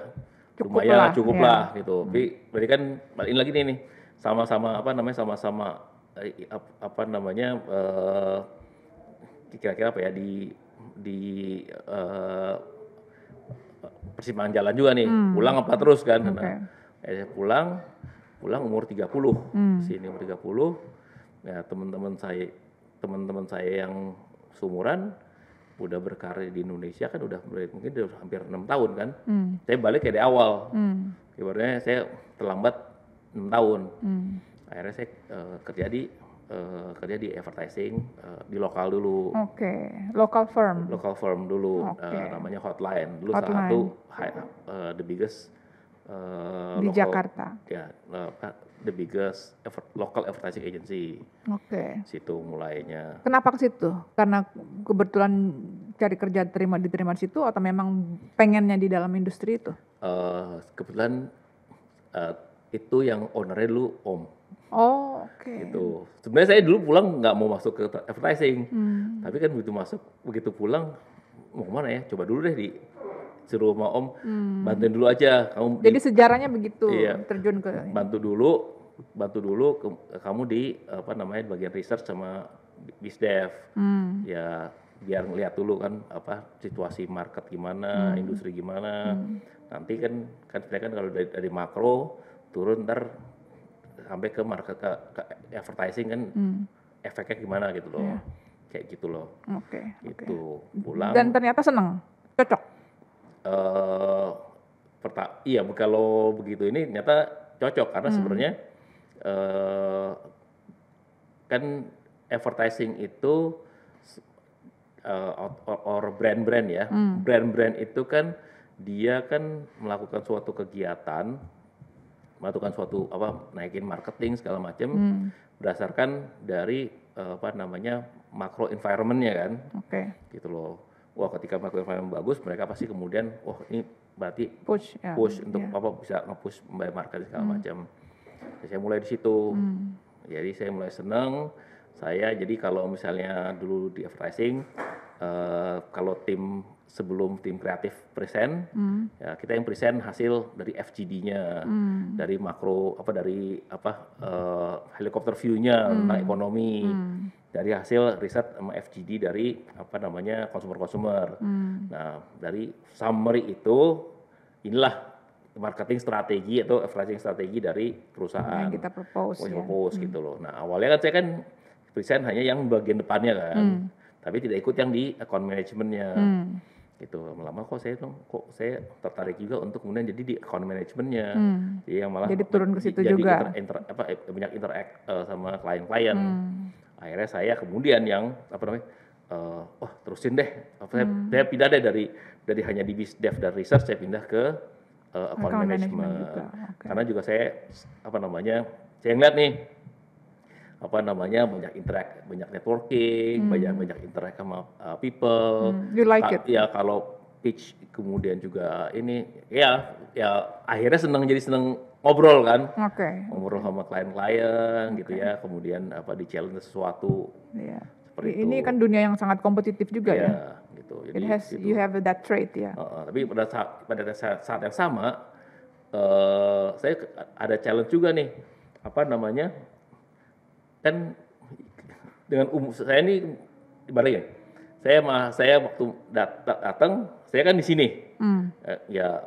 Cukup lumayan lah, cukup ya. lah gitu. Tapi berarti kan balikin lagi nih, nih sama-sama apa namanya sama-sama eh, ap- apa namanya eh, kira-kira apa ya di di eh, persimpangan jalan juga nih. Pulang apa terus kan? Hmm. Oke. Nah, eh, pulang pulang umur 30. Hmm. Sini umur 30. Ya, teman-teman saya teman-teman saya yang seumuran udah berkarir di Indonesia kan udah mungkin udah hampir enam tahun kan. Hmm. Saya balik kayak di awal. Hmm. Ibaratnya saya terlambat enam tahun. Hmm. Akhirnya saya eh, kerja di eh, kerja di advertising eh, di lokal dulu. Oke. Local firm. Local firm dulu Oke. eh, namanya Hotline. Dulu salah Hotline. satu high- eh, the biggest eh, Di local- Jakarta. Ya, apa, the biggest adver- local advertising agency. Oke. Situ mulainya. Kenapa ke situ? Karena kebetulan cari kerja terima diterima di situ atau memang pengennya di dalam industri itu? Eh, kebetulan eh, itu yang ownernya dulu Om. Oh, oke. Gitu. Sebenarnya saya dulu pulang nggak mau masuk ke advertising. Hmm. Tapi kan begitu masuk, begitu pulang, mau ke mana ya? Coba dulu deh di suruh sama Om, bantuin dulu aja. Kamu di- Hmm. Jadi sejarahnya begitu Iya. terjun ke bantu dulu, bantu dulu ke- kamu di apa namanya bagian research sama bisdev. Hmm. Ya biar ngeliat dulu kan apa situasi market gimana, Hmm. industri gimana. Nanti kan kan sebenarnya kan kalau dari, dari makro turun ntar sampai ke market ke, ke advertising kan Hmm. efeknya gimana gitu loh. Iya. Kayak gitu loh. Oke. oke. Itu pulang Dan ternyata seneng, cocok. Eh perta iya kalau begitu ini ternyata cocok karena sebenarnya eh kan advertising itu eh, or, brand-brand ya brand-brand itu kan dia kan melakukan suatu kegiatan melakukan suatu apa naikin marketing segala macam Hmm. berdasarkan dari apa namanya makro environmentnya kan Oke. gitu loh. Wah ketika macro environment bagus, mereka pasti kemudian, wah ini berarti Push. Ya. push untuk ya. apa bisa nge-push by market segala macam. Jadi saya mulai di situ. Hmm. Jadi saya mulai seneng. Saya jadi kalau misalnya dulu di advertising, eh, kalau tim sebelum tim kreatif present, Hmm. ya kita yang present hasil dari FGD-nya, Hmm. dari makro apa dari apa eh, helikopter view-nya tentang ekonomi Hmm. Dari hasil riset FGD dari apa namanya konsumer-konsumer. Hmm. Nah, dari summary itu inilah marketing strategi atau advertising strategi dari perusahaan. Yang kita propose Oh, ya. propose gitu loh. Nah awalnya kan saya kan present hanya yang bagian depannya kan, tapi tidak ikut yang di account manajemennya. Hmm. Gitu lama-lama kok saya kok saya tertarik juga untuk kemudian jadi di account manajemennya. Hmm. Jadi yang malah Jadi turun ke situ jadi juga. inter- inter- apa, eh, banyak interact eh, sama klien-klien. Hmm. Akhirnya saya kemudian yang apa namanya, eh, wah terusin deh. Saya, Hmm. saya pindah deh dari dari hanya di dev dan research, saya pindah ke eh, account, Account management. management juga, oke. Karena juga saya apa namanya, saya ngeliat nih apa namanya banyak interact, banyak networking, banyak banyak interact sama uh, people. Hmm, you like Ka- it? Ya kalau pitch kemudian juga ini ya ya akhirnya senang jadi senang ngobrol kan Oke. ngobrol sama klien-klien gitu ya kemudian apa di challenge sesuatu Iya. Seperti Ini itu. kan dunia yang sangat kompetitif juga ya. ya gitu It has gitu. you have that trait ya. Heeh, tapi pada saat pada saat, saat yang sama eh saya ada challenge juga nih apa namanya kan dengan umur saya ini ibaratnya saya mah saya waktu dat- dat- datang saya kan di sini Hmm. Eh, ya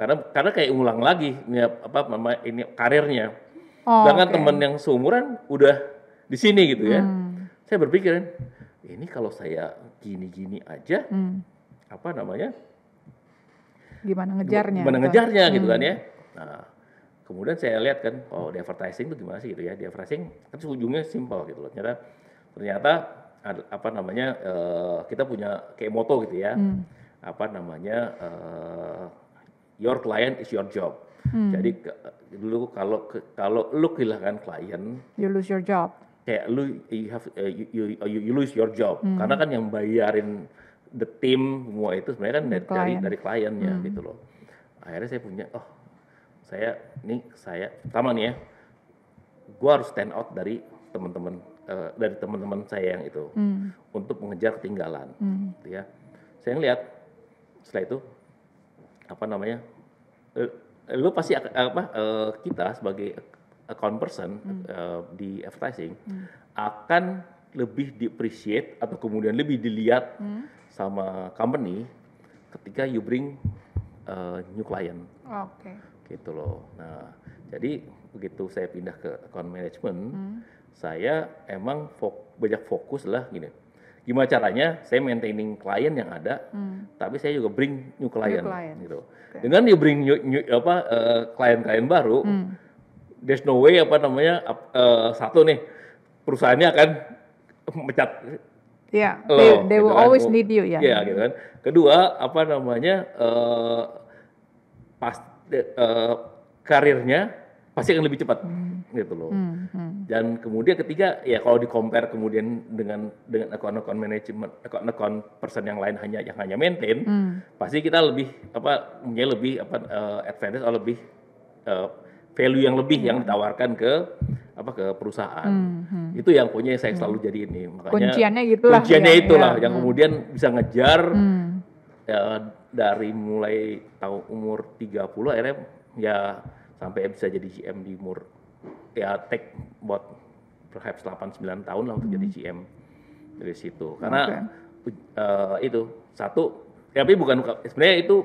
karena karena kayak ulang lagi ini apa nama ini karirnya Oh, sedangkan oke. teman yang seumuran udah di sini gitu ya Hmm. saya berpikir ini kalau saya gini-gini aja Hmm. apa namanya Gimana ngejarnya? gimana gitu. ngejarnya gitu kan ya nah kemudian saya lihat kan oh di advertising itu gimana sih gitu ya di advertising kan ujungnya simpel gitu loh ternyata ternyata ada, apa namanya eh, kita punya kayak moto gitu ya Hmm. apa namanya eh, your client is your job Hmm. jadi dulu kalau kalau lu kehilangan klien You lose your job. kayak lu you have uh, you, you, you, lose your job Hmm. karena kan yang bayarin the team semua itu sebenarnya kan dari dari, dari kliennya Hmm. gitu loh akhirnya saya punya oh saya nih saya pertama nih ya gua harus stand out dari teman-teman eh, dari teman-teman saya yang itu Hmm. untuk mengejar ketinggalan Hmm. gitu ya saya ngeliat setelah itu apa namanya eh, lu pasti apa eh, kita sebagai account person eh, di advertising akan lebih di appreciate atau kemudian lebih dilihat sama company ketika you bring eh, new client Oke. gitu loh. Nah, jadi begitu saya pindah ke account management, Hmm. saya emang fok- banyak fokus lah gini. Gimana caranya saya maintaining klien yang ada, Hmm. tapi saya juga bring new client, client. gitu. Oke. Dengan you bring new, new- apa eh, klien-klien baru, Hmm. there's no way apa namanya eh, satu nih perusahaannya akan mecat Yeah, lo, they, they gitu will kan. always need you ya. Iya gitu kan. Kedua apa namanya eh pas eh, karirnya pasti akan lebih cepat gitu loh. Hmm, hmm. Dan kemudian ketiga ya kalau di compare kemudian dengan dengan account-account management account-account person yang lain hanya yang hanya maintain Hmm. pasti kita lebih apa punya lebih apa eh, advantage atau lebih eh, value yang lebih yang ditawarkan ke apa ke perusahaan. Hmm, hmm. Itu yang punya saya selalu jadi ini. Makanya Kunciannya gitulah. kunciannya ya, itulah ya. yang kemudian bisa ngejar Hmm. ya, dari mulai tahun umur 30 akhirnya ya sampai bisa jadi GM di umur ya take buat perhaps 8 9 tahun lah untuk jadi GM dari situ. Karena eh, itu satu tapi bukan sebenarnya itu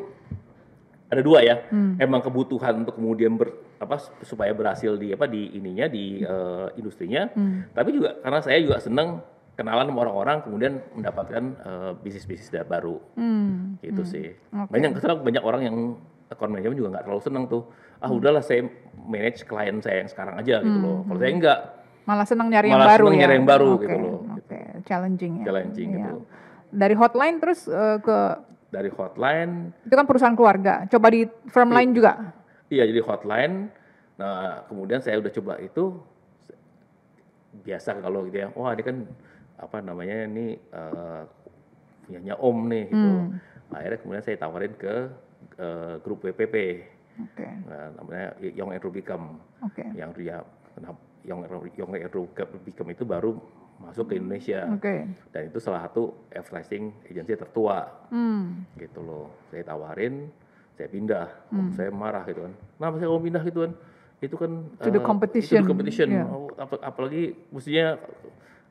ada dua ya. Hmm. Emang kebutuhan untuk kemudian ber, apa supaya berhasil di apa di ininya di eh, industrinya. Hmm. Tapi juga karena saya juga senang kenalan sama orang-orang kemudian mendapatkan eh, bisnis-bisnis baru Hmm. gitu sih. Oke. Banyak sekarang banyak orang yang account management juga nggak terlalu senang tuh. Ah udahlah saya manage klien saya yang sekarang aja gitu loh. Kalau saya enggak Malah senang nyari yang Malah baru senang ya. nyari yang baru Oke, gitu loh, Oke, challenging ya. challenging Iya. gitu. Dari hotline terus eh, ke Dari hotline itu kan perusahaan keluarga. Coba di firm lain juga. Iya jadi hotline. Nah kemudian saya udah coba itu biasa kalau gitu ya. Wah ini kan apa namanya ini punyanya Om nih gitu. Hmm. Akhirnya kemudian saya tawarin ke eh, grup WPP. Oke. Nah, namanya Young and Rubicam Oke. yang dia kenapa Young Young and Rubicam itu baru masuk ke Indonesia. Oke. Dan itu salah satu advertising agency tertua Hmm. gitu loh. Saya tawarin, saya pindah. Om saya marah gitu kan. Kenapa saya mau pindah gitu kan? Itu kan To the eh, competition. to the competition. Yeah. Oh, ap- apalagi mestinya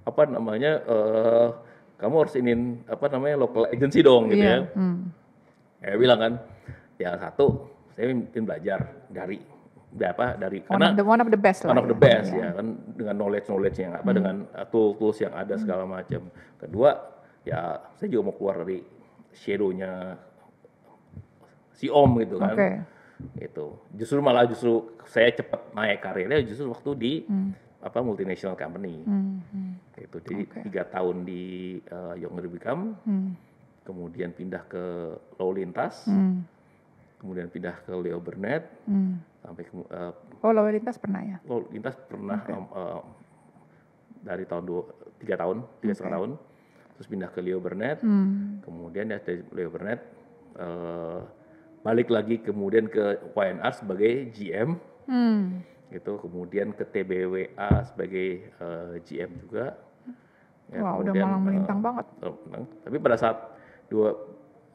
apa namanya eh kamu harus inin apa namanya local agency dong gitu Iya. ya. Hmm. Ya bilang kan, ya satu saya ingin belajar dari dari apa dari One karena of the one of the best lah. one of the ya. best Iya. ya kan dengan knowledge knowledge yang apa dengan uh, tool tools yang ada segala macam. Kedua ya saya juga mau keluar dari shadownya si om gitu kan. Oke. itu justru malah justru saya cepat naik karirnya justru waktu di apa multinational company. Hmm, hmm, itu jadi tiga tahun di uh, Become hmm, kemudian pindah ke Law Lintas. Hmm, kemudian pindah ke Leo Burnett hmm. sampai ke, uh, Oh lalu lintas pernah ya? Law Lintas pernah um, uh, dari tahun dua tiga tahun tiga setengah tahun terus pindah ke Leo Burnett Hmm. kemudian ya dari Leo Burnett eh, balik lagi kemudian ke YNR sebagai GM Hmm. gitu kemudian ke TBWA sebagai eh, GM juga Ya, Wah udah kemudian, malang eh, melintang banget. eh, menang. tapi pada saat dua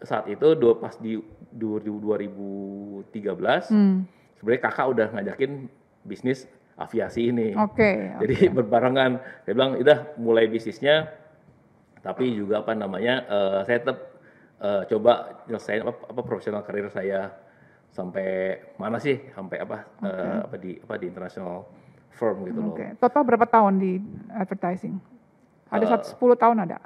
saat itu dua pas di 2013 Hmm. sebenarnya kakak udah ngajakin bisnis aviasi ini Oke. jadi berbarengan saya bilang udah mulai bisnisnya tapi juga apa namanya eh, saya tetap eh, coba nyelesain apa, apa profesional karir saya sampai mana sih sampai apa eh, apa di apa di international firm gitu loh Oke. Total berapa tahun di advertising? Ada satu sepuluh tahun ada?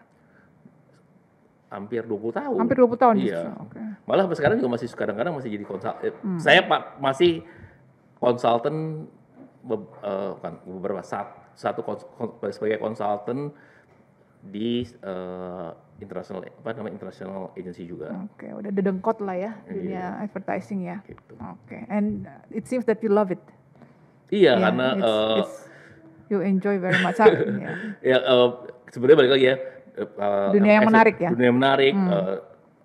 Hampir 20 tahun Hampir 20 tahun iya justru. Oke. malah sampai sekarang juga masih kadang-kadang masih jadi konsul eh, Hmm. saya pak masih konsultan be- bukan beberapa saat satu kons- kon- sebagai konsultan di eh, international apa namanya international agency juga Oke, udah dedengkot lah ya Iya. dunia advertising ya. gitu. Oke, and it seems that you love it. Iya Yeah, karena it's- eh, it's- you enjoy very much. ya. ya eh, sebenarnya balik lagi ya eh, Dunia yang efek- menarik ya? dunia yang menarik eh,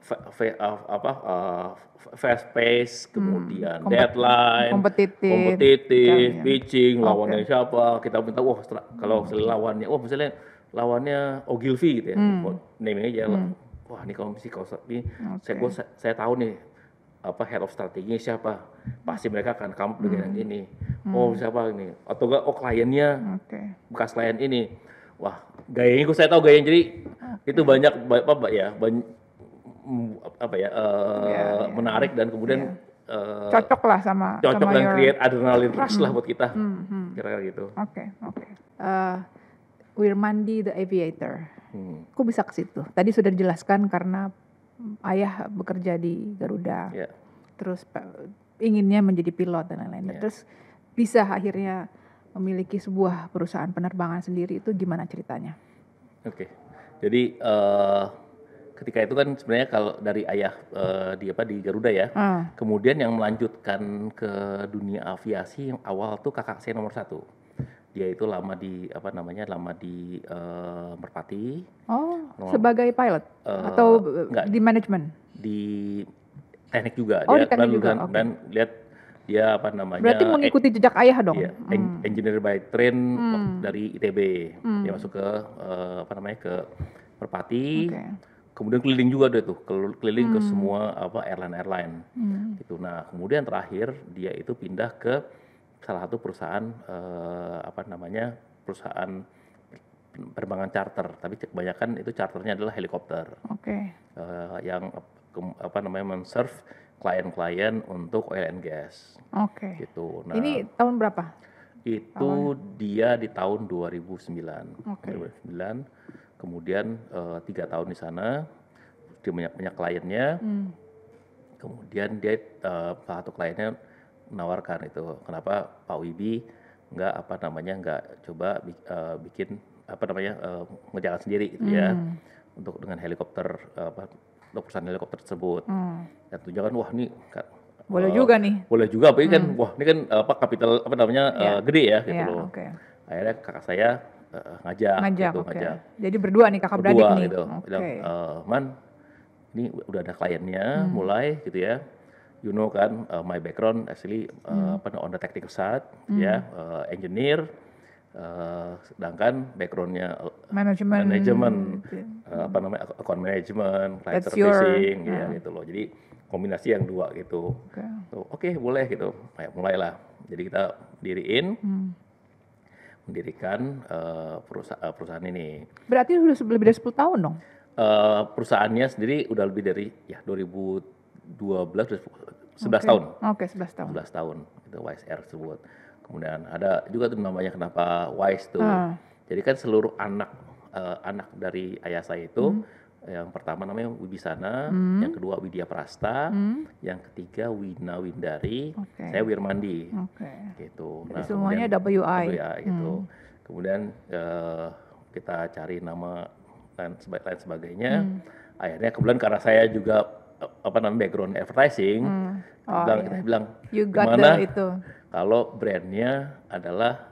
fa- fa- eh, apa eh, fast pace kemudian Kompet- deadline kompetitif. kompetitif Iya. pitching lawannya siapa kita minta wah kalau lawannya wah misalnya lawannya Ogilvy gitu ya Hmm. naming aja lah. wah ini kalau mesti kalau ini saya gua saya, saya tahu nih apa head of strategi siapa pasti mereka akan kamu dengan yang ini Hmm. oh siapa ini atau enggak oh kliennya bekas klien ini wah gayanya gue saya tahu gayanya jadi itu banyak ba- apa ya banyak apa ya eh, Iya, iya. menarik dan kemudian eh, Cocok lah sama cocok sama dan your- create adrenaline rush lah buat kita Hmm, hmm. kira-kira gitu Oke, oke. Eh, Wirmandi the Aviator. Hmm, Kok bisa ke situ? Tadi sudah dijelaskan karena ayah bekerja di Garuda. ya Terus pa- inginnya menjadi pilot dan lain-lain. Iya. Terus bisa akhirnya memiliki sebuah perusahaan penerbangan sendiri itu gimana ceritanya? oke jadi eh, ketika itu kan sebenarnya kalau dari ayah eh, di apa di Garuda ya Ah, kemudian yang melanjutkan ke dunia aviasi yang awal tuh kakak saya nomor satu dia itu lama di apa namanya lama di eh, Merpati oh, Normal. sebagai pilot Eh, atau enggak. di manajemen? di teknik juga Oh, dia di teknik dan, juga, oke. dan lihat dia apa namanya Berarti mengikuti jejak ayah dong. iya, en- engineer by train Hmm. dari ITB dia masuk ke eh, apa namanya ke Merpati Oke. kemudian keliling juga dia tuh kel- keliling ke semua apa airline airline Hmm. gitu nah kemudian terakhir dia itu pindah ke salah satu perusahaan eh, apa namanya perusahaan penerbangan charter tapi kebanyakan itu charternya adalah helikopter Oke. eh, yang ke- apa namanya men-serve klien-klien untuk oil and gas Oke. gitu. Nah, Ini tahun berapa? itu dia di tahun 2009. Oke. 2009. Kemudian eh, tiga tahun di sana, dia banyak banyak kliennya. Hmm. Kemudian dia eh, salah satu kliennya menawarkan itu, kenapa Pak Wibi nggak apa namanya nggak coba eh, bikin apa namanya eh, ngerjakan sendiri gitu ya Hmm. untuk dengan helikopter apa untuk perusahaan helikopter tersebut. Hmm. Dan tunjukkan wah ini ka- Boleh eh, juga nih. boleh juga tapi kan wah ini kan apa kapital apa namanya eh, Iya. gede ya gitu Iya, loh. oke. Akhirnya kakak saya eh, ngajak, Ngajak, gitu, oke. ngajak Jadi berdua nih kakak beradik berdua nih. gitu. Oke. Bilang, "Eh, man ini udah ada kliennya Hmm. mulai gitu ya. You know kan eh, my background actually eh, Hmm. apa on the technical side ya eh, engineer eh, sedangkan backgroundnya eh, Manajemen. manajemen eh, apa namanya account management, client That's your- servicing ya ah. gitu loh. Jadi kombinasi yang dua gitu. Oke. Tuh, Oke boleh gitu, kayak mulailah. Jadi kita diriin, Hmm. mendirikan eh, perusahaan, perusahaan ini. Berarti sudah lebih dari 10 tahun dong. Eh, perusahaannya sendiri udah lebih dari ya 2000 12 11 Oke. tahun. Oke, 11 tahun. 11 tahun itu Air tersebut. Kemudian ada juga tuh namanya kenapa Wise tuh. Ah. Jadi kan seluruh anak eh, anak dari ayah saya itu Hmm. yang pertama namanya Wibisana, yang kedua Widya Prasta, yang ketiga Wina Windari, Hmm. Oke. saya Wirmandi Oke. gitu. Jadi semuanya WI. WI gitu. Kemudian eh, kita cari nama dan lain sebagainya. Hmm. Akhirnya kebetulan karena saya juga eh, apa namanya background advertising, Oh, bilang, iya. kita bilang You got gimana the itu. Kalau brandnya adalah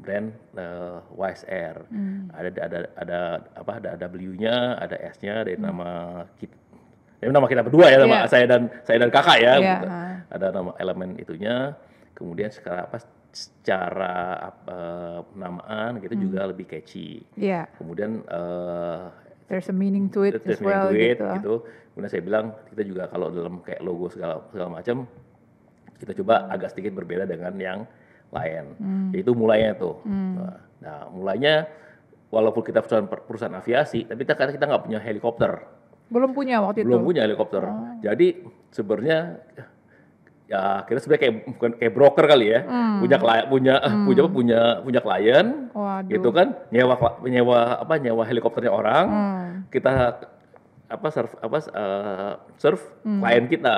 brand eh, Wise Air. Hmm. Ada ada ada apa ada W-nya, ada S-nya dari Hmm. nama kita. Ini nama kita berdua ya, nama Iya. saya dan saya dan kakak ya. Iya, gitu. Ada nama elemen itunya. Kemudian sekarang apa secara apa, penamaan gitu Hmm. juga lebih catchy. Iya. Kemudian eh There's a meaning to it There's as well meaning to it, gitu. gitu. Kemudian saya bilang kita juga kalau dalam kayak logo segala segala macam kita coba agak sedikit berbeda dengan yang lain. Hmm. Itu mulainya tuh. Nah, Nah, mulainya walaupun kita perusahaan perusahaan aviasi, tapi kita kita nggak punya helikopter, Belum punya waktu belum itu. punya helikopter. Jadi sebenarnya ya kita sebenarnya kayak bukan kayak broker kali ya, punya klien, punya punya punya punya klien, Waduh. gitu kan, nyewa nyewa apa nyewa helikopternya orang, Hmm. kita apa serve apa eh, serve klien kita.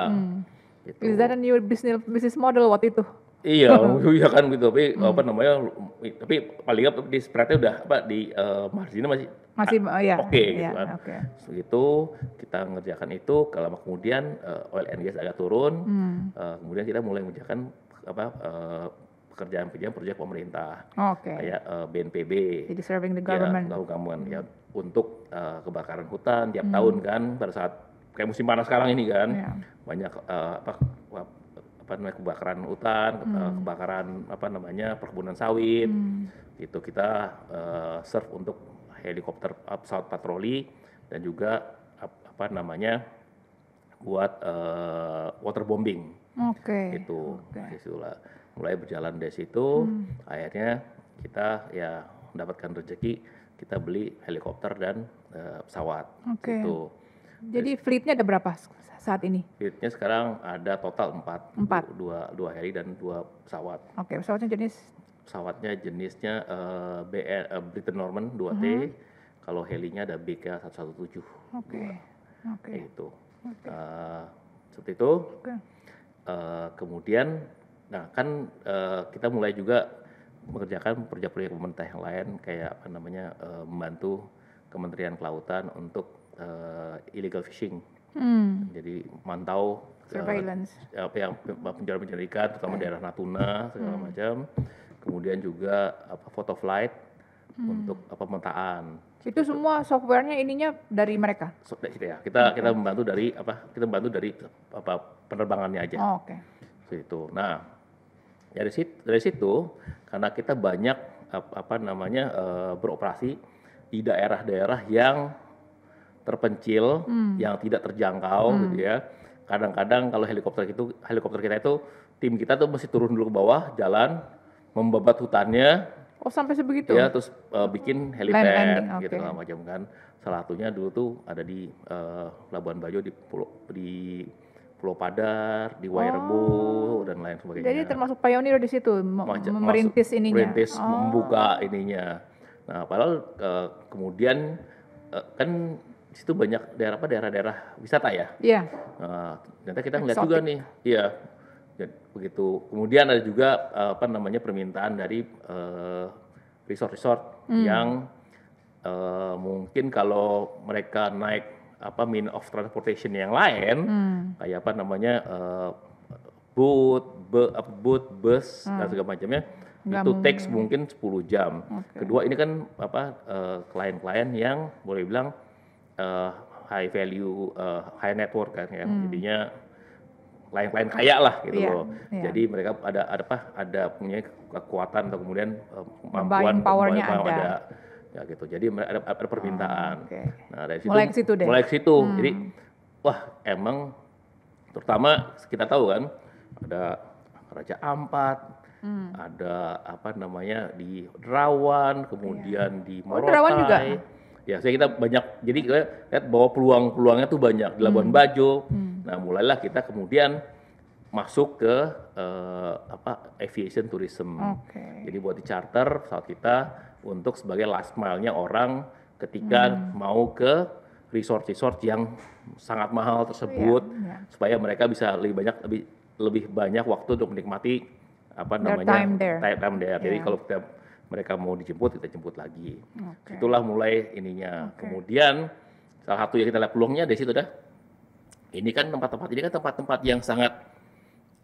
Gitu. Is that a new business business model waktu itu? Iya, iya kan gitu. Tapi apa namanya? Tapi paling nggak di spreadnya udah apa di eh, marginnya masih Masih ah, ya. oke ya, gitu kan. Oke. Begitu kita ngerjakan itu, kalau kemudian eh, oil and gas agak turun, Hmm. eh, kemudian kita mulai mengerjakan apa eh, pekerjaan-pekerjaan proyek pemerintah Oke. kayak eh, BNPB. Jadi serving the Ya, government. tahu government ya untuk eh, kebakaran hutan tiap tahun kan pada saat kayak musim panas sekarang ini kan Iya. banyak eh, apa apa namanya kebakaran hutan, eh, kebakaran apa namanya perkebunan sawit. Hmm. Itu kita eh, serve untuk helikopter pesawat patroli dan juga ap- apa namanya buat eh, waterbombing Oke. itu Oke. Hmm. di situlah mulai berjalan dari situ akhirnya kita ya mendapatkan rezeki kita beli helikopter dan eh, pesawat Oke. itu Jadi fleetnya ada berapa saat ini? fleetnya sekarang ada total empat, Empat. dua dua heli dan dua pesawat Oke, pesawatnya jenis pesawatnya jenisnya eh, BN, eh, Britain Norman 2T Hmm. kalau helinya ada BK 117 Oke. Oke. Eh, seperti itu Oke. Eh, kemudian, nah kan eh, kita mulai juga mengerjakan proyek-proyek pemerintah yang lain kayak apa namanya eh, membantu Kementerian Kelautan untuk eh, illegal fishing. Hmm. Jadi mantau Surveillance. apa yang pencarian ikan, terutama daerah Natuna segala Hmm. macam. Kemudian juga apa photo flight Hmm. untuk apa pemetaan. Itu semua softwarenya ininya dari mereka. So, ya. Kita kita membantu dari apa? Kita membantu dari apa penerbangannya aja. Oh, Oke. Seperti itu. Nah, dari situ, dari situ karena kita banyak ap- apa namanya eh, beroperasi di daerah-daerah yang terpencil, yang tidak terjangkau gitu ya. Kadang-kadang kalau helikopter itu helikopter kita itu tim kita tuh mesti turun dulu ke bawah, jalan, membabat hutannya, Oh, sampai sebegitu. ya terus eh, bikin helipad landing, gitu segala macam kan. Salah satunya dulu tuh ada di eh, Labuan Bajo di Pulau di Pulau Padar, di Wairebo dan lain sebagainya. Oh. Jadi termasuk pioneer di situ merintis ininya. merintis, Oh. membuka ininya. Nah, padahal eh, kemudian kan di situ banyak daerah apa daerah-daerah wisata ya. Iya. Nah, ternyata kita ngeliat juga nih, iya, begitu. Kemudian ada juga eh, apa namanya permintaan dari eh, resort-resort yang eh, mungkin kalau mereka naik apa mean of transportation yang lain, Hmm. kayak apa namanya eh, boat, be, boat, bus dan segala macamnya, Nggak itu takes mungkin 10 jam. Oke. Kedua ini kan apa klien-klien yang boleh bilang eh, high value, eh, high network kan ya, jadinya klien-klien kaya lah gitu Hmm. Iya, loh. iya. Jadi mereka ada ada apa? Ada punya kekuatan atau kemudian eh, kemampuan powernya power ada. Ya gitu. Jadi ada, ada permintaan. Oke. Nah dari situ Mulai ke situ deh. Hmm. Mulai ke situ. Jadi wah emang terutama kita tahu kan ada Raja Ampat, Hmm. ada apa namanya di Derawan, kemudian di Oh, Morotai. Derawan juga? Ya, saya kita banyak. Jadi kita lihat bahwa peluang-peluangnya tuh banyak di Labuan Hmm. Bajo. Nah, mulailah kita kemudian masuk ke eh, apa aviation tourism. Oke. Jadi buat di charter pesawat kita untuk sebagai last mile-nya orang ketika Hmm. mau ke resort-resort yang sangat mahal tersebut Iya, iya. supaya mereka bisa lebih banyak lebih lebih banyak waktu untuk menikmati apa Their namanya time there. time, time there. Jadi Iya. kalau kita mereka mau dijemput kita jemput lagi. Oke. Itulah mulai ininya. Oke. Kemudian salah satu yang kita lihat peluangnya dari situ dah. Ini kan tempat-tempat ini kan tempat-tempat yang sangat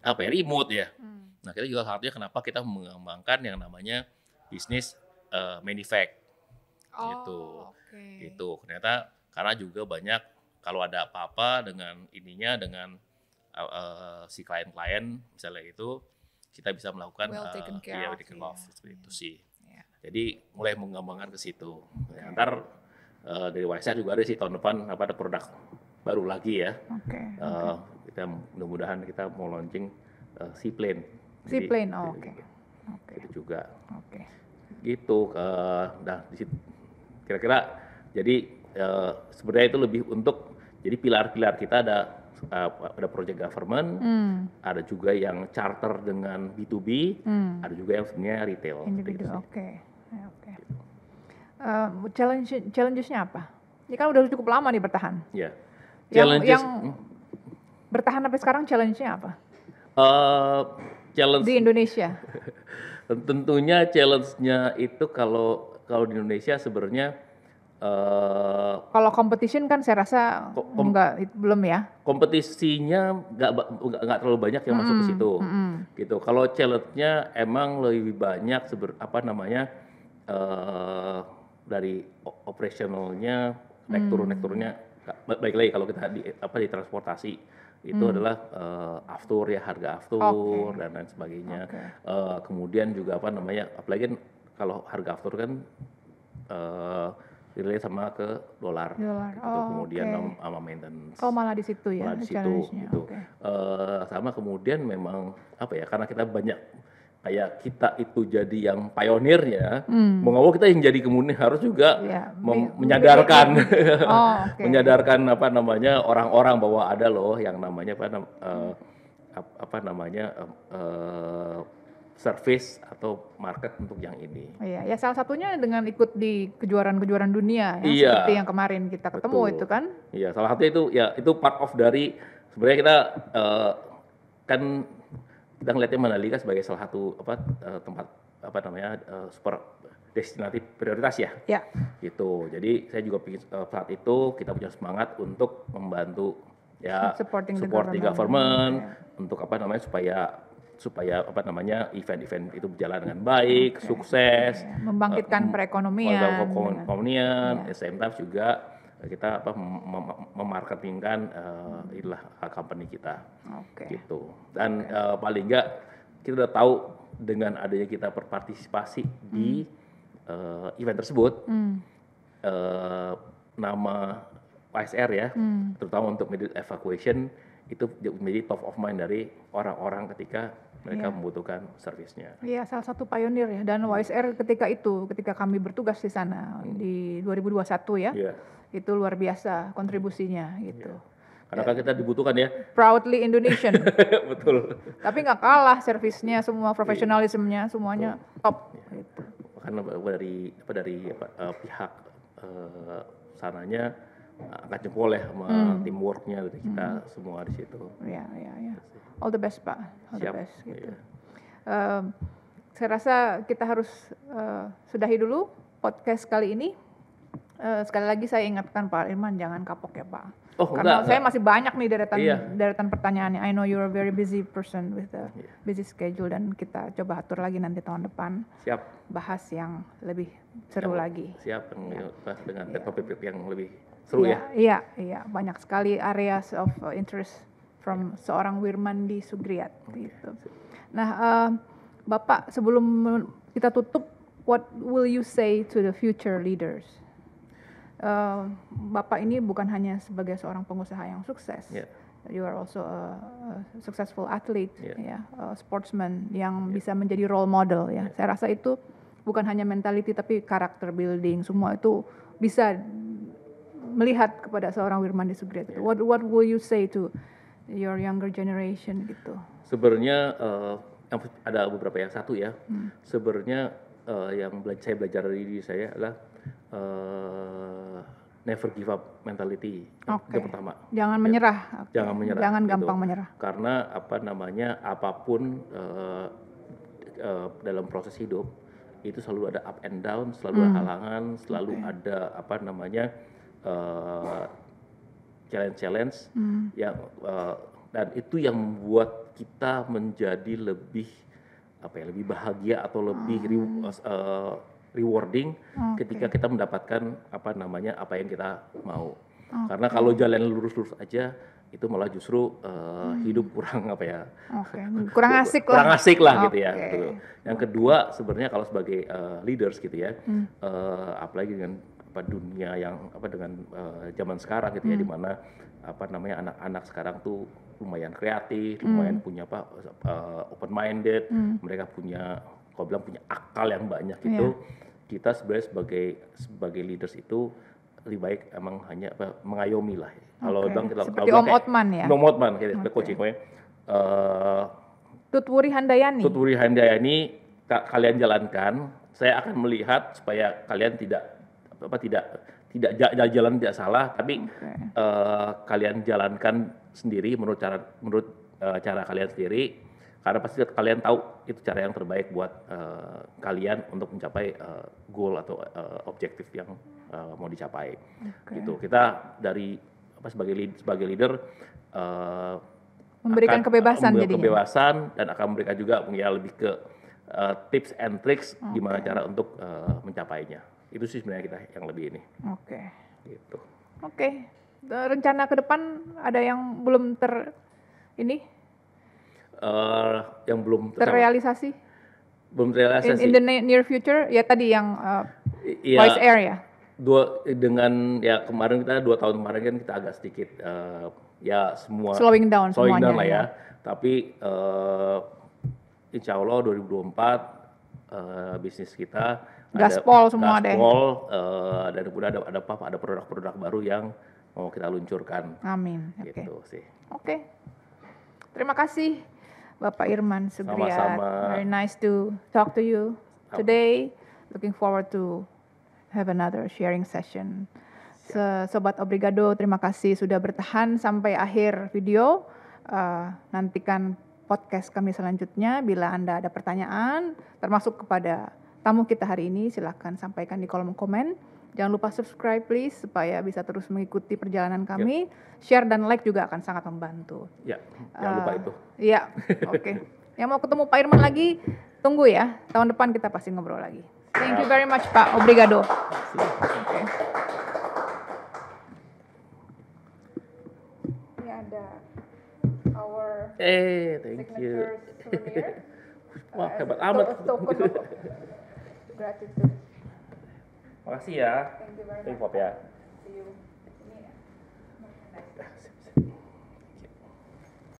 apa ya remote ya. Hmm. Nah kita juga salah satunya kenapa kita mengembangkan yang namanya bisnis eh, manufact gitu. Oh, oke. Itu ternyata karena juga banyak kalau ada apa-apa dengan ininya dengan eh, eh, si klien-klien misalnya itu kita bisa melakukan Well taken care iya, of, taken off, seperti itu sih. Jadi mulai mengembangkan ke situ. Ya, ntar eh, dari YSR juga ada sih tahun depan apa ada produk baru lagi ya. Oke. Eh, kita mudah-mudahan kita mau launching eh, seaplane. Seaplane, oh, oke. itu- Oke. Itu juga Oke. gitu. eh, nah di situ kira-kira jadi eh, sebenarnya itu lebih untuk jadi pilar-pilar kita ada eh, ada project government, Hmm. ada juga yang charter dengan B2B, Hmm. ada juga yang sebenarnya retail. seperti Individu, oke. Oke. Eh, challenge challengesnya apa? Ini kan udah cukup lama nih bertahan. Ya. Yang- Challenges yang hmm, bertahan sampai sekarang challenge-nya apa? eh, challenge Di Indonesia. tentunya challenge-nya itu kalau kalau di Indonesia sebenarnya eh, Kalau competition kan saya rasa Ko- kom- enggak belum ya. kompetisinya nggak ba- nggak terlalu banyak yang masuk ke situ Mm-mm. gitu kalau challenge-nya emang lebih banyak seber, apa namanya eh dari o- operationalnya naik turun naik turunnya Ba- baik lagi kalau kita di apa di transportasi itu adalah eh, aftur ya harga aftur Oke. dan lain sebagainya Oke. Eh, kemudian juga apa namanya apalagi kan kalau harga aftur kan relate sama ke dolar Dolar. gitu. Oh, kemudian oke. sama- maintenance Oh malah di situ ya malah di situ gitu. Oke. Eh, sama kemudian memang apa ya karena kita banyak kayak kita itu jadi yang pionir ya Hmm. mau nggak mau kita yang jadi kemudian harus juga Ya, mem- menyadarkan Oh, oke. menyadarkan apa namanya orang-orang bahwa ada loh yang namanya apa eh, ap- apa namanya eh, eh, service atau market untuk yang ini Iya, ya salah satunya dengan ikut di kejuaraan-kejuaraan dunia ya, Iya. seperti yang kemarin kita ketemu Betul. itu kan. Iya, salah satu itu ya itu part of dari sebenarnya kita eh, kan kita ngelihatnya Mandalika sebagai salah satu apa eh, tempat apa namanya eh, super destinasi prioritas ya Ya. gitu. Jadi saya juga pikir eh, saat itu kita punya semangat untuk membantu ya Supporting the supporting government. government, untuk apa namanya supaya supaya apa namanya event-event itu berjalan dengan baik, sukses, Ya, membangkitkan Eh, perekonomian. Dengan- perekonomian, the same time juga kita apa mem- mem- memarketingkan eh, inilah uh, company kita Oke. gitu. Dan eh, paling enggak kita udah tahu dengan adanya kita berpartisipasi di eh, event tersebut Hmm. eh, nama YSR ya, Hmm. terutama untuk immediate evacuation itu menjadi top of mind dari orang-orang ketika mereka Iya. membutuhkan servisnya. Iya, salah satu pionir ya. Dan YSR ketika itu, ketika kami bertugas di sana di 2021 ya, Iya. Itu luar biasa kontribusinya gitu. Karena kan kita dibutuhkan ya, Proudly Indonesian. betul. Tapi nggak kalah servisnya, semua profesionalismenya, semuanya top. Gitu. karena dari apa dari apa, eh, pihak eh, sananya eh, angkat jempol ya sama Hmm. teamworknya dari kita semua di situ. Ya, ya, ya. All the best Pak, all the Siap. best gitu. Iya. Em, saya rasa kita harus eh, sudahi dulu podcast kali ini. Eh, sekali lagi saya ingatkan Pak Irman jangan kapok ya Pak. Oh Karena enggak, saya enggak. masih banyak nih deretan Iya. deretan pertanyaannya. I know you're a very busy person with a Iya. busy schedule dan kita coba atur lagi nanti tahun depan siap bahas yang lebih seru Yang- lagi. siap yang apa, dengan Iya. topik yang lebih seru Iya, ya. Iya, iya, banyak sekali areas of uh, interest from seorang Wirmandi Sugriat gitu. Nah, eh, Bapak sebelum kita tutup, what will you say to the future leaders? Eh, Bapak ini bukan hanya sebagai seorang pengusaha yang sukses. Iya. You are also a, a successful athlete, ya, a sportsman yang bisa menjadi role model ya. Saya rasa itu bukan hanya mentality tapi karakter building semua itu bisa melihat kepada seorang Wirmandi Sugriat. itu. What what will you say to your younger generation gitu? Sebenarnya yang ada beberapa yang satu ya. Hmm. Sebenarnya eh, yang saya belajar dari diri saya adalah eh, never give up mentality. Oke. Yang pertama. Jangan menyerah. Oke. Jangan menyerah, Jangan gitu. gampang menyerah. Karena apa namanya apa pun eh, eh, dalam proses hidup itu selalu ada up and down, selalu Hmm. ada halangan, selalu ada apa namanya eh, challenge-challenge Hmm. yang eh, dan itu yang membuat kita menjadi lebih apa ya lebih bahagia atau lebih re- eh, rewarding Hmm. Oke. ketika kita mendapatkan apa namanya apa yang kita mau karena kalau jalan lurus-lurus aja itu malah justru eh, hidup kurang apa ya Oke. Kurang asik lah. kurang asik lah gitu ya gitu. yang kedua sebenarnya kalau sebagai eh, leaders gitu ya Hmm. eh, apalagi dengan apa dunia yang apa dengan eh, zaman sekarang gitu ya Hmm. di mana apa namanya anak-anak sekarang tuh lumayan kreatif Hmm. lumayan punya apa open minded mereka punya kalau bilang punya akal yang banyak Iya. gitu kita sebenarnya sebagai sebagai leaders itu lebih baik emang hanya apa, mengayomi lah kalau Oke. bilang kita Seperti Om kayak- Otman ya? Om Otman kayak seperti coaching pokoknya eh, Tutwuri Handayani. Tuturi Handayani ka- kalian jalankan, saya akan melihat supaya kalian tidak apa tidak tidak ja- ja- jalan tidak salah, tapi Oke. eh, kalian jalankan sendiri menurut cara menurut eh, cara kalian sendiri, karena pasti kalian tahu itu cara yang terbaik buat eh, kalian untuk mencapai eh, goal atau eh, objektif yang eh, mau dicapai. Oke. Gitu. Kita dari apa sebagai lead- sebagai leader eh, Memberikan akan kebebasan memberikan jadinya. kebebasan dan akan memberikan juga ya lebih ke uh, tips and tricks gimana cara untuk uh, mencapainya. Itu sih sebenarnya kita yang lebih ini Oke. gitu. Oke. Eh, Rencana ke depan ada yang belum ter ini Uh, yang belum terrealisasi belum in, terrealisasi. in the ne- near future ya tadi yang uh, Iya, Wise Air ya. dua dengan ya kemarin kita dua tahun kemarin kan kita agak sedikit uh, ya semua Slowing down slowing semuanya down lah ya. ya. Tapi uh, insya Allah 2024 uh, bisnis kita Gaspol semua deh. gaspol, uh, dan kemudian ada ada apa ada produk-produk baru yang mau kita luncurkan Amin. Gitu sih. Oke. Terima kasih Bapak Irman Sugriyat. Sama-sama. Very nice to talk to you today. Looking forward to have another sharing session. Se- Sobat Obrigado, terima kasih sudah bertahan sampai akhir video. Uh, nantikan podcast kami selanjutnya. Bila Anda ada pertanyaan, termasuk kepada tamu kita hari ini, silahkan sampaikan di kolom komen. Jangan lupa subscribe please, supaya bisa terus mengikuti perjalanan kami. Share dan like juga akan sangat membantu. Ya, jangan lupa Ah, itu. Iya, oke. Yang mau ketemu Pak Irman lagi, tunggu ya. Tahun depan kita pasti ngobrol lagi. Thank you very much Pak, obrigado. Oke. Ini ada our Eh, thank you. souvenir. Wah, uh, hebat a amat. gratitude. Makasih ya. Thank you very much. Thank you. Ya. Ini. Ya.